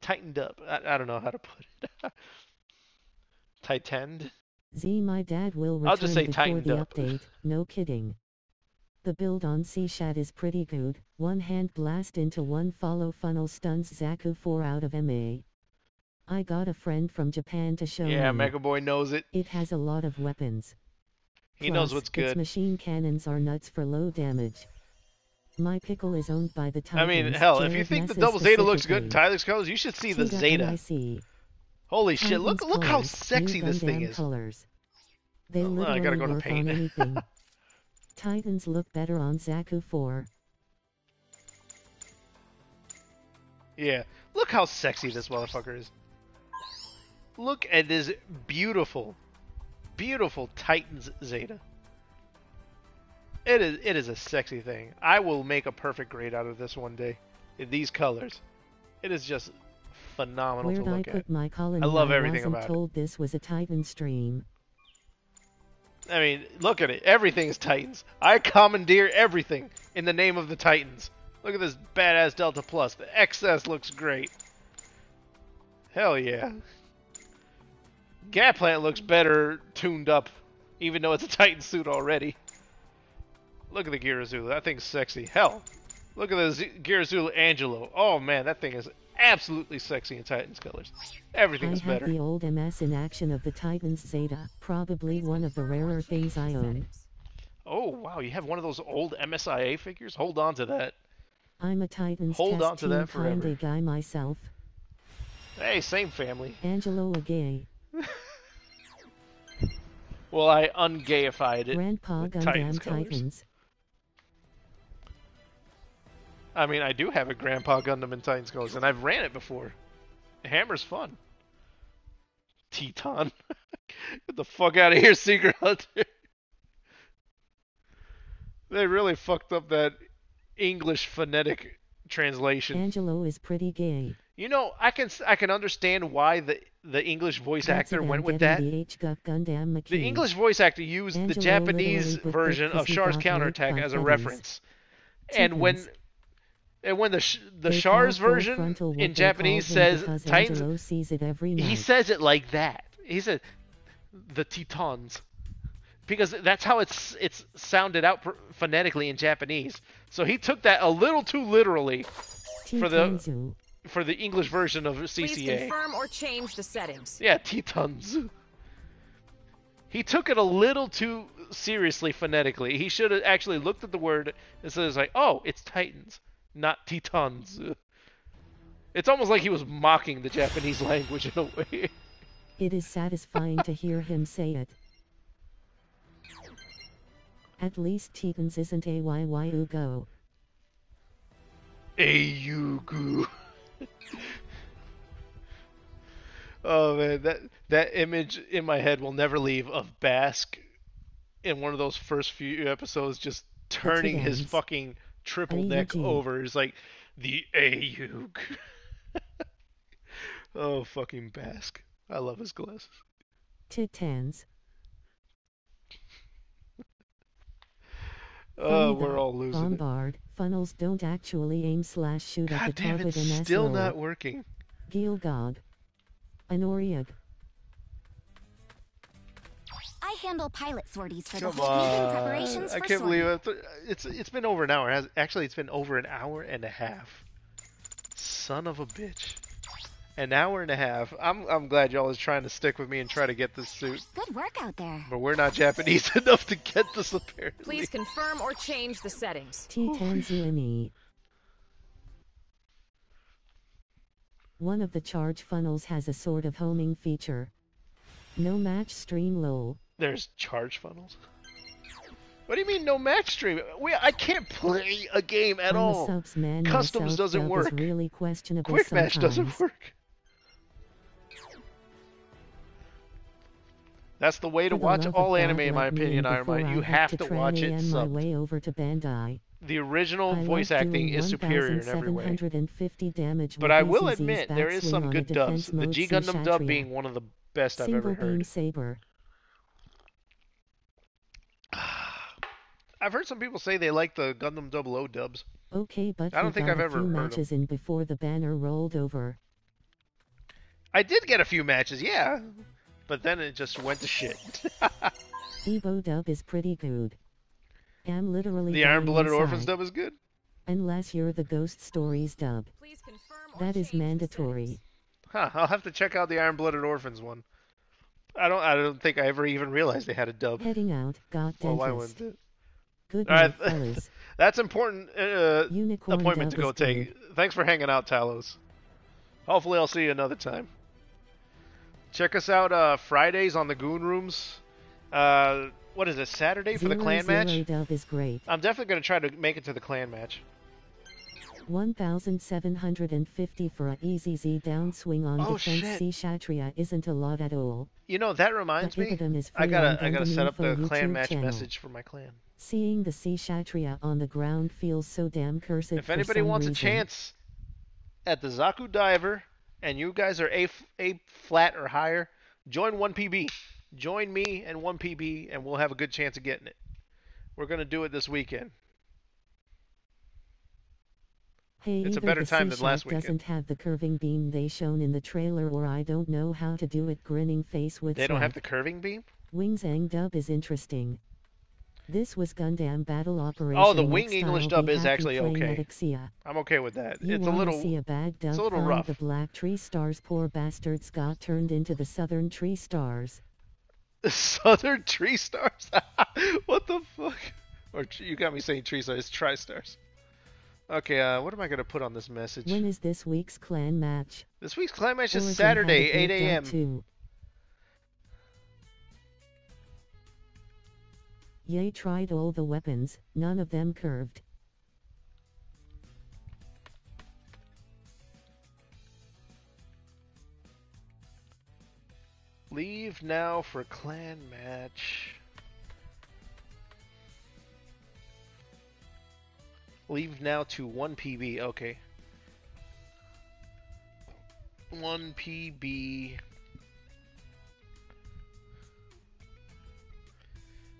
Tightened up. I, I don't know how to put it. Tightened. Z my dad will return I'll just say before the up. update, no kidding. The build on C-Shat is pretty good, one hand blast into one follow funnel stuns Zaku 4 out of MA. I got a friend from Japan to show Yeah, me. Mega Boy knows it. It has a lot of weapons. He knows Plus, what's Its good. machine cannons are nuts for low damage. My pickle is owned by the Titans. I mean, hell, if you Jared think the double Zeta looks good in. Tyler's colors, you should see the Zeta. Holy shit! Look, look how sexy this thing is. Colors. They Oh, I gotta go to paint. Titans look better on Zaku 4. Yeah, look how sexy this motherfucker is. Look at this beautiful, beautiful Titans Zeta. It is it is a sexy thing. I will make a perfect grade out of this one day. In these colors, it is just phenomenal Where'd to I look at. put my colony? I love everything wasn't about it. told this was a Titan stream. I mean, look at it. Everything is Titans. I commandeer everything in the name of the Titans. Look at this badass Delta Plus. The XS looks great. Hell yeah. Gaplant looks better tuned up, even though it's a Titan suit already. Look at the Geara Zulu. That thing's sexy. Hell, look at the Z- Geara Zulu Angelo. Oh man, that thing is absolutely sexy in Titans colors. Everything I is better. the old MS in action of the Titans Zeta, probably one of the rarer things I own. Oh wow, you have one of those old MSIA figures. Hold on to that. I'm a Titans Hold test on to team that forever. kinda guy myself. Hey, same family. Angelo a gay. Well, I ungayified it. Grandpa Gundam Titans Titans. I mean, I do have a Grandpa Gundam in Titans colors, and I've ran it before. Hammer's fun. Teton. Get the fuck out of here, Secret Hunter. they really fucked up that English phonetic translation. Angelo is pretty gay. You know, I can I can understand why the the English voice That's actor went with that. The H-Guck Gundam McKee. The English voice actor used the Japanese version of Char's counterattack as a reference. And when. And when the sh- the They Char's call full version in Japanese says Titans, sees it every night. he says it like that. He said the Titans because that's how it's it's sounded out phonetically in Japanese. So he took that a little too literally for the for the English version of Please CCA. confirm or change the settings. Yeah, Titans. He took it a little too seriously phonetically. He should have actually looked at the word and said, like, oh, it's Titans, not Titans. It's almost like he was mocking the Japanese language in a way. It is satisfying to hear him say it. At least Titans isn't a YYUGO. Ayugu. oh man, that that image in my head will never leave of Basque in one of those first few episodes just turning his fucking triple neck Ayugi. over. It's like the Ayug. oh fucking Basque. I love his glasses. Titans. Oh, we're all losing it. Bombard. Funnels don't actually aim slash shoot at God the damn it, target it's still not working. Gilgog. Anoriag. I handle pilot sorties for Come the whole making on. preparations I for can't sortie. believe it. It's it's been over an hour. Has actually it's been over an hour and a half. Son of a bitch. An hour and a half. I'm I'm glad y'all is trying to stick with me and try to get this suit, Good work out there. but we're not Japanese enough to get this apparently. Please confirm or change the settings. T10ZME. One of the charge funnels has a sort of homing feature. No match stream lol. There's charge funnels. What do you mean no match stream? We I can't play a game at I'm all. subs man Customs doesn't work. Really questionable Quick match doesn't work. That's the way to the watch all anime, in my opinion, in Iron You have to try watch it subbed. way over to Bandai. The original I voice acting is superior in every way. damage But I will admit, there is some good dubs. The G Gundam dub being one of the best I've Single ever beam heard. saber. I've heard some people say they like the Gundam 00 dubs. Okay, but I don't we think got I've a ever few heard 'em. matches in before the banner rolled over. I did get a few matches, yeah. But then it just went to shit. Evo dub is pretty good. Am literally the Iron Blooded Orphans dub is good. Unless you're the Ghost Stories dub. Please confirm That is change the mandatory. Huh, I'll have to check out the Iron Blooded Orphans one. I don't I don't think I ever even realized they had a dub. Heading out, got Well, why wouldn't it? Good All right. night. That's important uh, appointment to go is good. take. Thanks for hanging out, Talos. Hopefully, I'll see you another time. Check us out uh, Fridays on the Goon Rooms. Uh, what is it? Saturday for the clan match. dub is great. I'm definitely gonna try to make it to the clan match. 1,750 for a easy Z downswing on Oh, defense shit. Kshatriya isn't a lot at all. You know that reminds me. Is I gotta I gotta set up the clan match channel. message for my clan. Seeing the Kshatriya on the ground feels so damn cursed If anybody wants a chance at the Zaku Diver, and you guys are A, A flat or higher, join one PB. Join me and one PB, and we'll have a good chance of getting it. We're gonna do it this weekend. Hey, It's a better the time than last weekend. doesn't have the curving beam they shown in the trailer or I don't know how to do it grinning face with They don't have the curving beam. Wings Ang dub is interesting. This was Gundam Battle Operation. Oh, the wing English dub is actually okay. I'm okay with that. You it's a little. see a bad dub a little rough. the black tree stars poor bastards got turned into the southern tree stars. Southern tree stars. what the fuck? Oh, or you got me saying tree stars. It's tri stars. Okay, uh, what am I gonna put on this message? When is this week's clan match? This week's climb match is Saturday, 8 a.m. Ye tried all the weapons, none of them curved. Leave now for clan match. Leave now to 1 PB. Okay. 1 PB.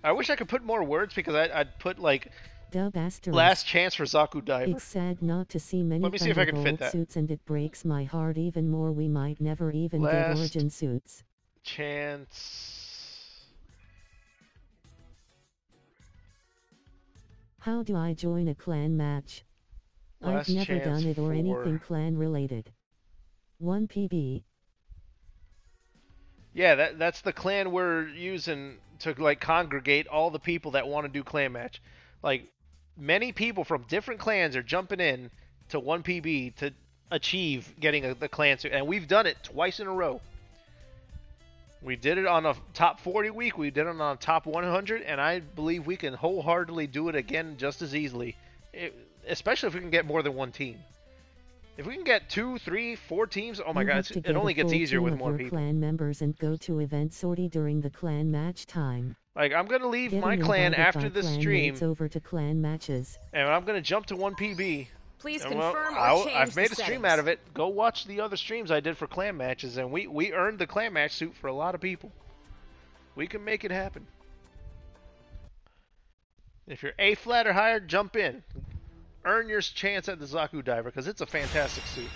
I wish I could put more words because I, I'd put like last chance for Zaku Diver. It's sad not to see many Let me see if I can fit that. suits and it breaks my heart even more we might never even Last- get origin suits. Chance. How do I join a clan match? Last I've never done it or anything clan related. 1 PB. Yeah, that that's the clan we're using to like congregate all the people that want to do clan match. Like many people from different clans are jumping in to 1PB to achieve getting a, the clan suit, and we've done it twice in a row. We did it on a top 40 week, we did it on a top 100, and I believe we can wholeheartedly do it again just as easily, it, especially if we can get more than one team. If we can get two, three, four teams, oh my You god, have it's, to it only gets easier with more people. clan members and go to event sortie during the clan match time. Like I'm gonna leave Getting my clan after the stream, over to clan matches. and I'm gonna jump to 1PB. Please And well, confirm or change I've made a stream out of it. Go watch the other streams I did for clan matches, and we we earned the clan match suit for a lot of people. We can make it happen. If you're A flat or higher, jump in. Earn your chance at the Zaku Diver because it's a fantastic suit.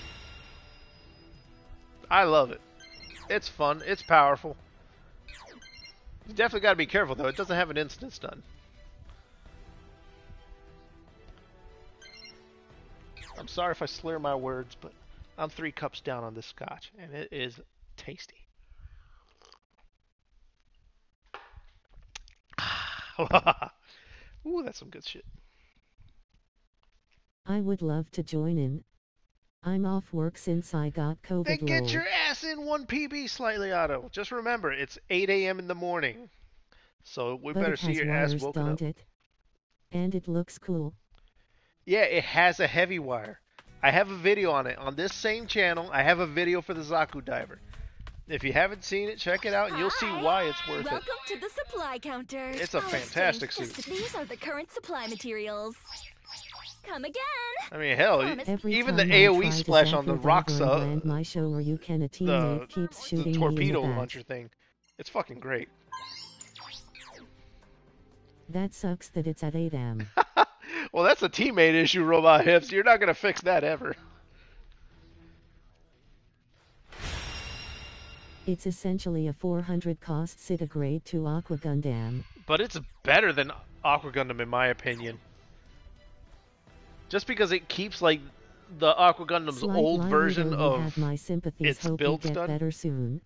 I love it. It's fun. It's powerful. You definitely got to be careful though. It doesn't have an instant stun. I'm sorry if I slur my words, but I'm three cups down on this scotch, and it is tasty. Ooh, that's some good shit. I would love to join in. I'm off work since I got COVID. Then get your ass in one PB slightly auto. Just remember, it's 8 a.m. in the morning, so we but better see your ass woken up. it? And it looks cool. Yeah, it has a heavy wire. I have a video on it on this same channel. I have a video for the Zaku Diver. If you haven't seen it, check it out, and you'll see why it's worth it. Welcome to the supply counter. It's a fantastic strange. suit. These are the current supply materials. Come again. I mean, hell, Every even the AOE splash on the your rocks, diver and land my show or you can a teammate the, keeps shooting me torpedo in the back. launcher thing, it's fucking great. That sucks that it's at 8 am. Well, that's a teammate issue, Robot Hips. You're not gonna fix that ever. it's essentially a 400 cost Sita grade 2 Aqua Gundam. But it's better than Aqua Gundam in my opinion. Just because it keeps like the Aqua Gundam's Slight old version of have my sympathies its hope build you get better soon.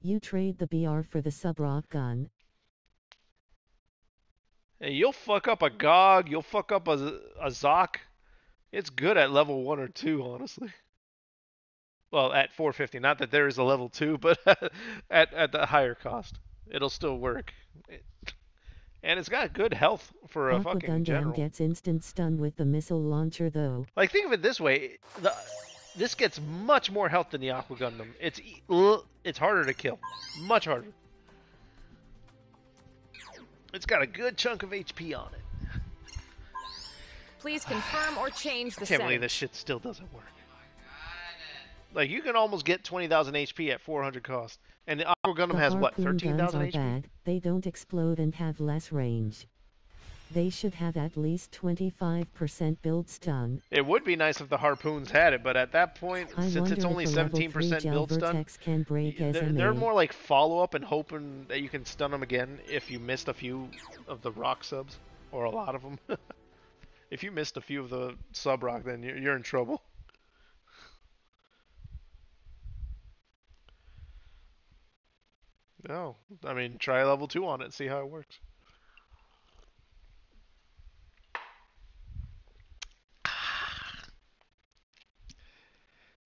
You trade the BR for the sub rock gun. You'll fuck up a Gog, you'll fuck up a, a Zoc. It's good at level 1 or 2, honestly. Well, at 450. Not that there is a level 2, but at, at the higher cost. It'll still work. It- and it's got good health for a Aqua fucking Gundam general. gets instant stun with the missile launcher though. Like, think of it this way. The, this gets much more health than the Aqua Gundam. It's, it's harder to kill. Much harder. It's got a good chunk of HP on it. Please confirm or change the I can't believe this shit still doesn't work. Like you can almost get 20,000 HP at 400 cost, and the Aqua Gundam the has what harpoon guns 13,000 are HP. bad. They don't explode and have less range. They should have at least 25% build stun. It would be nice if the harpoons had it, but at that point, I since it's only if the level 3 17% gel build stun, can break they're, they're more like follow up and hoping that you can stun them again if you missed a few of the rock subs or a lot of them. if you missed a few of the sub rock, then you're, you're in trouble. No, I mean try level two on it, see how it works.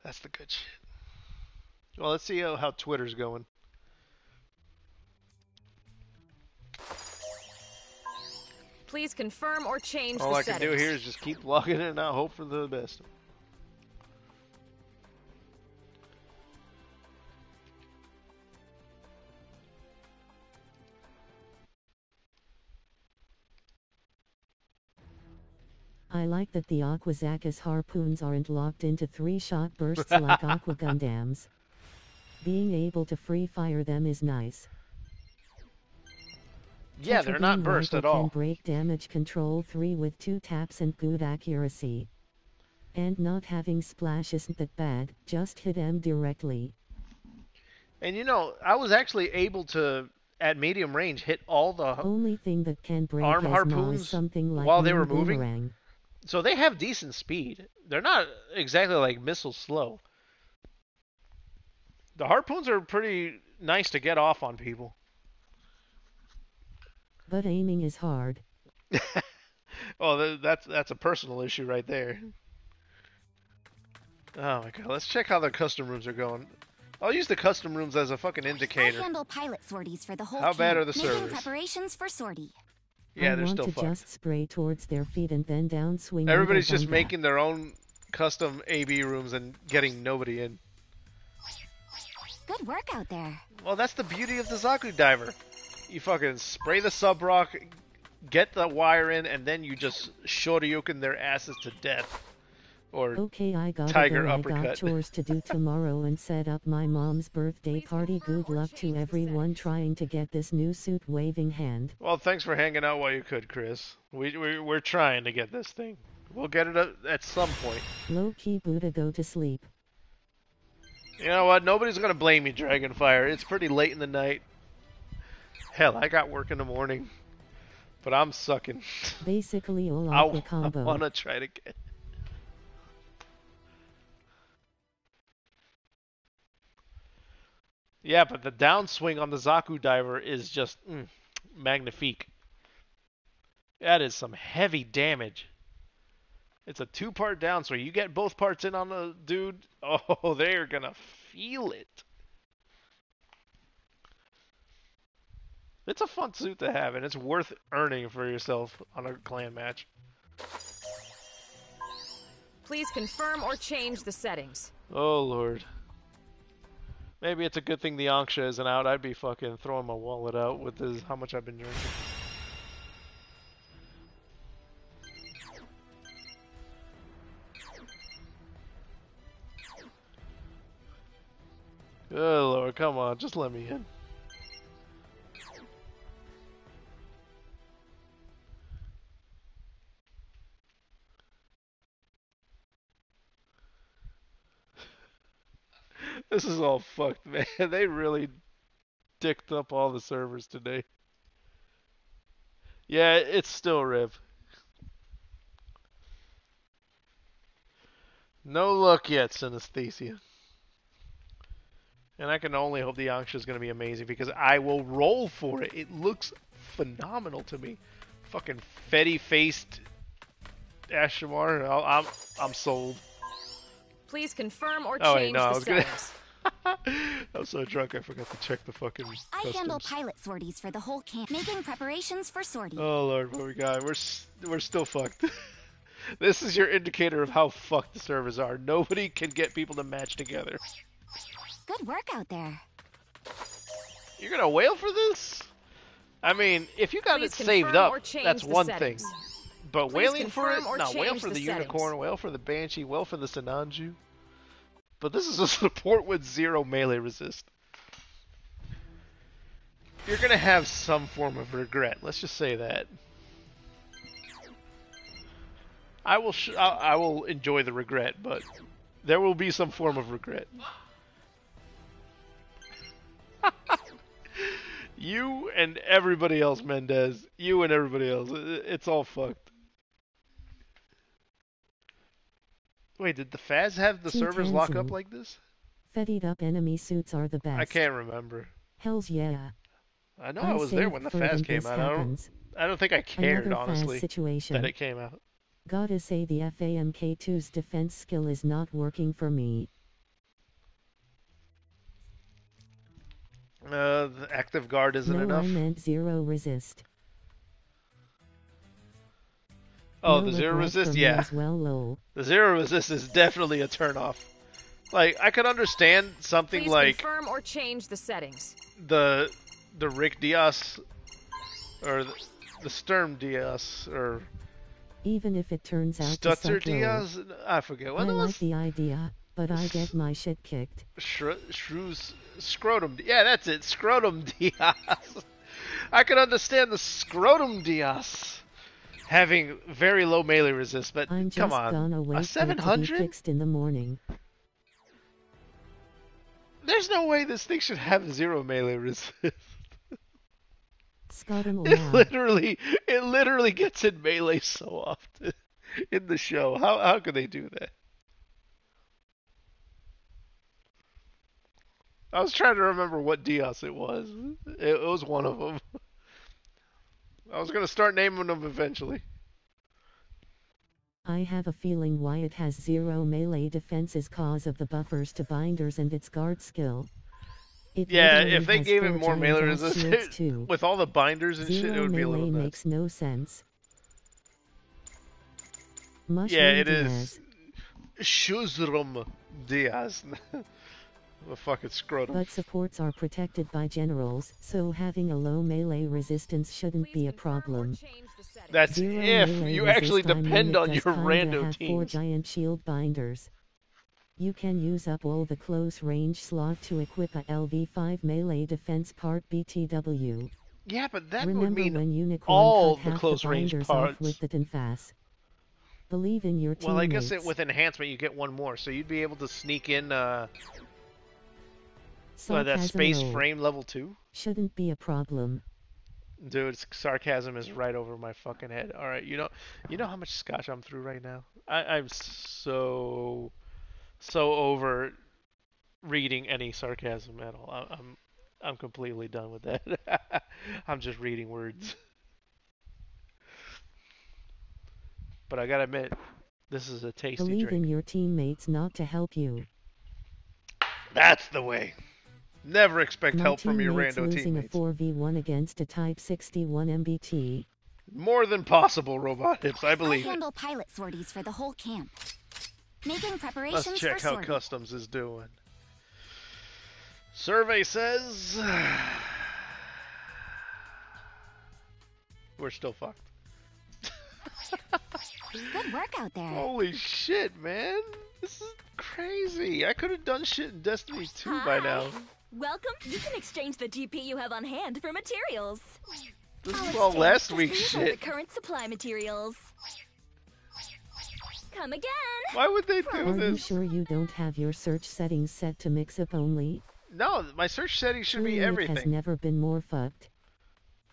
That's the good shit. Well, let's see how, how Twitter's going. Please confirm or change All the I can do here is just keep logging in and out, hope for the best. I like that the Aquazakis harpoons aren't locked into three-shot bursts like Aqua Gundams. Being able to free fire them is nice. Yeah, they're not burst at all. Can break damage control 3 with 2 taps and good accuracy. And not having splash isn't that bad, just hit M directly. And you know, I was actually able to, at medium range, hit all the. Only thing that can break Arm harpoons is something like while they were moving? Boomerang. So they have decent speed. They're not exactly like missile slow. The harpoons are pretty nice to get off on people. But aiming is hard. Oh, th- that's that's a personal issue right there. Oh my god, let's check how the custom rooms are going. I'll use the custom rooms as a fucking I indicator. handle pilot sorties for the whole How bad are the making servers? preparations for sortie. Yeah, I they're want still to fucked. just spray towards their feet and then downswing. Everybody's just making their own custom AB rooms and getting nobody in. Good work out there. Well, that's the beauty of the Zaku Diver. You fucking spray the sub rock, get the wire in, and then you just shoryuken their asses to death. Or Okay, I gotta Tiger go. I got chores to do tomorrow and set up my mom's birthday party. Good luck to everyone trying to get this new suit waving hand. well, thanks for hanging out while you could, Chris. We, we we're trying to get this thing. We'll get it at, at some point. Low key Buddha go to sleep. You know what? Nobody's gonna blame you, Dragonfire. It's pretty late in the night. Hell, I got work in the morning, but I'm sucking. Basically all I, aqua combo. I wanna try to get. Yeah, but the downswing on the Zaku Diver is just mm, magnifique. That is some heavy damage. It's a two-part downswing. You get both parts in on the dude. Oh, they're gonna feel it. It's a fun suit to have, and it's worth earning for yourself on a clan match. Please confirm or change the settings. Oh lord. Maybe it's a good thing the Anksha isn't out. I'd be fucking throwing my wallet out with this how much I've been drinking. Good lord, come on, just let me in. This is all fucked, man. They really dicked up all the servers today. Yeah, it's still Riv. No luck yet, synesthesia. And I can only hope the Anksha is going to be amazing because I will roll for it. It looks phenomenal to me. Fucking fetty faced Ashamar. I'm I'm sold. Please confirm or change Oh, wait, no, I the was gonna- settings. I'm so drunk I forgot to check the fucking. I handle pilot sorties for the whole camp, making preparations for sorties. Oh lord, what we got? We're we're still fucked. this is your indicator of how fucked the servers are. Nobody can get people to match together. Good work out there. You're gonna wail for this? I mean, if you got Please it saved up, that's one settings. thing. But Please wailing for it? confirm or No, wail for the, the unicorn, wail for the banshee, wail for the Sinanju. But this is a support with zero melee resist. You're gonna have some form of regret. Let's just say that. I will I, I will enjoy the regret, but there will be some form of regret. you and everybody else, Mendez. You and everybody else. It's all fucked. Wait, did the FAZZ have the servers lock up like this? Fettied up enemy suits are the best. I can't remember. Hells yeah. I know I, was there when the FAZZ came out. I don't. I don't think I cared, Another honestly, situation. that it came out. Gotta say the FAMK2's defense skill is not working for me. Uh, the active guard isn't no, enough. I meant zero resist. Oh, no the zero resist, yeah. Well, lol. The zero resist is definitely a turnoff. Like I could understand something Please like confirm or change the settings. the the Rick Dias or the, the Sturm Diaz or Even if it turns out to Stutzer suck. Diaz. I forget I what it like was. the idea, but I get my shit kicked. Shrew, shrews, scrotum. Yeah, that's it. Scrotum Diaz. I could understand the scrotum Diaz having very low melee resist, but I'm come on, a for it to be fixed in the morning. There's no way this thing should have zero melee resist. It literally, it literally gets in melee so often in the show. How how could they do that? I was trying to remember what Diaz it was. It, it was one of them. I was gonna start naming them eventually. I have a feeling why it has zero melee defenses cause of the buffers to binders and its guard skill. It Yeah, if they gave it more melee ass shields resist too. with all the binders and shit, it Zero would be a little nuts. makes no sense. Mushroom Yeah, it Diaz, is. Schuzrum Dias. the fucking scrotum. But supports are protected by generals, so having a low melee resistance shouldn't be a Please confirm or problem. change the. That's Zero if you actually resist, I mean, depend it on does your kinda rando have Four giant shield binders. You can use up all the close range slot to equip a LV5 melee defense part BTW. Yeah, but that Remember would mean when Unicorn all cut the half close the range parts. off with the Tinfas? Believe in your teammates. Well, I guess it, with enhancement you get one more, so you'd be able to sneak in uh, what, that space roll. frame level two. Shouldn't be a problem. Dude, sarcasm is right over my fucking head. All right, you know, you know how much scotch I'm through right now. I, I'm so, so over reading any sarcasm at all. I, I'm, I'm completely done with that. I'm just reading words. But I gotta admit, this is a tasty Believe drink. in your teammates not to help you. That's the way. Never expect My help from your rando losing teammates. a 4v1 against a Type 61 MBT. More than possible, Robot Hips. I I believe it. handle pilot sorties for the whole camp. Making preparations Let's check for how sortie. Customs is doing. Survey says we're still fucked. Good work out there. Holy shit, man! This is crazy. I could have done shit in Destiny 2 by now. Welcome. You can exchange the GP you have on hand for materials. This is all last week's are the shit. current supply materials. Come again. Why would they do Are you sure you don't have your search settings set to mix up only? No, my search settings should be Surely It has never been more fucked.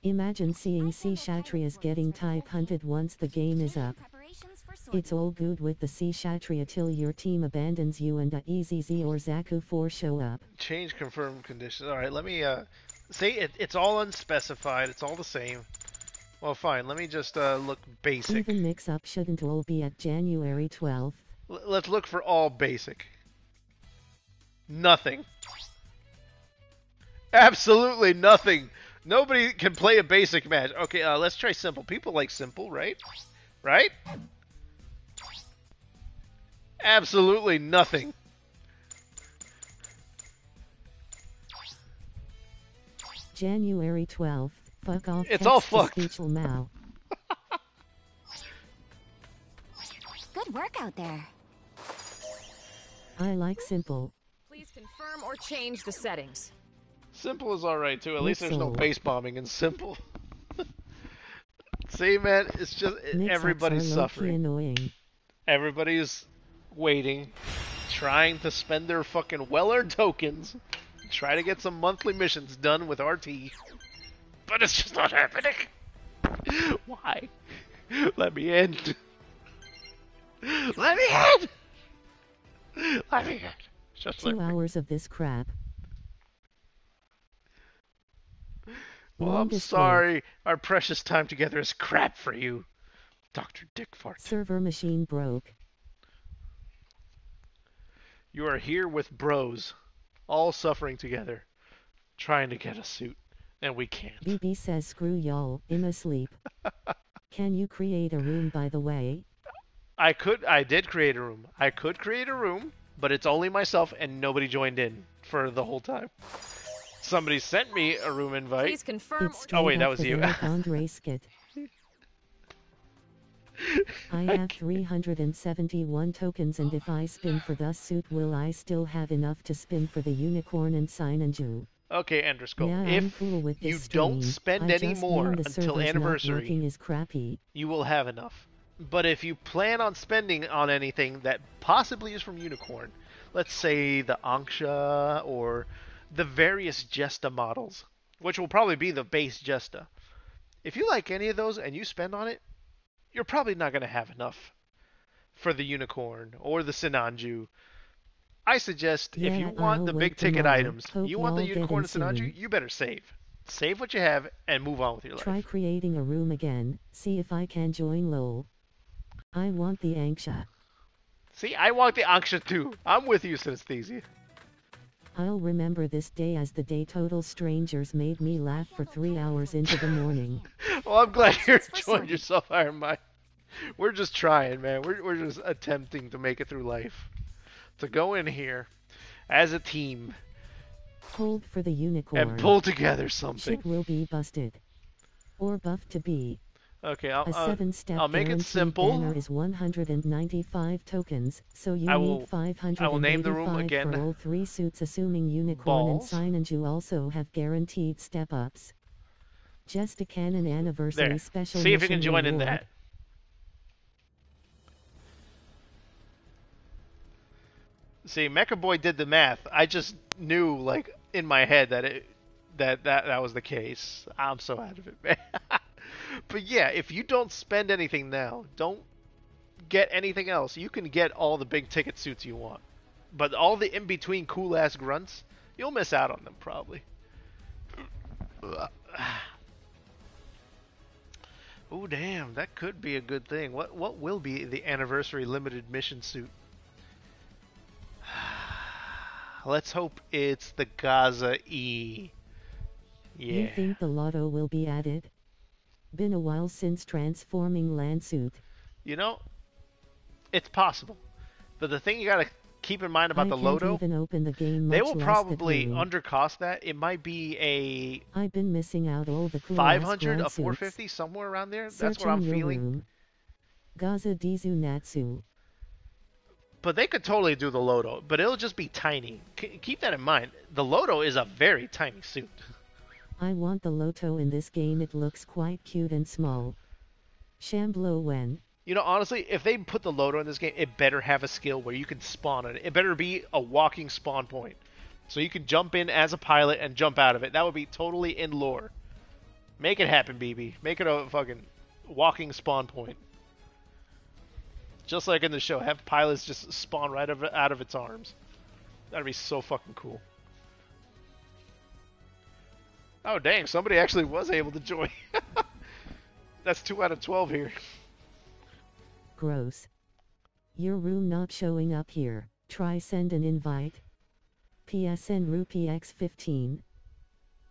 Imagine seeing Kshatriyas getting type hunted once the game is up. Preparations for sortie. It's all good with the Kshatriya till your team abandons you and a EZZ or Zaku 4 show up. Change confirmed conditions. All right, let me uh say it, it's all unspecified. It's all the same. Well, fine. Let me just uh look basic. Even mix up shouldn't all be at January 12th. L- let's look for all basic. Nothing. Absolutely nothing. Nobody can play a basic match. Okay, uh, let's try simple. People like simple, right? Right? Absolutely nothing. January 12th. Fuck off. It's all text fucked. Speechal Mao. Good work out there. I like simple. Please confirm or change the settings. Simple is alright too. At least there's no base bombing in simple. See, man, it's just Mix-ups everybody's suffering. annoying. Everybody's waiting, trying to spend their fucking well-earned tokens, try to get some monthly missions done with RT, but it's just not happening. Why? Let me in. Let me in. Let me in. Just Two me. hours of this crap. Well, I'm sorry. Our precious time together is crap for you, Doctor Dick Fart. Server machine broke. You are here with bros, all suffering together, trying to get a suit, and we can't. BB says screw y'all, I'm asleep. Can you create a room by the way? I could, I did create a room. I could create a room, but it's only myself and nobody joined in for the whole time. Somebody sent me a room invite. Please confirm. It's Oh, wait, that was the you. Derek Andre skit. I have 371 tokens and if I spin for the suit will I still have enough to spin for the unicorn and Sinanju? Okay, Enderscope. yeah, if cool you don't spend I any more until anniversary, is crappy. you will have enough. But if you plan on spending on anything that possibly is from Unicorn, let's say the Anksha or the various Jesta models, which will probably be the base Jesta. If you like any of those and you spend on it, you're probably not going to have enough for the Unicorn or the Sinanju. I suggest if you want the big ticket tomorrow. items, Hope you want the Unicorn and Sinanju, you better save. Save what you have and move on with your life. Try creating a room again, see if I can join LOL. I want the Anksha. See, I want the Anksha too. I'm with you, Synesthesia. I'll remember this day as the day total strangers made me laugh for three hours into the morning. Well, I'm glad you're enjoying yourself, Iron Mike. We're just trying, man. We're, we're just attempting to make it through life. To go in here as a team Hold for the unicorn. and pull together something. Shit will be busted. Or buff to be. Okay, I'll, A I'll, seven-step I'll make it simple. banner is 195 tokens, so you I will- need 585 I will name the room again. for all three suits assuming Unicorn Balls. and you also have guaranteed step-ups. Just a canon anniversary there. special See if you can join in that. See, Mecha Boy did the math. I just knew, like, in my head that it that that that was the case. I'm so out of it, man. but yeah, if you don't spend anything now, don't get anything else. You can get all the big ticket suits you want, but all the in between cool ass grunts, you'll miss out on them probably. Oh damn, that could be a good thing. What what will be the anniversary limited mission suit? Let's hope it's the Gaza E. Yeah. You think the Loto will be added? Been a while since transforming land suit. You know, it's possible. But the thing you gotta keep in mind about I the Loto, even open the game they will probably undercost that. It might be a I've been missing out all the cool 500, a 450, somewhere around there. suits. That's what I'm feeling. room. Gaza Dizu Natsu. But they could totally do the Loto, but it'll just be tiny. K- keep that in mind. The Loto is a very tiny suit. I want the Loto in this game. It looks quite cute and small. Shamblo when. You know, honestly, if they put the Loto in this game, it better have a skill where you can spawn it. It better be a walking spawn point. So you can jump in as a pilot and jump out of it. That would be totally in lore. Make it happen, BB. Make it a fucking walking spawn point. Just like in the show, have pilots just spawn right out of its arms. That'd be so fucking cool. Oh dang, somebody actually was able to join. That's 2 out of 12 here. Gross. Your room not showing up here. Try send an invite. PSN Rupee X15.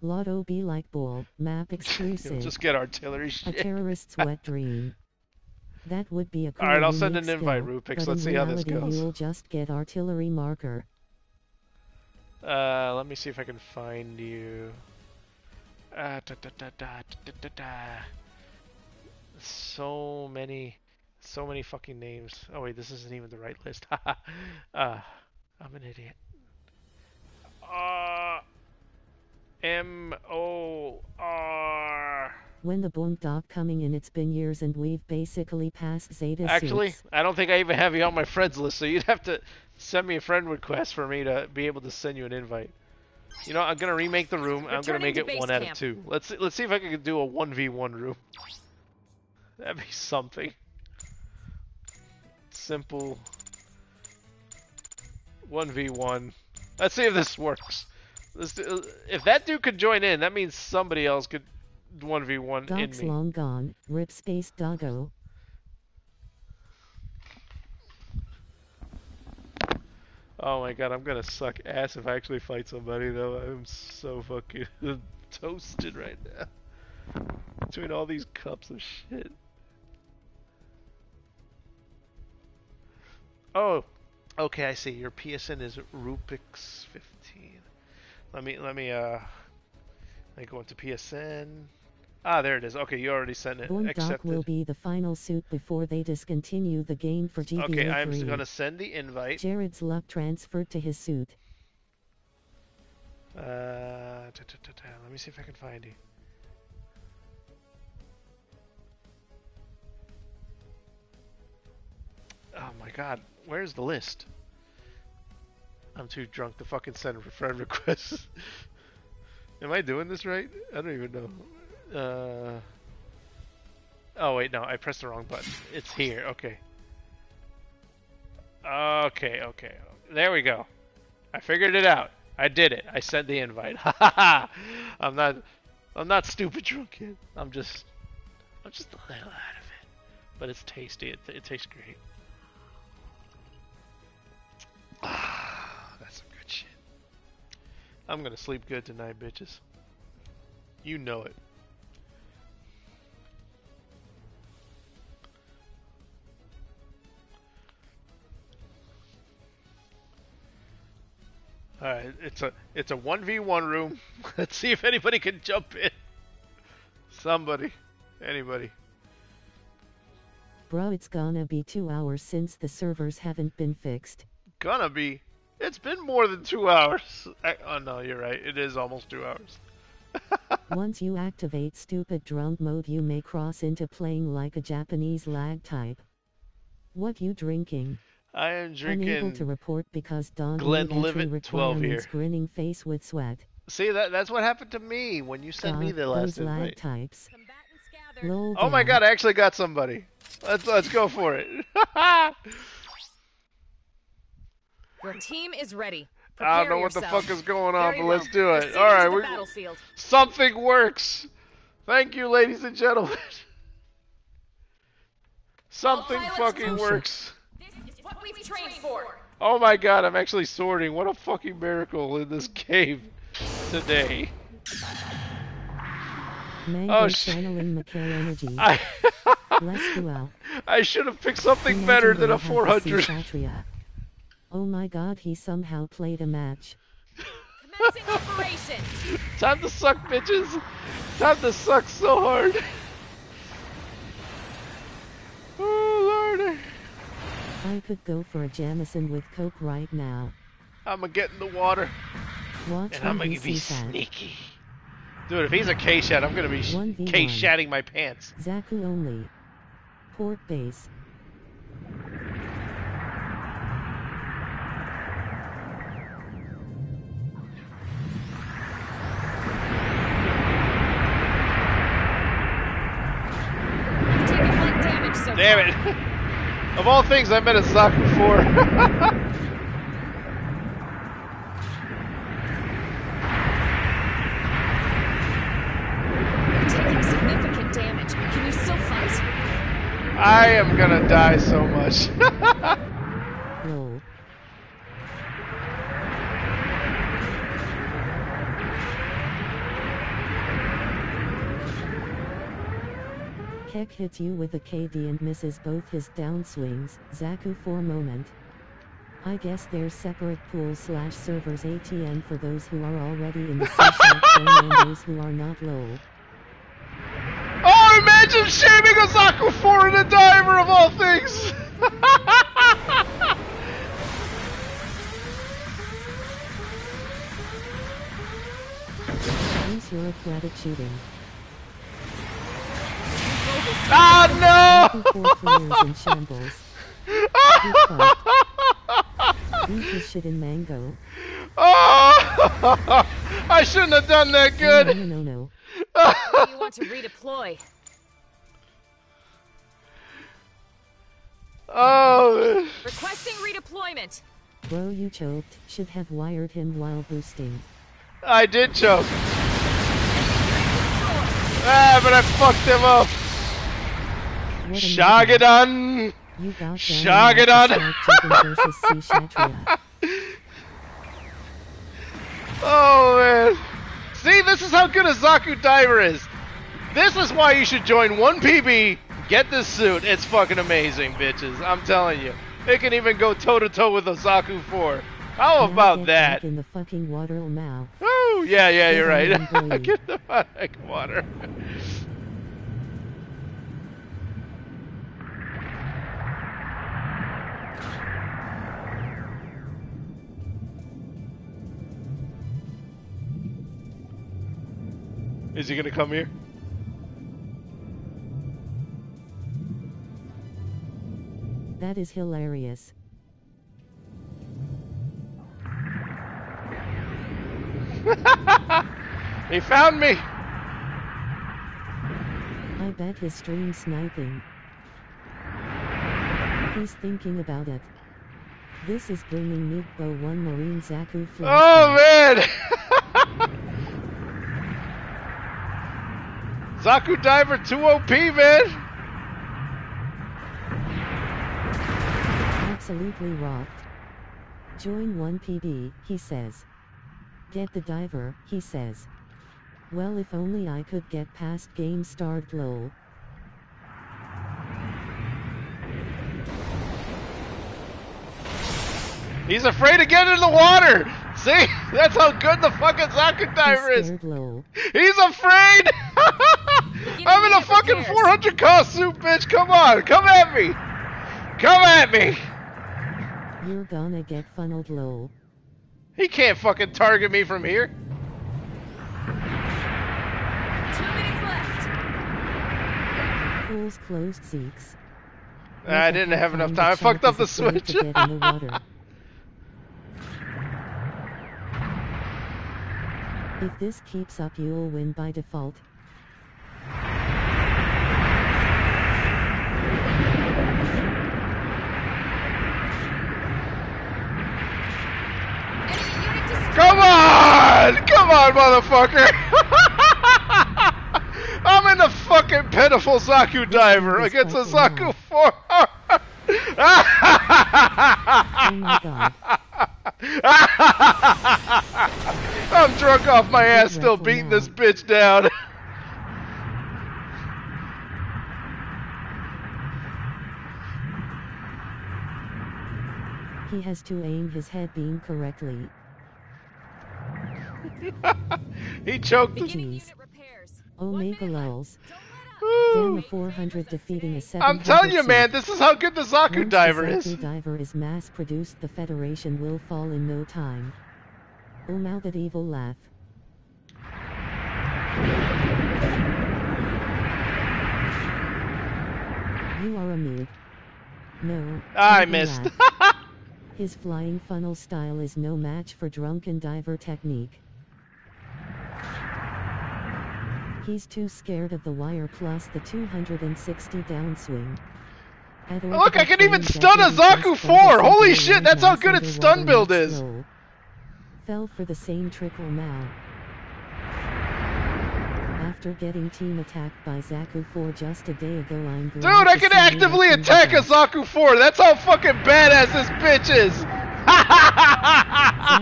Loto be like ball. Map exclusive. just get artillery A terrorist's wet dream. That would be a cool Alright, I'll send an invite, skill, Rupix. Let's in see how this goes. You'll just get artillery marker. Uh, let me see if I can find you. Uh, da, da, da, da, da, da, da. So many, so many fucking names. Oh wait, this isn't even the right list. uh, I'm an idiot. Uh, M O R When the Bound Doc coming in, it's been years and we've basically passed Zeta Actually, suits. I don't think I even have you on my friends list, so you'd have to send me a friend request for me to be able to send you an invite. You know, I'm gonna remake the room. and I'm gonna make to it base one out of two. Let's see, let's see if I can do a one v one room. That'd be something. Simple. One v one. Let's see if this works. Let's do, uh, if that dude could join in, that means somebody else could one v one in Dog's me. long gone. Rip space doggo. Oh my god, I'm gonna suck ass if I actually fight somebody though. I'm so fucking toasted right now. Between all these cups of shit. Oh, okay, I see. Your PSN is Rupix 15. Let me let me uh let me go into PSN. Ah, there it is. Okay, you already sent it. Bound Doc Accepted. will be the final suit before they discontinue the game for GBA okay, I'm 3. gonna send the invite. Jared's luck transferred to his suit. Uh, ta, ta, ta, ta. let me see if I can find you. Oh my god, where's the list? I'm too drunk to fucking send a friend requests. Am I doing this right? I don't even know. Uh. Oh wait, no, I pressed the wrong button. It's here. Okay. Okay, okay. There we go. I figured it out. I did it. I sent the invite. Ha ha ha! I'm not. I'm not stupid drunk. I'm just. I'm just a little out of it. But it's tasty. It, it tastes great. Ah, that's some good shit. I'm gonna sleep good tonight, bitches. You know it. Alright, it's a it's a one v one room. Let's see if anybody can jump in. Somebody, anybody. Bro, it's gonna be two hours since the servers haven't been fixed. Gonna be. It's been more than two hours. I, oh no, you're right. It is almost two hours. Once you activate stupid drunk mode, you may cross into playing like a Japanese lag type. What you drinking? I am Unable to report because Don Glenlivet 12 here. grinning face with sweat. See that that's what happened to me when you sent me the last those invite. types. Combatants gathered. Lol Oh my god, I actually got somebody. Let's let's go for it. Your team is ready. I don't know Prepare what the fuck is going on, Very but let's do it. Proceed All right, into the we battlefield. something works. Thank you, ladies and gentlemen. Something pilots fucking move. works. This is what we've trained for. Oh my god, I'm actually sorting. What a fucking miracle in this cave today. Mango Oh, sh- channeling energy. I Let's. I should have picked something Imagine better than a had to see 400. Oh my god, he somehow played a match. Commencing operation. Time to suck, bitches. Time to suck so hard. Oh lord. I could go for a Jameson with Coke right now. I'm gonna get in the water Watch and I'm when gonna be that. sneaky. Dude, if he's a K-Shat, I'm gonna be 1v1. K-Shatting my pants. Zaku only. Port base. You've taken light damage so Damn it. Of all things, I met a sock before. Taking significant damage. Can you still fight? I am gonna die so much. Keck hits you with a KD and misses both his downswings. Zaku for a moment. I guess there's separate pools slash servers ATM for those who are already in the zone and those who are not lol. oh, imagine shaming a Zaku for and a diver of all things. Use your aquatic shooting. Ah Zaku 4 players in shambles. Good fuck. Eat his shit in mango. Oh! I shouldn't have done that No, good. no, no, no. You want to redeploy. Oh, Requesting redeployment. Bro, you choked. Should have wired him while boosting. I did choke. Ah, but I fucked him up. What a nigga. Shagadan. You got down Shagadan. enough to start Chicken versus C. Shatria. Oh man. See, this is how good a Zaku diver is. This is why you should join 1PB. Get this suit. It's fucking amazing, bitches. I'm telling you. It can even go toe to toe with a Zaku 4. How about that? In the fucking water now. Oh, yeah, yeah, you're right. Get the fuck water. Is he gonna come here? That is hilarious. He found me. I bet his stream sniping. He's thinking about it. This is bringing Nugbo 1 Marine Zaku Oh man! Zaku Diver 2 OP, man! Absolutely rocked. Join 1PB, he says. Get the diver, he says. Well, if only I could get past game start lol. He's afraid to get in the water! See? That's how good the fucking Zaku Diver is! He's afraid! I'm in a fucking repairs. 400 cost suit, bitch! Come on! Come at me! Come at me! You're gonna get funneled lol. He can't fucking target me from here. Two minutes left. Pools closed Zeeks. I didn't have enough time. I fucked up the switch. To get in the water. if this keeps up, you'll win by default. Come on! Come on, motherfucker! I'm in the fucking pitiful Zaku diver against a Zaku 4. Oh my god. I'm drunk off my ass, still beating this bitch down. He has to aim his head beam correctly. he choked. Beginning Jeez. unit. Omega lulz. Damn Ooh. a 400 defeating a 700 I'm telling you, man, this is how good the Zaku Once diver the is. Zaku diver is mass produced, the Federation will fall in no time. Oh, now that evil laugh. You are a noob. No. I missed. His flying funnel style is no match for drunken diver technique. He's too scared of the wire plus the 260 downswing. At Look, I can even stun a Zaku 4. Holy shit, that's how good its stun build is. Fell for the same trickle now. After getting team attacked by Zaku 4 just a day ago, I'm glad Dude, I can actively attack a. Zaku 4. That's how fucking badass this bitch is.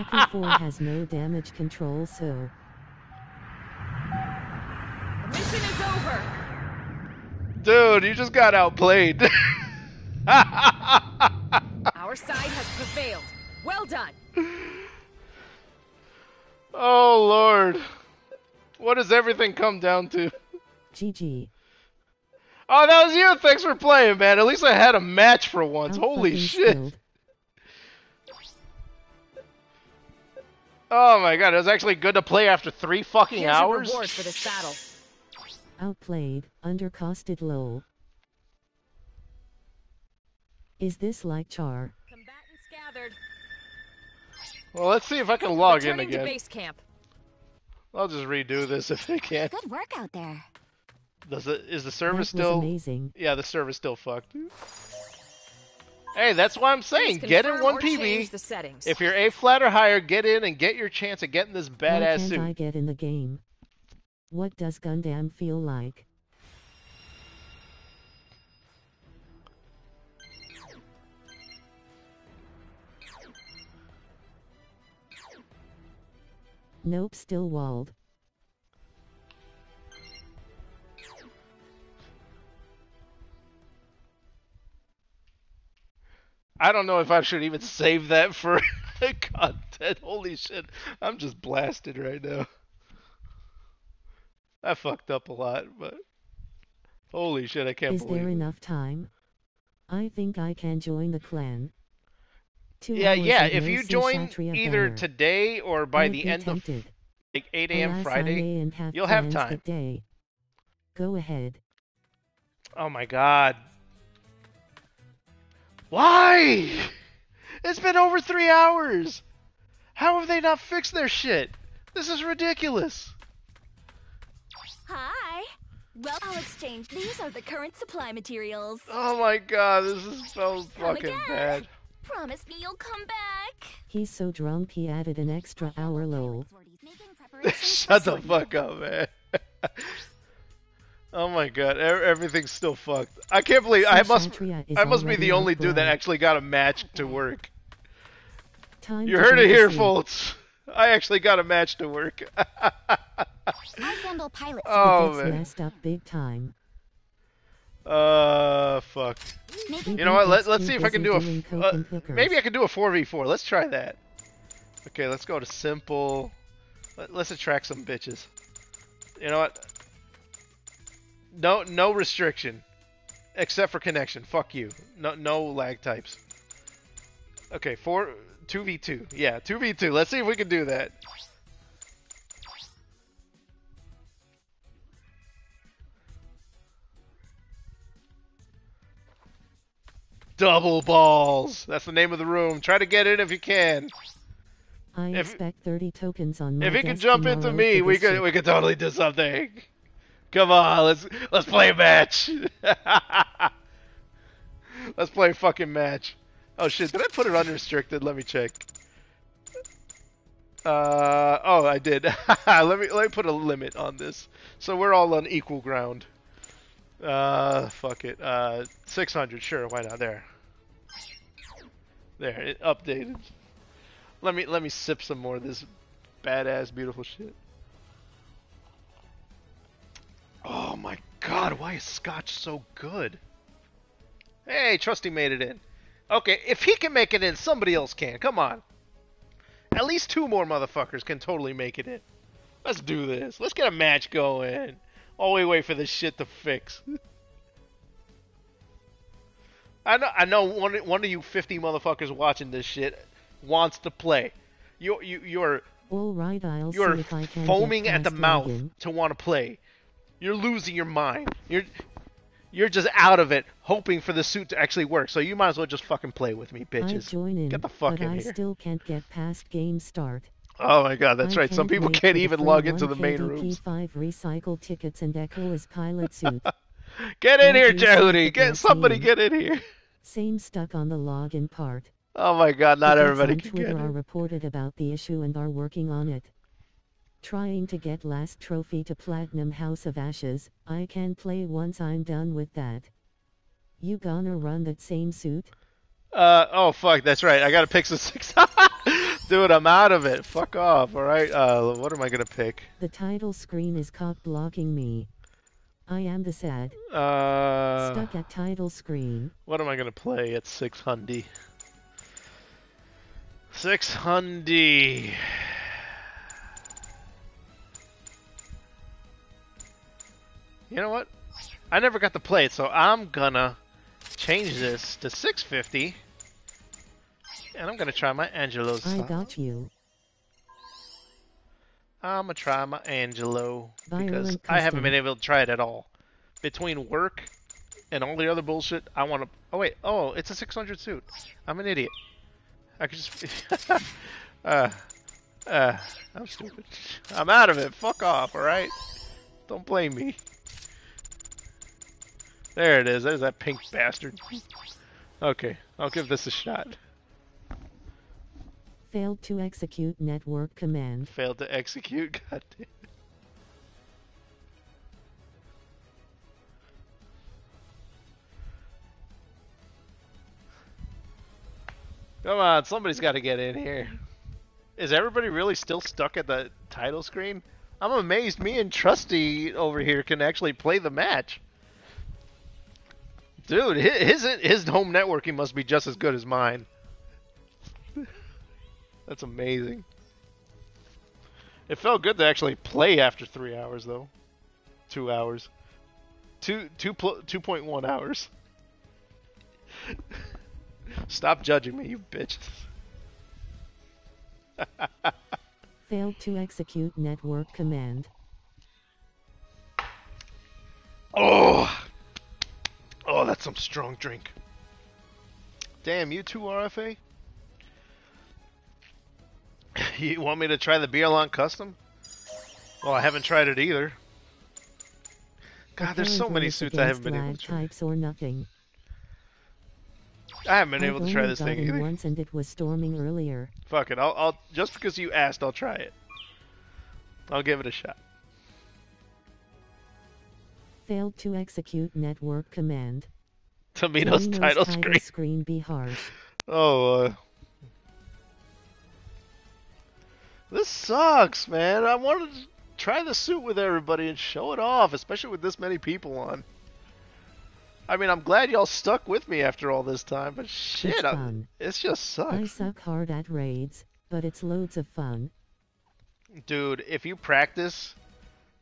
Zaku 4 has no damage control, so The mission is over. Dude, you just got outplayed. Our side has prevailed. Well done. oh lord. What does everything come down to? GG. Oh, that was you. Thanks for playing, man. At least I had a match for once. Out Holy shit. skilled. Oh my god, it was actually good to play after three fucking Here's your hours. reward for this battle. Outplayed, undercosted lol. Is this like Char? Combatants gathered. Well, let's see if I can log in Returning to again. base camp. I'll just redo this if I can. Good work out there. Does it? Is the That server was still? amazing. Yeah, the server's still fucked. Hey, that's why I'm saying get in one or PB. the. If you're A flat or higher, get in and get your chance at getting this Why badass can't suit. I get in the game? What does Gundam feel like? Nope, still walled. I don't know if I should even save that for content. Holy shit, I'm just blasted right now. I fucked up a lot, but holy shit, I can't Is believe there it. enough time? I think I can join the clan. Two Yeah, yeah. If you join either banner. today or by the be end of like 8 a.m. Friday, have you'll have time. day. Go ahead. Oh my god. Why? It's been over three hours. How have they not fixed their shit? This is ridiculous. Hi. Well, I'll exchange. These are the current supply materials. Oh my god, this is so Come fucking again. bad. Promise me you'll come back. He's so drunk he added an extra hour lol. Making preparations for Shut the fuck up, man. oh my god, e- everything's still fucked. I can't believe I must. I must be the only dude that actually got a match to work. Time You to heard it here, sleep. folks. I actually got a match to work. I handle pilot Oh, Gets man. messed up big time. Uh, fuck. You know what? Let, let's see if I can do a. doing f- coke uh, maybe I can do a 4v4. Let's try that. Okay, let's go to simple. Let, let's attract some bitches. You know what? No, no restriction, except for connection. Fuck you. No, no lag types. Okay, four, two v two. Yeah, two v two. Let's see if we can do that. Double balls. That's the name of the room. Try to get in if you can. I if- expect 30 tokens on my If you can jump into me, we could shit. we could totally do something. Come on, let's let's play a match. let's play a fucking match. Oh shit, did I put it unrestricted? Let me check. Uh oh, I did. let me let me put a limit on this, so we're all on equal ground. Uh, fuck it. Uh, 600, sure, why not? There. There, it updated. Let me let me sip some more of this badass, beautiful shit. Oh my god, why is Scotch so good? Hey, Trusty made it in. Okay, if he can make it in, somebody else can. Come on. At least two more motherfuckers can totally make it in. Let's do this. Let's get a match going. While we wait for this shit to fix. I know, I know. One, one of you fifty motherfuckers watching this shit wants to play. You, you, you're All right, I'll you're see if I can foaming get at the mouth login. to want to play. You're losing your mind. You're you're just out of it, hoping for the suit to actually work. So you might as well just fucking play with me, I bitches. join in, Get the fuck but in I here. still can't get past game start. Oh my god, that's I right. Some people can't even log into the 1 main rooms. 5 recycled tickets and Echo as pilot suit. Get in here, me Jehudi. Get somebody get in here. Same stuck on the login part. Oh my god, not Tickets everybody on can Twitter get are reported about the issue and are working on it. Trying to get last trophy to Platinum House of Ashes, I can play once I'm done with that. You gonna run that same suit? Uh oh fuck, that's right. I gotta pick some six. Dude, I'm out of it. Fuck off. All right. Uh, what am I gonna pick? The title screen is cock blocking me. I am the sad. Uh, Stuck at title screen. what am I gonna play at six hundy? Six hundy. You know what? I never got to play it, so I'm gonna change this to 650. And I'm gonna try my Angelo I got you. I'm gonna try my Angelo because I haven't been able to try it at all. Between work and all the other bullshit, I want to. Oh wait, oh, it's a 600 suit. I'm an idiot. I could just. uh, uh, I'm stupid. I'm out of it. Fuck off. All right. Don't blame me. There it is. There's that pink bastard. Okay, I'll give this a shot. Failed to execute network command. Failed to execute. God damn. Come on, somebody's got to get in here. Is everybody really still stuck at the title screen? I'm amazed me and Trusty over here can actually play the match. Dude, his his home networking must be just as good as mine. That's amazing. It felt good to actually play after three hours, though. Two hours. Two two two point one hours. Stop judging me, you bitch. Failed to execute network command. Oh! Oh, that's some strong drink. Damn, you too, RFA? You want me to try the Byarlant Custom? Well, I haven't tried it either. God, there's so many suits I haven't been able to try. Types or nothing. I haven't been able I've to try this thing either. once and it was storming earlier. Fuck it, I'll, I'll just because you asked, I'll try it. I'll give it a shot. Failed to execute network command. Tomato's Domino's title screen. screen be harsh. Oh, uh, this sucks, man. I wanted to try the suit with everybody and show it off, especially with this many people on. I mean, I'm glad y'all stuck with me after all this time, but shit, It's I, it's just sucks. I suck hard at raids, but it's loads of fun. Dude, if you practice,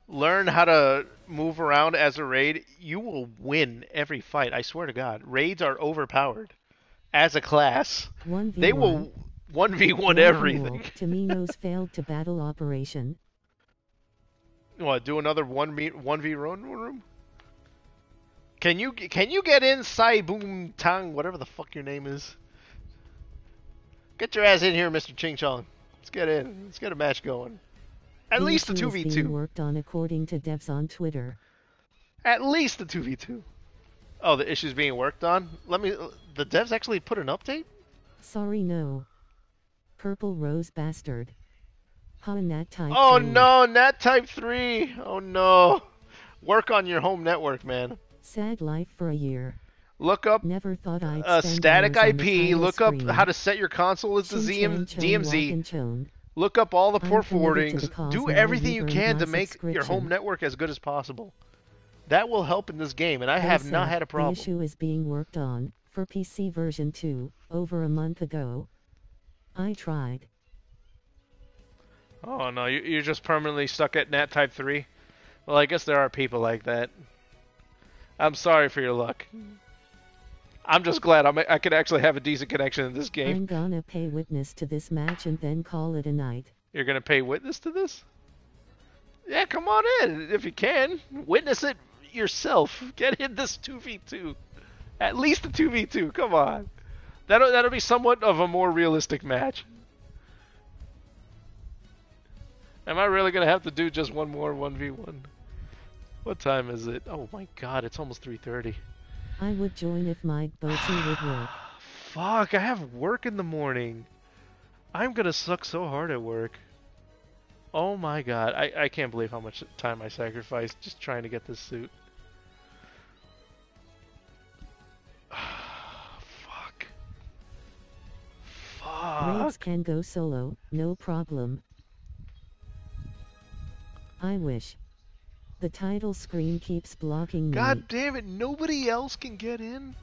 learn how to move around as a raid, you will win every fight. I swear to God. Raids are overpowered as a class. 1v1. They will 1v1 One everything. rule, Tomino's failed to battle operation. What? Do another one v one v run room? Can you can you get in Sai Boom Tang, whatever the fuck your name is? Get your ass in here, Mr. Ching Chong. Let's get in. Let's get a match going. At The least the two is v being two. worked on according to devs on Twitter. At least the two v two. Oh, the issue's being worked on. Let me. The devs actually put an update. Sorry, no. Purple Rose Bastard. Nat Type Oh three. no, Nat Type three. Oh no. Work on your home network, man. Sad life for a year. Look up Never thought I'd uh, static hours on the IP. Look up screen. how to set your console as the ZM, DMZ. Look up all the port forwardings. Do everything you can to make your home network as good as possible. That will help in this game, and I have They not had a problem. The issue is being worked on for PC version 2 over a month ago. I tried. Oh no, you- you're just permanently stuck at Nat Type 3? Well, I guess there are people like that. I'm sorry for your luck. I'm just glad I'm, I could actually have a decent connection in this game. I'm gonna pay witness to this match and then call it a night. You're gonna pay witness to this? Yeah, come on in if you can. Witness it yourself. Get in this two v two. At least a two v two. Come on. That'll that'll be somewhat of a more realistic match. Am I really gonna have to do just one more one v one? What time is it? Oh my god, it's almost three thirty. I would join if my Bochi would work. Fuck, I have work in the morning. I'm gonna suck so hard at work. Oh my god, I, I can't believe how much time I sacrificed just trying to get this suit. Raids can go solo, no problem. I wish. The title screen keeps blocking me. God damn it, nobody else can get in?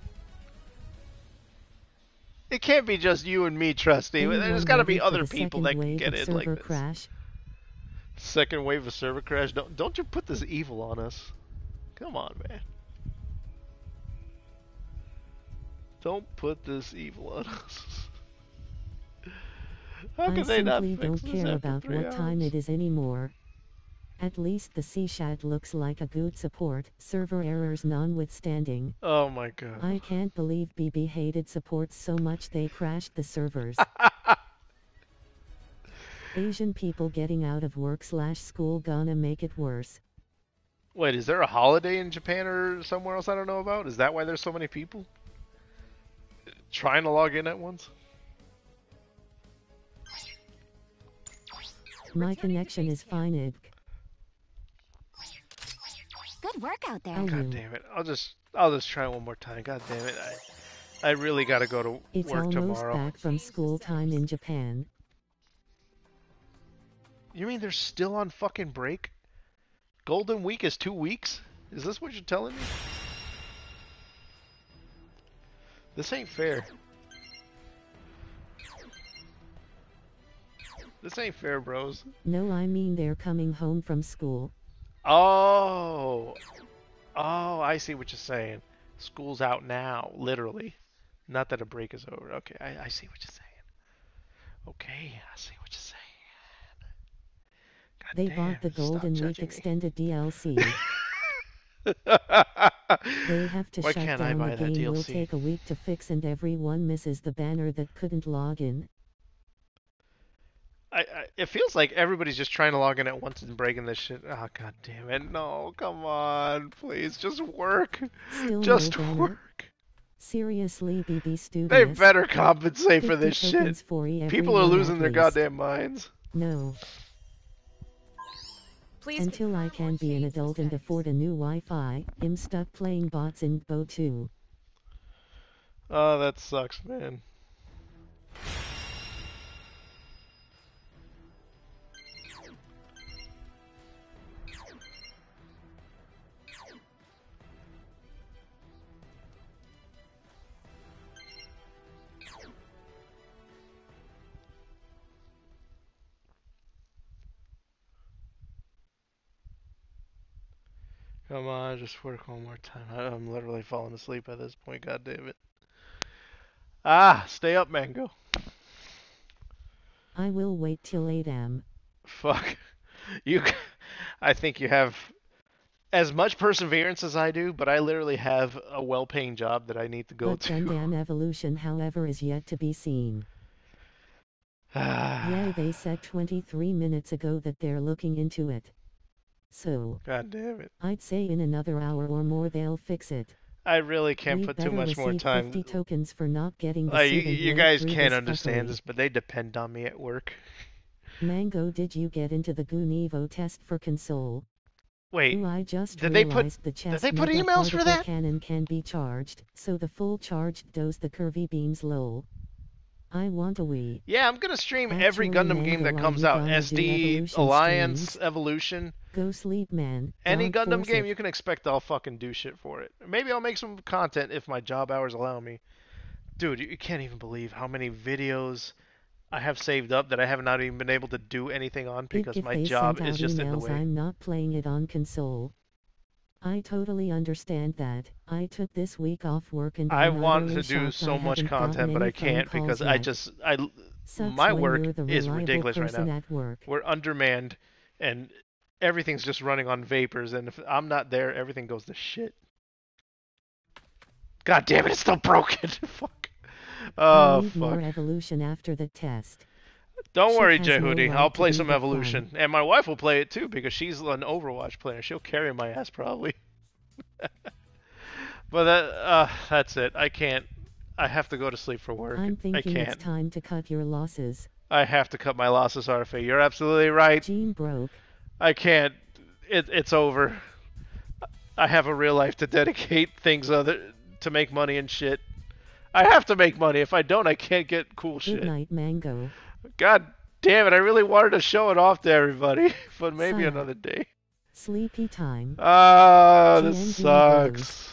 It can't be just you and me, Trusty. Anyone There's gotta be other people that can get in like server this. crash? Second wave of server crash. Don't don't you put this evil on us. Come on, man. Don't put this evil on us. How I they not fix don't care about what time it is anymore. At least the CSHAT looks like a good support, server errors notwithstanding. Oh my god. I can't believe BB hated support so much they crashed the servers. Asian people getting out of work slash school gonna make it worse. Wait, is there a holiday in Japan or somewhere else I don't know about? Is that why there's so many people trying to log in at once? My connection is fine. It. Good work out there. God damn it! I'll just I'll just try one more time. God damn it! I I really got to go to It's work almost tomorrow. back from school time in Japan. You mean they're still on fucking break? Golden Week is two weeks? Is this what you're telling me? This ain't fair. This ain't fair, bros. No, I mean they're coming home from school. Oh. Oh, I see what you're saying. School's out now, literally. Not that a break is over. Okay, I, I see what you're saying. Okay, I see what you're saying. God They damn, bought the Golden Week me. extended DLC. They have to Why shut down buy the game. Will take a week to fix, and everyone misses the banner that couldn't log in. I, I, it feels like everybody's just trying to log in at once and breaking this shit. Oh god damn it! No, come on, please, just work, Still just no work. Seriously, BB Studios. They better compensate for this shit. for People are losing their goddamn minds. No. Please Until I can be an adult and afford a new Wi-Fi, I'm stuck playing bots in Bo 2. Oh, that sucks, man. Come on, just work one more time. I'm literally falling asleep at this point. God damn it. Ah, stay up, Mango. I will wait till 8 am. Fuck. You, I think you have as much perseverance as I do, but I literally have a well-paying job that I need to go But to. Gundam Evolution however is yet to be seen. Yeah, they said 23 minutes ago that they're looking into it. So, God damn it. I'd say in another hour or more they'll fix it. I really can't We'd put too much more time. 50 tokens for not getting the Like, you, you guys can't this understand fuckery. this, but they depend on me at work. Mango, did you get into the Goon Evo test for console? Wait, Ooh, I just did they put- the chest they put emails for that? cannon can be charged, so the full charged dose the curvy beams lol. I want a Wii. yeah, I'm gonna stream every Gundam game that comes out. SD, Evolution Alliance, streams? Evolution. Go sleep, man. Any Don't Gundam game it. you can expect I'll fucking do shit for it. Maybe I'll make some content if my job hours allow me. Dude, you can't even believe how many videos I have saved up that I have not even been able to do anything on because my job is just in the way. I'm not playing it on console. I totally understand that. I took this week off work and I want to do so much content, but I can't because calls I just I Sucks my work is ridiculous right now. We're undermanned and everything's just running on vapors and if I'm not there everything goes to shit. God damn it, it's still broken. fuck. Oh need more evolution after the test. Don't She worry, has no Jehudi. I'll play some the fun. Evolution. And my wife will play it too because she's an Overwatch player. She'll carry my ass probably. but that uh that's it. I can't I have to go to sleep for work. I'm thinking it's can't. time to cut your losses. I have to cut my losses, Artifact. You're absolutely right. Gene broke. I can't. It, it's over. I have a real life to dedicate things other to make money and shit. I have to make money. If I don't, I can't get cool Good shit. night, Mango. God damn it! I really wanted to show it off to everybody, but maybe another day. Sleepy time. Ah, this sucks.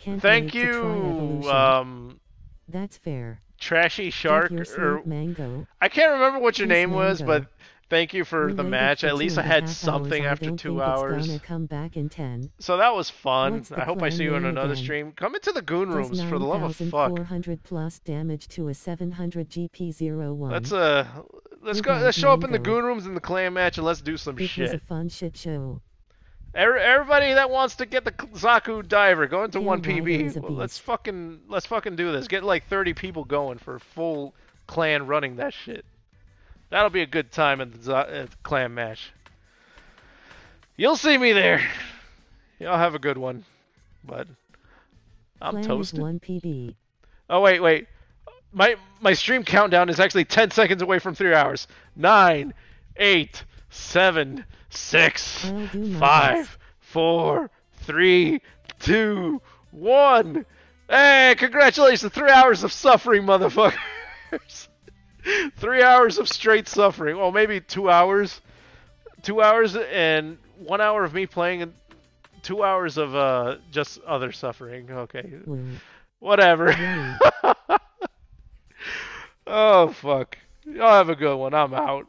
Thank wait to try you, um, That's fair. Trashy Shark. Or Mango. I can't remember what your Please, name was, but thank you for We the match. At least I had something hours. after two hours. Come back in ten. So that was fun. I hope I see you in another again? stream. Come into the goon Does rooms for the love of fuck. 9,400 plus damage to a 700 GP01. Let's uh let's go. Let's show up in the goon rooms in the clan match and let's do some It was a shit. fun shit show. Every- Everybody that wants to get the Zaku diver, go into one PB. Well, let's fucking let's fucking do this. Get like 30 people going for full clan running that shit. That'll be a good time at the, at the uh, clan match. You'll see me there. Y'all have a good one. But I'm Plan is toasted. 1 PB. Oh wait, wait. My my stream countdown is actually 10 seconds away from 3 hours. Nine, eight, seven, six, I'll do my five, four, three, two, one. Hey, congratulations! 3 hours of suffering, motherfuckers. 3 hours of straight suffering. Well, maybe 2 hours. 2 hours and 1 hour of me playing and 2 hours of uh just other suffering. Okay. Woo. Whatever. Yay. oh fuck. Y'all have a good one. I'm out.